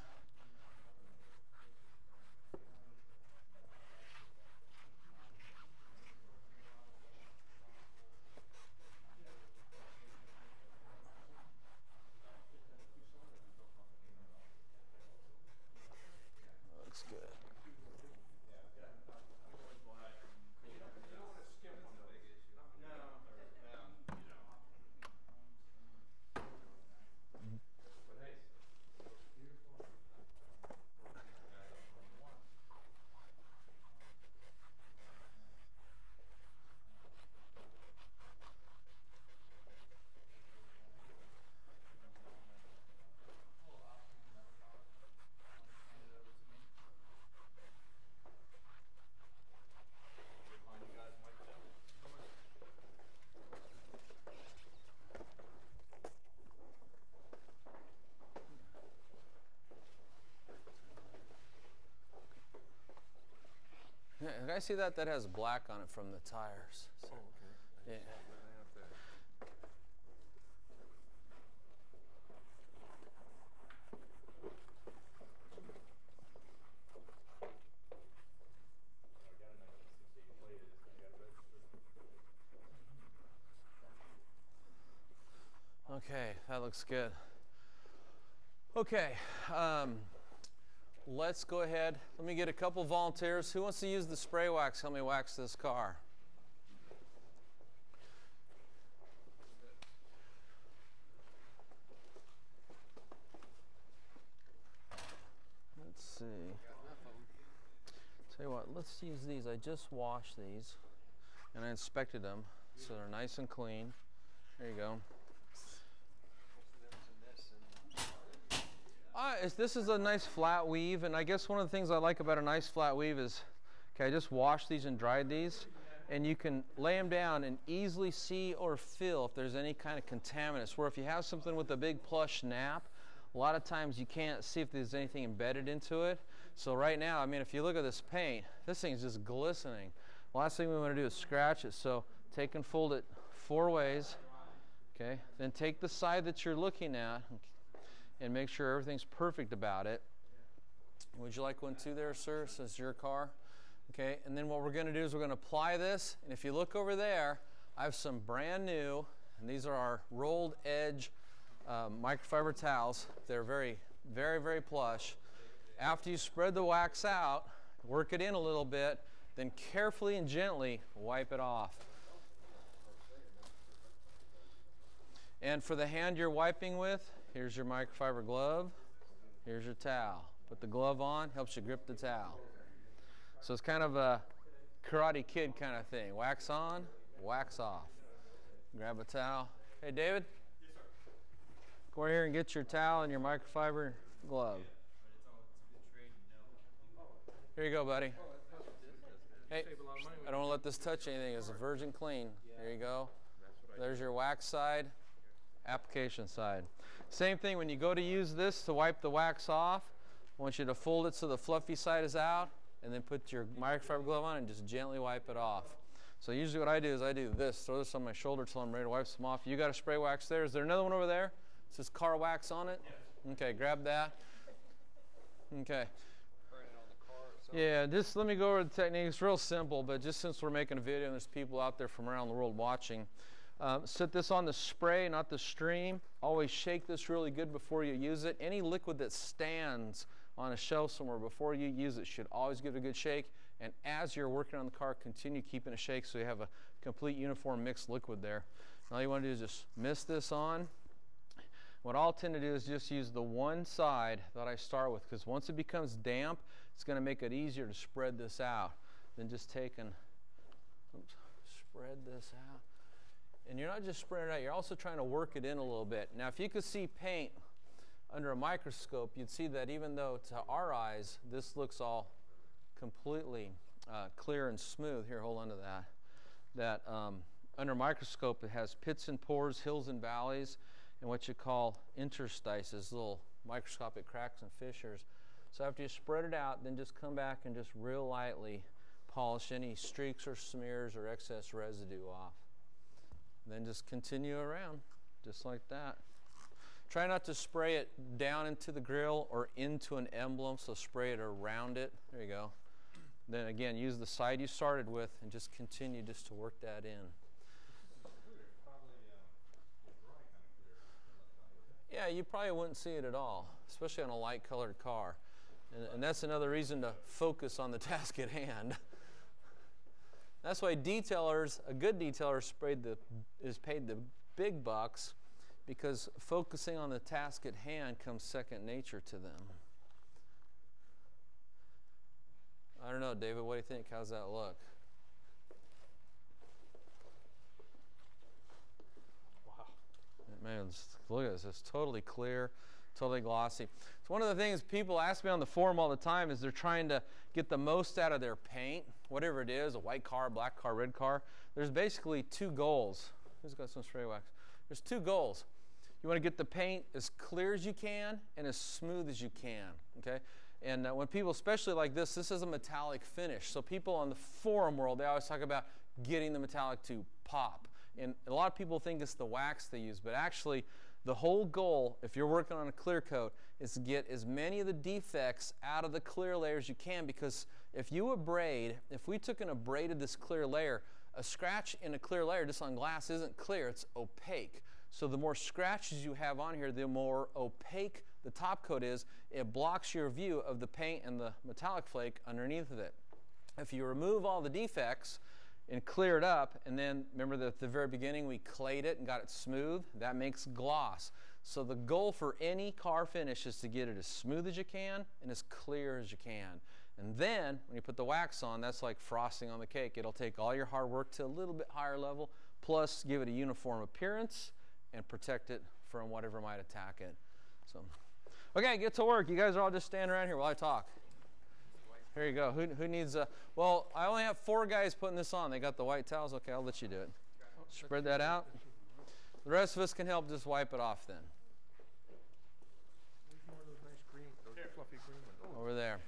Looks good. Yeah, Did I see that? That has black on it from the tires. So, yeah. Okay, that looks good. Okay, um, let's go ahead. Let me get a couple volunteers. Who wants to use the spray wax? Help me wax this car. Let's see. Tell you what, let's use these. I just washed these and I inspected them so they're nice and clean. There you go. Uh, this is a nice flat weave, and I guess one of the things I like about a nice flat weave is, okay, I just washed these and dried these, and you can lay them down and easily see or feel if there's any kind of contaminants. Where if you have something with a big plush nap, a lot of times you can't see if there's anything embedded into it. So right now, I mean, if you look at this paint, this thing's just glistening. Last thing we want to do is scratch it. So take and fold it four ways. Okay, then take the side that you're looking at and make sure everything's perfect about it. Would you like one too there, sir, since your car? Okay, and then what we're going to do is we're going to apply this. And if you look over there, I have some brand new, and these are our rolled edge um, microfiber towels. They're very, very, very plush. After you spread the wax out, work it in a little bit, then carefully and gently wipe it off. And for the hand you're wiping with, here's your microfiber glove, here's your towel. Put the glove on, helps you grip the towel. So it's kind of a karate kid kind of thing. Wax on, wax off. Grab a towel. Hey, David? Yes, sir. Go here and get your towel and your microfiber glove. Here you go, buddy. Hey, I don't want to let this touch anything. It's a virgin clean. There you go. There's your wax side, application side. Same thing when you go to use this to wipe the wax off. I want you to fold it so the fluffy side is out and then put your microfiber glove on and just gently wipe it off. So usually what I do is I do this, throw this on my shoulder till I'm ready to wipe some off. You got a spray wax there. Is there another one over there? It says car wax on it? Okay, grab that. Okay. Yeah, just let me go over the technique. It's real simple, but just since we're making a video and there's people out there from around the world watching, um, set this on the spray, not the stream. Always shake this really good before you use it. Any liquid that stands on a shelf somewhere before you use it should always give it a good shake. And as you're working on the car, continue keeping it shake so you have a complete uniform mixed liquid there. All you want to do is just mist this on. What I'll tend to do is just use the one side that I start with because once it becomes damp, it's going to make it easier to spread this out than just taking, oops, spread this out. And you're not just spreading it out, you're also trying to work it in a little bit. Now, if you could see paint under a microscope, you'd see that even though to our eyes, this looks all completely uh, clear and smooth. Here, hold on to that. That um, under microscope, it has pits and pores, hills and valleys, and what you call interstices, little microscopic cracks and fissures. So after you spread it out, then just come back and just real lightly polish any streaks or smears or excess residue off. Then just continue around, just like that. Try not to spray it down into the grill or into an emblem, so spray it around it. There you go. Then again, use the side you started with and just continue just to work that in. Yeah, you probably wouldn't see it at all, especially on a light colored car. And, and that's another reason to focus on the task at hand. That's why detailers, a good detailer, the, is paid the big bucks because focusing on the task at hand comes second nature to them. I don't know, David, what do you think? How's that look? Wow. Man, look at this. It's totally clear, totally glossy. It's one of the things people ask me on the forum all the time is they're trying to get the most out of their paint whatever it is, a white car, black car, red car, there's basically two goals. Who's got some spray wax? There's two goals. You want to get the paint as clear as you can and as smooth as you can, okay? And uh, when people, especially like this, this is a metallic finish. So people on the forum world, they always talk about getting the metallic to pop. And a lot of people think it's the wax they use, but actually, the whole goal, if you're working on a clear coat, is to get as many of the defects out of the clear layer as you can because if you abrade, if we took and abraded this clear layer, a scratch in a clear layer just on glass isn't clear, it's opaque. So the more scratches you have on here, the more opaque the top coat is. It blocks your view of the paint and the metallic flake underneath of it. If you remove all the defects and clear it up, and then remember that at the very beginning we clayed it and got it smooth, that makes gloss. So the goal for any car finish is to get it as smooth as you can and as clear as you can. And then when you put the wax on, that's like frosting on the cake. It'll take all your hard work to a little bit higher level, plus give it a uniform appearance and protect it from whatever might attack it. So, okay, get to work. You guys are all just standing around here while I talk. Here you go. Who, who needs a? Well, I only have four guys putting this on. They got the white towels. Okay, I'll let you do it. Spread that out. The rest of us can help just wipe it off then. Over more of those nice green, those fluffy green ones? Over there.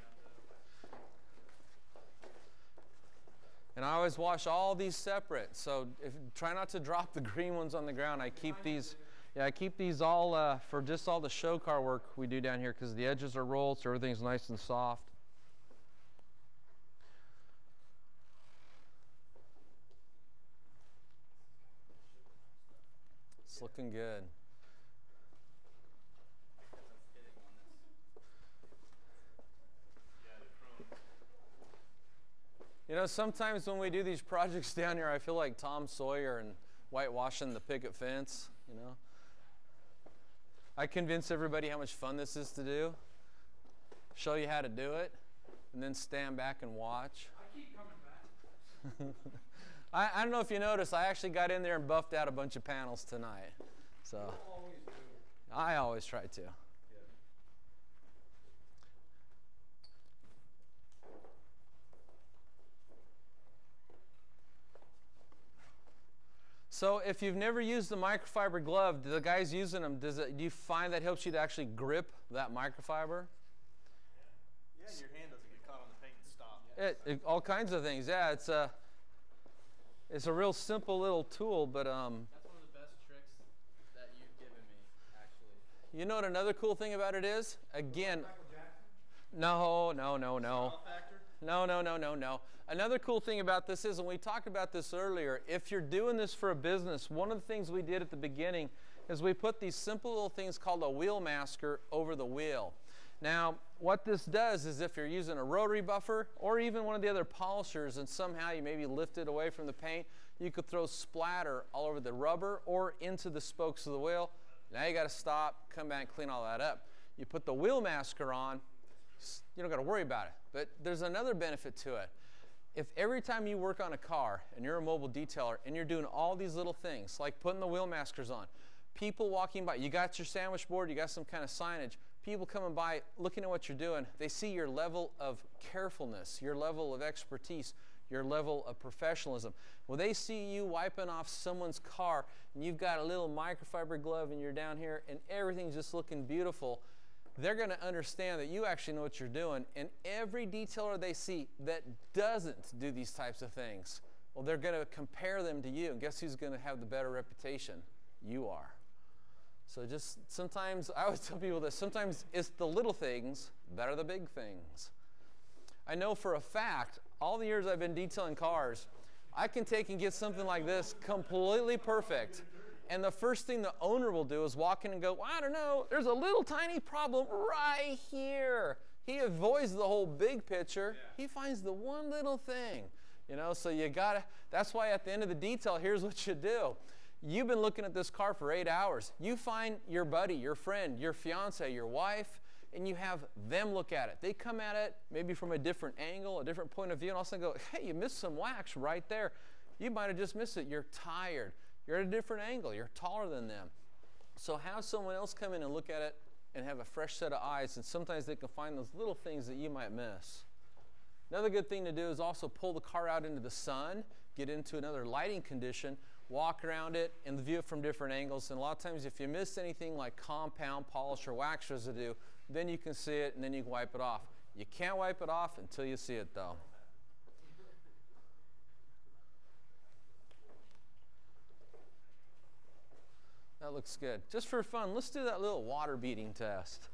And I always wash all these separate. So if, try not to drop the green ones on the ground. I keep these, yeah, I keep these all uh, for just all the show car work we do down here because the edges are rolled so everything's nice and soft. It's looking good. You know, sometimes when we do these projects down here, I feel like Tom Sawyer and whitewashing the picket fence, you know. I convince everybody how much fun this is to do, show you how to do it, and then stand back and watch. I keep coming back. I, I don't know if you noticed, I actually got in there and buffed out a bunch of panels tonight. So Always do. I always try to. So if you've never used the microfiber glove, the guys using them, does it, do you find that helps you to actually grip that microfiber? Yeah, and your hand doesn't get caught on the paint and stop. It, it- all kinds of things. Yeah, it's a it's a real simple little tool, but um, That's one of the best tricks that you've given me, actually. you know what another cool thing about it is? Again, no, no, no, no. Factor? No, no, no, no, no. Another cool thing about this is, and we talked about this earlier, if you're doing this for a business, one of the things we did at the beginning is we put these simple little things called a wheel masker over the wheel. Now, what this does is if you're using a rotary buffer or even one of the other polishers and somehow you maybe lift it away from the paint, you could throw splatter all over the rubber or into the spokes of the wheel. Now you got to stop, come back, clean all that up. You put the wheel masker on, you don't got to worry about it. But there's another benefit to it. If every time you work on a car and you're a mobile detailer and you're doing all these little things, like putting the wheel maskers on, people walking by, you got your sandwich board, you got some kind of signage, people coming by looking at what you're doing, they see your level of carefulness, your level of expertise, your level of professionalism. When they see you wiping off someone's car and you've got a little microfiber glove and you're down here and everything's just looking beautiful, they're going to understand that you actually know what you're doing. And every detailer they see that doesn't do these types of things, well, they're going to compare them to you. And guess who's going to have the better reputation? You are. So just sometimes, I always tell people that sometimes it's the little things that are the big things. I know for a fact, all the years I've been detailing cars, I can take and get something like this completely perfect. And the first thing the owner will do is walk in and go, well, I don't know, there's a little tiny problem right here. He avoids the whole big picture. He finds the one little thing. You know, so you gotta, that's why at the end of the detail, here's what you do. You've been looking at this car for eight hours. You find your buddy, your friend, your fiance, your wife, and you have them look at it. They come at it maybe from a different angle, a different point of view, and all of a sudden go, hey, you missed some wax right there. You might have just missed it. You're tired. You're at a different angle. You're taller than them. So have someone else come in and look at it and have a fresh set of eyes, and sometimes they can find those little things that you might miss. Another good thing to do is also pull the car out into the sun, get into another lighting condition, walk around it, and view it from different angles. And a lot of times, if you miss anything like compound, polish, or wax residue, then you can see it and then you can wipe it off. You can't wipe it off until you see it though. That looks good. Just for fun, let's do that little water beading test.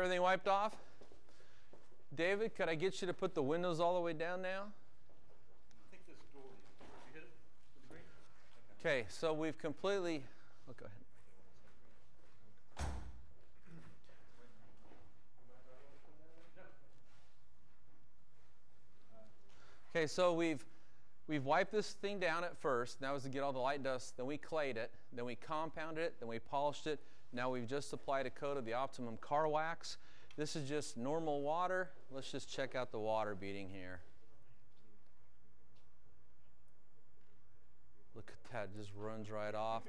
Everything wiped off? David, could I get you to put the windows all the way down now? I think this door, did you hit it with the green? Okay, so we've completely. Oh, go ahead. Okay, so we've we've wiped this thing down at first. That was to get all the light dust. Then we clayed it. Then we compounded it. Then we polished it. Now we've just applied a coat of the Optimum Car Wax. This is just normal water. Let's just check out the water beading here. Look at that, it just runs right off.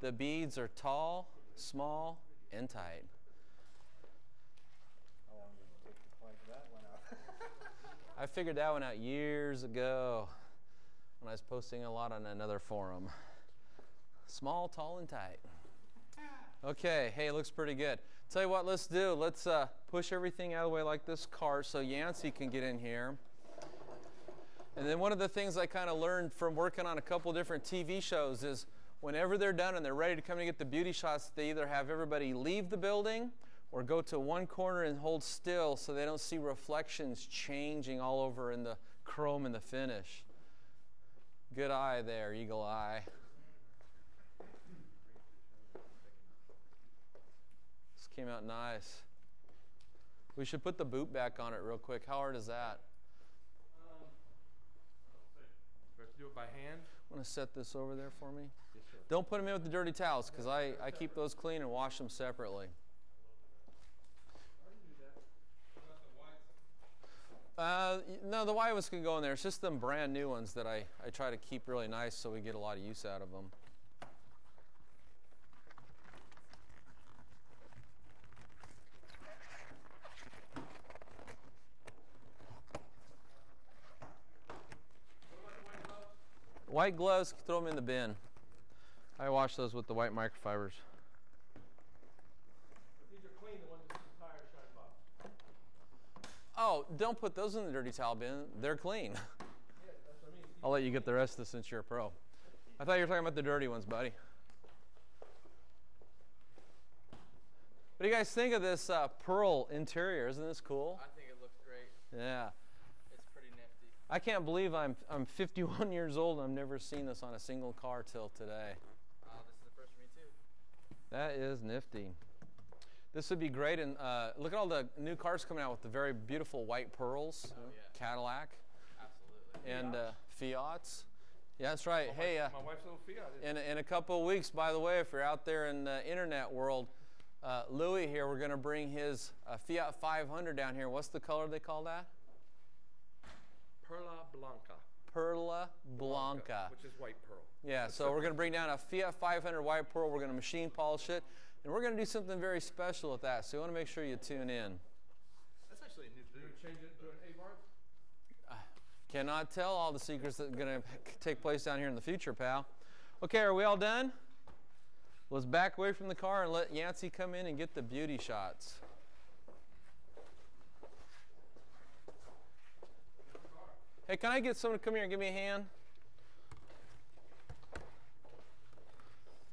The beads are tall, small, and tight. I figured that one out years ago when I was posting a lot on another forum. Small, tall, and tight. Okay, hey, looks pretty good. Tell you what, let's do. Let's uh, push everything out of the way like this car so Yancey can get in here. And then one of the things I kind of learned from working on a couple different TV shows is whenever they're done and they're ready to come and get the beauty shots, they either have everybody leave the building or go to one corner and hold still so they don't see reflections changing all over in the chrome and the finish. Good eye there, eagle eye. Came out nice. We should put the boot back on it real quick. How hard is that? We have to do it by hand? Want to set this over there for me? Don't put them in with the dirty towels because I, I keep those clean and wash them separately. Uh, y- no, the white ones can go in there. It's just them brand new ones that I, I try to keep really nice so we get a lot of use out of them. White gloves, throw them in the bin. I wash those with the white microfibers. These are clean, the ones that the tire shine box. Oh, don't put those in the dirty towel bin. They're clean. Yeah, that's what I mean. I'll let you get the rest of this since you're a pro. I thought you were talking about the dirty ones, buddy. What do you guys think of this uh, pearl interior? Isn't this cool? I think it looks great. Yeah. It's pretty nifty. I can't believe I'm, I'm 51 years old and I've never seen this on a single car till today. Uh, this is the first for me too. That is nifty. This would be great. And uh, look at all the new cars coming out with the very beautiful white pearls. Oh, yeah. Cadillac Absolutely. and uh, Fiats. Yeah, that's right. hey, uh, My wife's little Fiat in, in a couple of weeks, by the way, if you're out there in the internet world, uh, Louis here, we're going to bring his uh, Fiat 500 down here. What's the color they call that? Perla Blanca. Perla Blanca. Which is white pearl. Yeah, so we're going to bring down a Fiat 500 white pearl. We're going to machine polish it, and we're going to do something very special with that. So you want to make sure you tune in. That's actually a new boot. we change it to an Abarth? Cannot tell all the secrets that are going to take place down here in the future, pal. Okay, are we all done? Let's back away from the car and let Yancey come in and get the beauty shots. Hey, can I get someone to come here and give me a hand?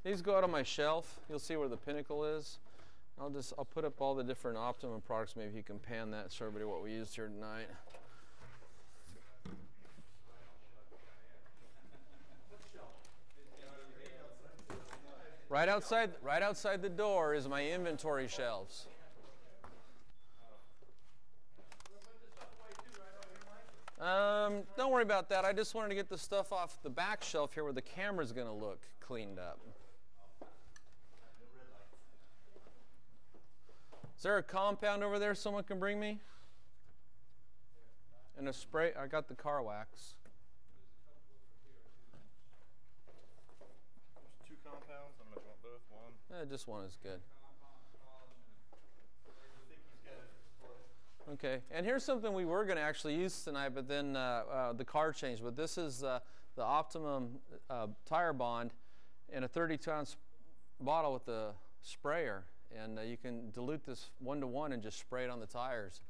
These go out on my shelf. You'll see where the pinnacle is. I'll just I'll put up all the different Optimum products. Maybe you can pan that, show everybody what we used here tonight. Right outside, right outside the door is my inventory shelves. Um, don't worry about that. I just wanted to get the stuff off the back shelf here where the camera's going to look cleaned up. Is there a compound over there someone can bring me? And a spray? I got the car wax. There's two compounds. I don't know if you want both. One. Eh, just one is good. Okay, and here's something we were going to actually use tonight, but then uh, uh, the car changed. But this is uh, the Optimum uh, tire bond in a 32 ounce bottle with the sprayer, and uh, you can dilute this one to one and just spray it on the tires.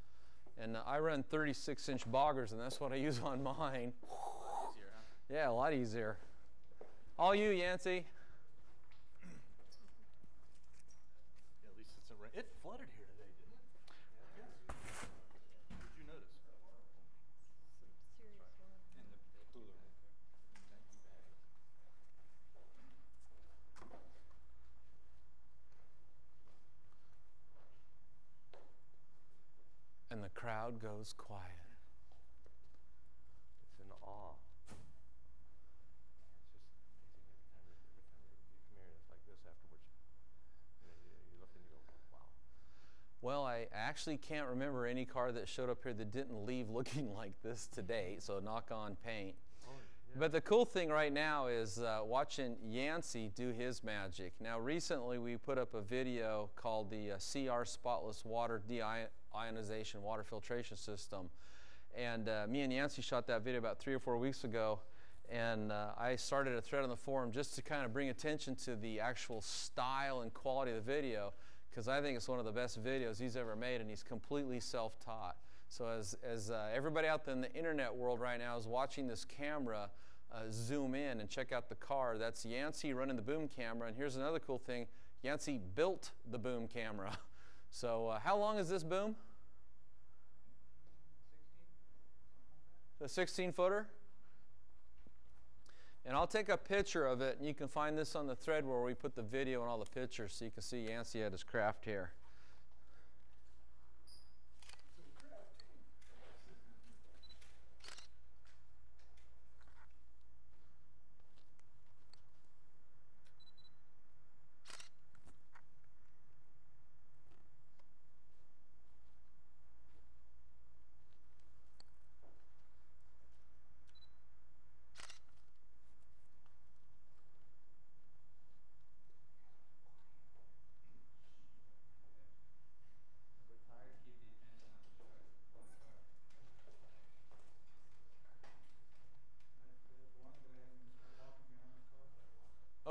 And uh, I run 36 inch boggers, and that's what I use on mine. Easier, huh? Yeah, a lot easier. All you, Yancey. Yeah, at least it's a rain. It flooded here today, didn't it? Did you notice? In the cooler. And the crowd goes quiet. It's in awe. It's just amazing every time, every time you come here, it's like this afterwards. You know, you, you look and you go, wow. Well, I actually can't remember any car that showed up here that didn't leave looking like this to date, so knock on paint. But the cool thing right now is uh, watching Yancey do his magic. Now, recently we put up a video called the uh, CR Spotless Water Deionization Water Filtration System. And uh, me and Yancey shot that video about three or four weeks ago. And uh, I started a thread on the forum just to kind of bring attention to the actual style and quality of the video because I think it's one of the best videos he's ever made, and he's completely self-taught. So as, as uh, everybody out there in the internet world right now is watching this camera uh, zoom in and check out the car, that's Yancey running the boom camera. And here's another cool thing: Yancey built the boom camera. So uh, how long is this boom? The 16 footer. And I'll take a picture of it, and you can find this on the thread where we put the video and all the pictures so you can see Yancey at his craft here.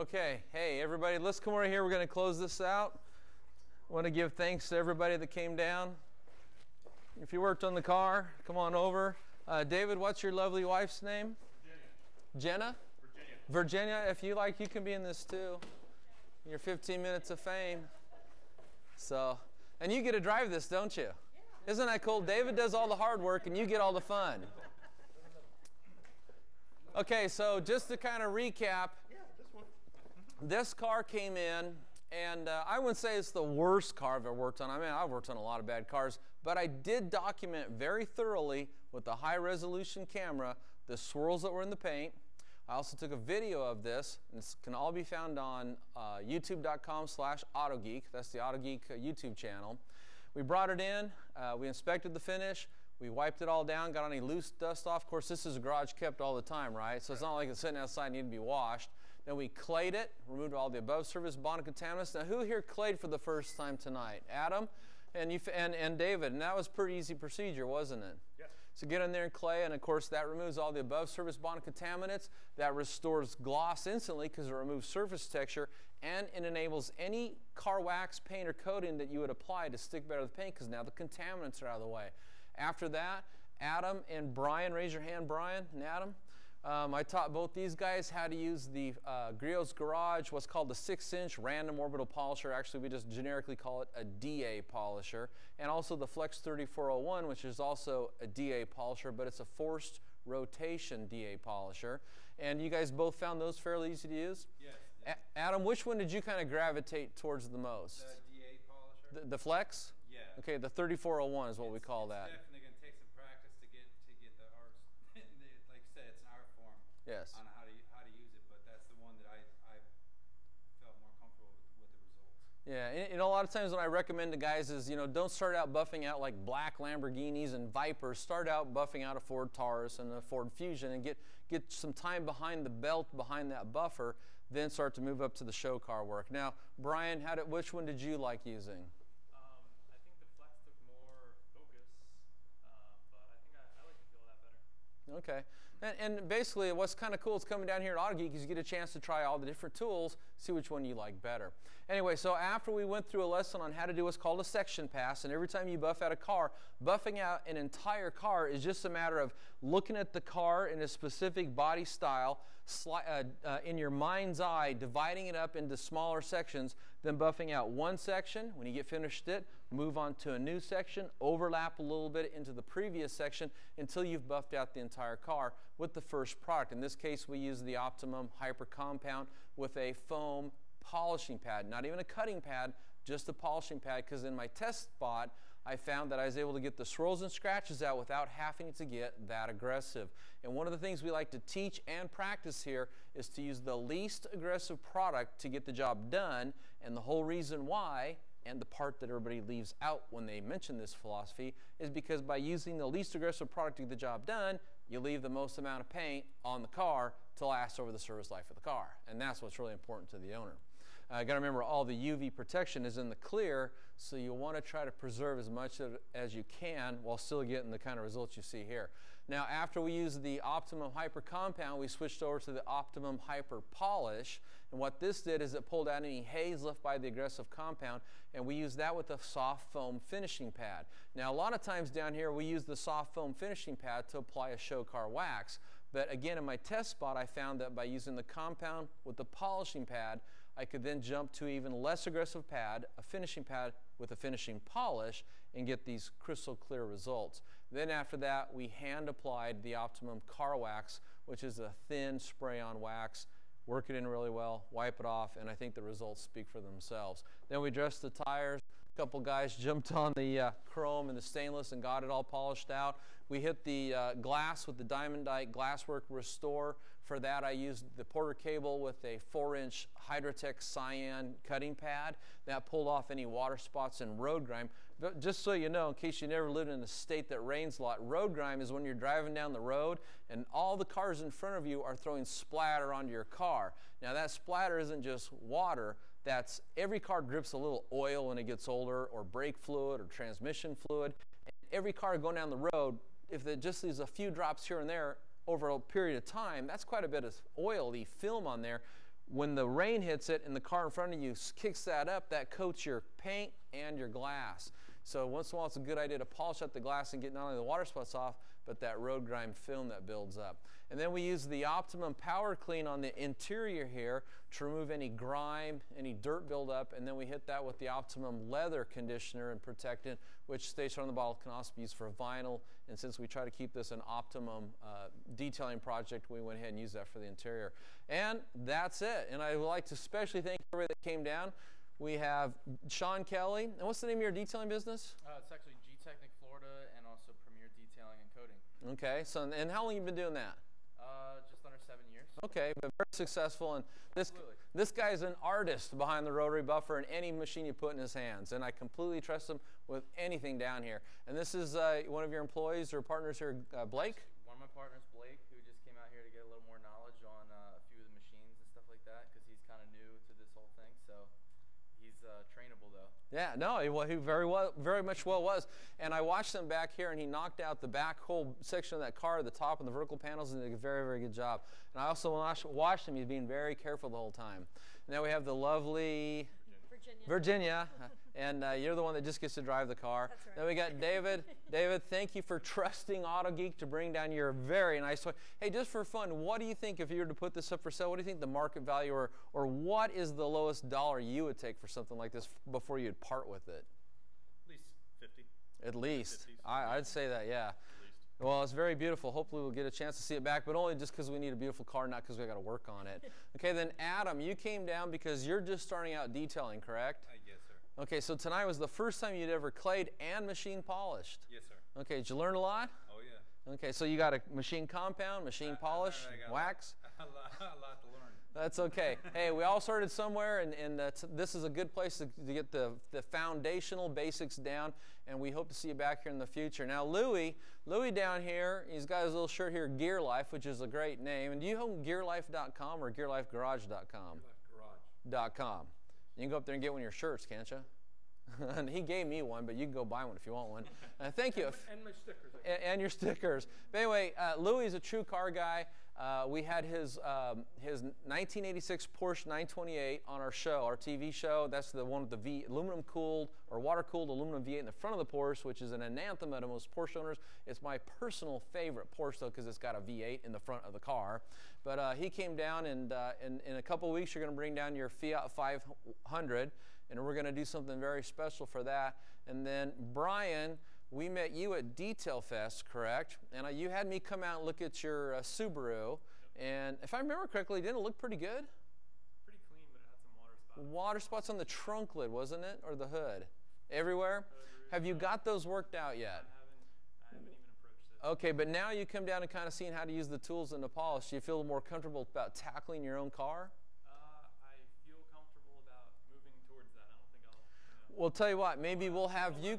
Okay, hey everybody, let's come over here. We're going to close this out. I want to give thanks to everybody that came down. If you worked on the car, come on over. Uh, David, what's your lovely wife's name? Jenna. Virginia. Virginia, if you like, you can be in this too. Your 15 minutes of fame. So, and you get to drive this, don't you? Isn't that cool? David does all the hard work and you get all the fun. Okay, so just to kind of recap, this car came in, and uh, I wouldn't say it's the worst car I've ever worked on. I mean, I've worked on a lot of bad cars, but I did document very thoroughly with the high resolution camera the swirls that were in the paint. I also took a video of this, and this can all be found on uh, youtube.com slash autogeek. That's the Autogeek uh, YouTube channel. We brought it in, uh, we inspected the finish, we wiped it all down, got any loose dust off. Of course, this is a garage kept all the time, right? So it's not like it's sitting outside and need to be washed. Then we clayed it, removed all the above surface bond contaminants. Now, who here clayed for the first time tonight? Adam and, you, and, and David. And that was pretty easy procedure, wasn't it? Yes. So get in there and clay, and of course that removes all the above surface bond contaminants. That restores gloss instantly because it removes surface texture, and it enables any car wax, paint, or coating that you would apply to stick better with the paint because now the contaminants are out of the way. After that, Adam and Brian, raise your hand, Brian and Adam. Um, I taught both these guys how to use the uh, Griot's Garage, what's called the 6-inch random orbital polisher. Actually, we just generically call it a DA polisher. And also the Flex 3401, which is also a DA polisher, but it's a forced rotation DA polisher. And you guys both found those fairly easy to use? Yes. Adam, which one did you kind of gravitate towards the most? The DA polisher? The, the Flex? yeah. Okay, the 3401 is what we call It's that. definitely gonna take some practice to get to get the arts, the Yes. on how to how to use it, but that's the one that I I felt more comfortable with, with the results. Yeah, and, and a lot of times when I recommend to guys is, you know, don't start out buffing out like black Lamborghinis and Vipers. Start out buffing out a Ford Taurus and a Ford Fusion and get get some time behind the belt behind that buffer. Then start to move up to the show car work. Now, Brian, how did, which one did you like using? Um, I think the flex took more focus, uh, but I think I, I like the feel of that better. Okay. And, and basically, what's kind of cool is coming down here at Autogeek is you get a chance to try all the different tools, see which one you like better. Anyway, so after we went through a lesson on how to do what's called a section pass, and every time you buff out a car, buffing out an entire car is just a matter of looking at the car in a specific body style, uh, uh, in your mind's eye, dividing it up into smaller sections, then buffing out one section. When you get finished it, move on to a new section, overlap a little bit into the previous section until you've buffed out the entire car with the first product. In this case, we use the Optimum Hyper Compound with a foam polishing pad, not even a cutting pad, just a polishing pad, because in my test spot, I found that I was able to get the swirls and scratches out without having to get that aggressive. And one of the things we like to teach and practice here is to use the least aggressive product to get the job done. And the whole reason why, and the part that everybody leaves out when they mention this philosophy, is because by using the least aggressive product to get the job done, you leave the most amount of paint on the car to last over the service life of the car. And that's what's really important to the owner. Uh, got to remember all the UV protection is in the clear, so you want to try to preserve as much of as you can while still getting the kind of results you see here. Now, after we used the Optimum Hyper Compound, we switched over to the Optimum Hyper Polish. And what this did is it pulled out any haze left by the aggressive compound, and we used that with a soft foam finishing pad. Now, a lot of times down here, we use the soft foam finishing pad to apply a show car wax. But again, in my test spot, I found that by using the compound with the polishing pad, I could then jump to even less aggressive pad, a finishing pad with a finishing polish, and get these crystal clear results. Then after that, we hand applied the Optimum Car Wax, which is a thin spray-on wax. Work it in really well, wipe it off, and I think the results speak for themselves. Then we dressed the tires. A couple guys jumped on the uh, chrome and the stainless and got it all polished out. We hit the uh, glass with the Diamondite Glasswork Restore. For that, I used the Porter cable with a 4-inch Hydro-Tech cyan cutting pad. That pulled off any water spots and road grime. But just so you know, in case you never lived in a state that rains a lot, road grime is when you're driving down the road and all the cars in front of you are throwing splatter onto your car. Now that splatter isn't just water, that's every car drips a little oil when it gets older or brake fluid or transmission fluid. And every car going down the road, if it just leaves a few drops here and there over a period of time, that's quite a bit of oily film on there. When the rain hits it and the car in front of you kicks that up, that coats your paint and your glass. So once in a while, it's a good idea to polish up the glass and get not only the water spots off, but that road grime film that builds up. And then we use the Optimum Power Clean on the interior here to remove any grime, any dirt buildup, and then we hit that with the Optimum Leather Conditioner and Protectant, which states on the bottle can also be used for vinyl. And since we try to keep this an Optimum uh, detailing project, we went ahead and used that for the interior. And that's it. And I would like to especially thank everybody that came down. We have Sean Kelly. And what's the name of your detailing business? Uh, it's actually Gtechniq Florida and also Premier Detailing and Coating. Okay, so and how long have you been doing that? Uh, just under seven years. Okay, but very successful. And this Absolutely. This guy's an artist behind the rotary buffer and any machine you put in his hands. And I completely trust him with anything down here. And this is uh, one of your employees or partners here, uh, Blake. One of my partners, Blake, who just came out here to get a little more knowledge on uh, a few of the machines and stuff like that, because he's kind of new to this whole thing. So he's uh, trainable though. Yeah, no, he, well, he very well, very much well was. And I watched him back here, and he knocked out the back whole section of that car, at the top and the vertical panels, and did a very, very good job. And I also watched, watched him; he's being very careful the whole time. Now we have the lovely Virginia. Virginia, and uh, you're the one that just gets to drive the car. That's right. Then we got David. David, thank you for trusting Autogeek to bring down your very nice toy. Hey, just for fun, what do you think if you were to put this up for sale? What do you think the market value, or or what is the lowest dollar you would take for something like this before you'd part with it? At least 50. At least, I, I'd say that, yeah. At least. Well, it's very beautiful. Hopefully, we'll get a chance to see it back, but only just because we need a beautiful car, not because we got to work on it. okay, then Adam, you came down because you're just starting out detailing, correct? Yes, sir. Okay, so tonight was the first time you'd ever clayed and machine polished. Yes, sir. Okay, did you learn a lot? Oh yeah. Okay, so you got a machine compound, machine polish, I got wax. A lot, a lot to learn. That's okay. hey, we all started somewhere, and, and uh, t- this is a good place to, to get the, the foundational basics down, and we hope to see you back here in the future. Now, Louis, Louis down here, he's got his little shirt here, Gear Life, which is a great name. And do you own gearlife.com or gearlifegarage.com? Dot .com. You can go up there and get one of your shirts, can't you? and he gave me one, but you can go buy one if you want one. Uh, thank you. And my stickers. And, and your stickers. But anyway, uh, Louis is a true car guy. Uh, we had his um, his 1986 Porsche 928 on our show, our TV show. That's the one with the V aluminum cooled or water cooled aluminum V8 in the front of the Porsche, which is an anathema to most Porsche owners. It's my personal favorite Porsche though because it's got a V8 in the front of the car. But uh, he came down, and uh, in, in a couple weeks you're going to bring down your Fiat 500, and we're going to do something very special for that. And then Brian we met you at Detail Fest, correct? And uh, you had me come out and look at your uh, Subaru. And if I remember correctly, didn't it look pretty good? Pretty clean, but it had some water spots. Water spots on the trunk lid, wasn't it? Or the hood? Everywhere? Have you got those worked out yet? I haven't even approached it. Okay, but now you come down and kind of seeing how to use the tools and the polish. Do you feel more comfortable about tackling your own car? Uh, I feel comfortable about moving towards that. I don't think I'll. You know, Well, tell you what, maybe we'll have you.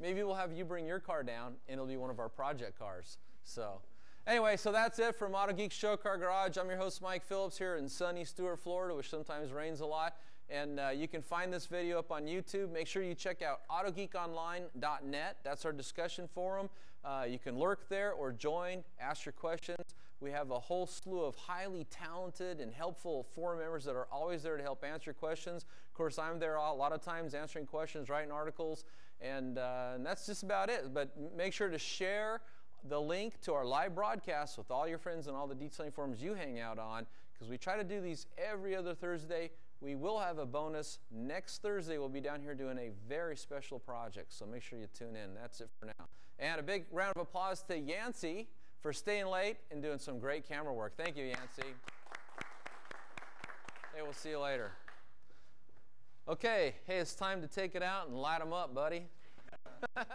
Maybe we'll have you bring your car down, and it'll be one of our project cars. So, anyway, so that's it from Autogeek Show Car Garage. I'm your host Mike Phillips here in sunny Stuart, Florida, which sometimes rains a lot. And uh, you can find this video up on YouTube. Make sure you check out AutoGeekOnline.net. That's our discussion forum. Uh, you can lurk there or join, ask your questions. We have a whole slew of highly talented and helpful forum members that are always there to help answer questions. Of course, I'm there a lot of times answering questions, writing articles, and, uh, and that's just about it. But make sure to share the link to our live broadcast with all your friends and all the detailing forums you hang out on because we try to do these every other Thursday. We will have a bonus next Thursday. We'll be down here doing a very special project, so make sure you tune in. That's it for now. And a big round of applause to Yancey for staying late and doing some great camera work. Thank you, Yancey. Hey, we'll see you later. Okay, hey, it's time to take it out and light them up, buddy.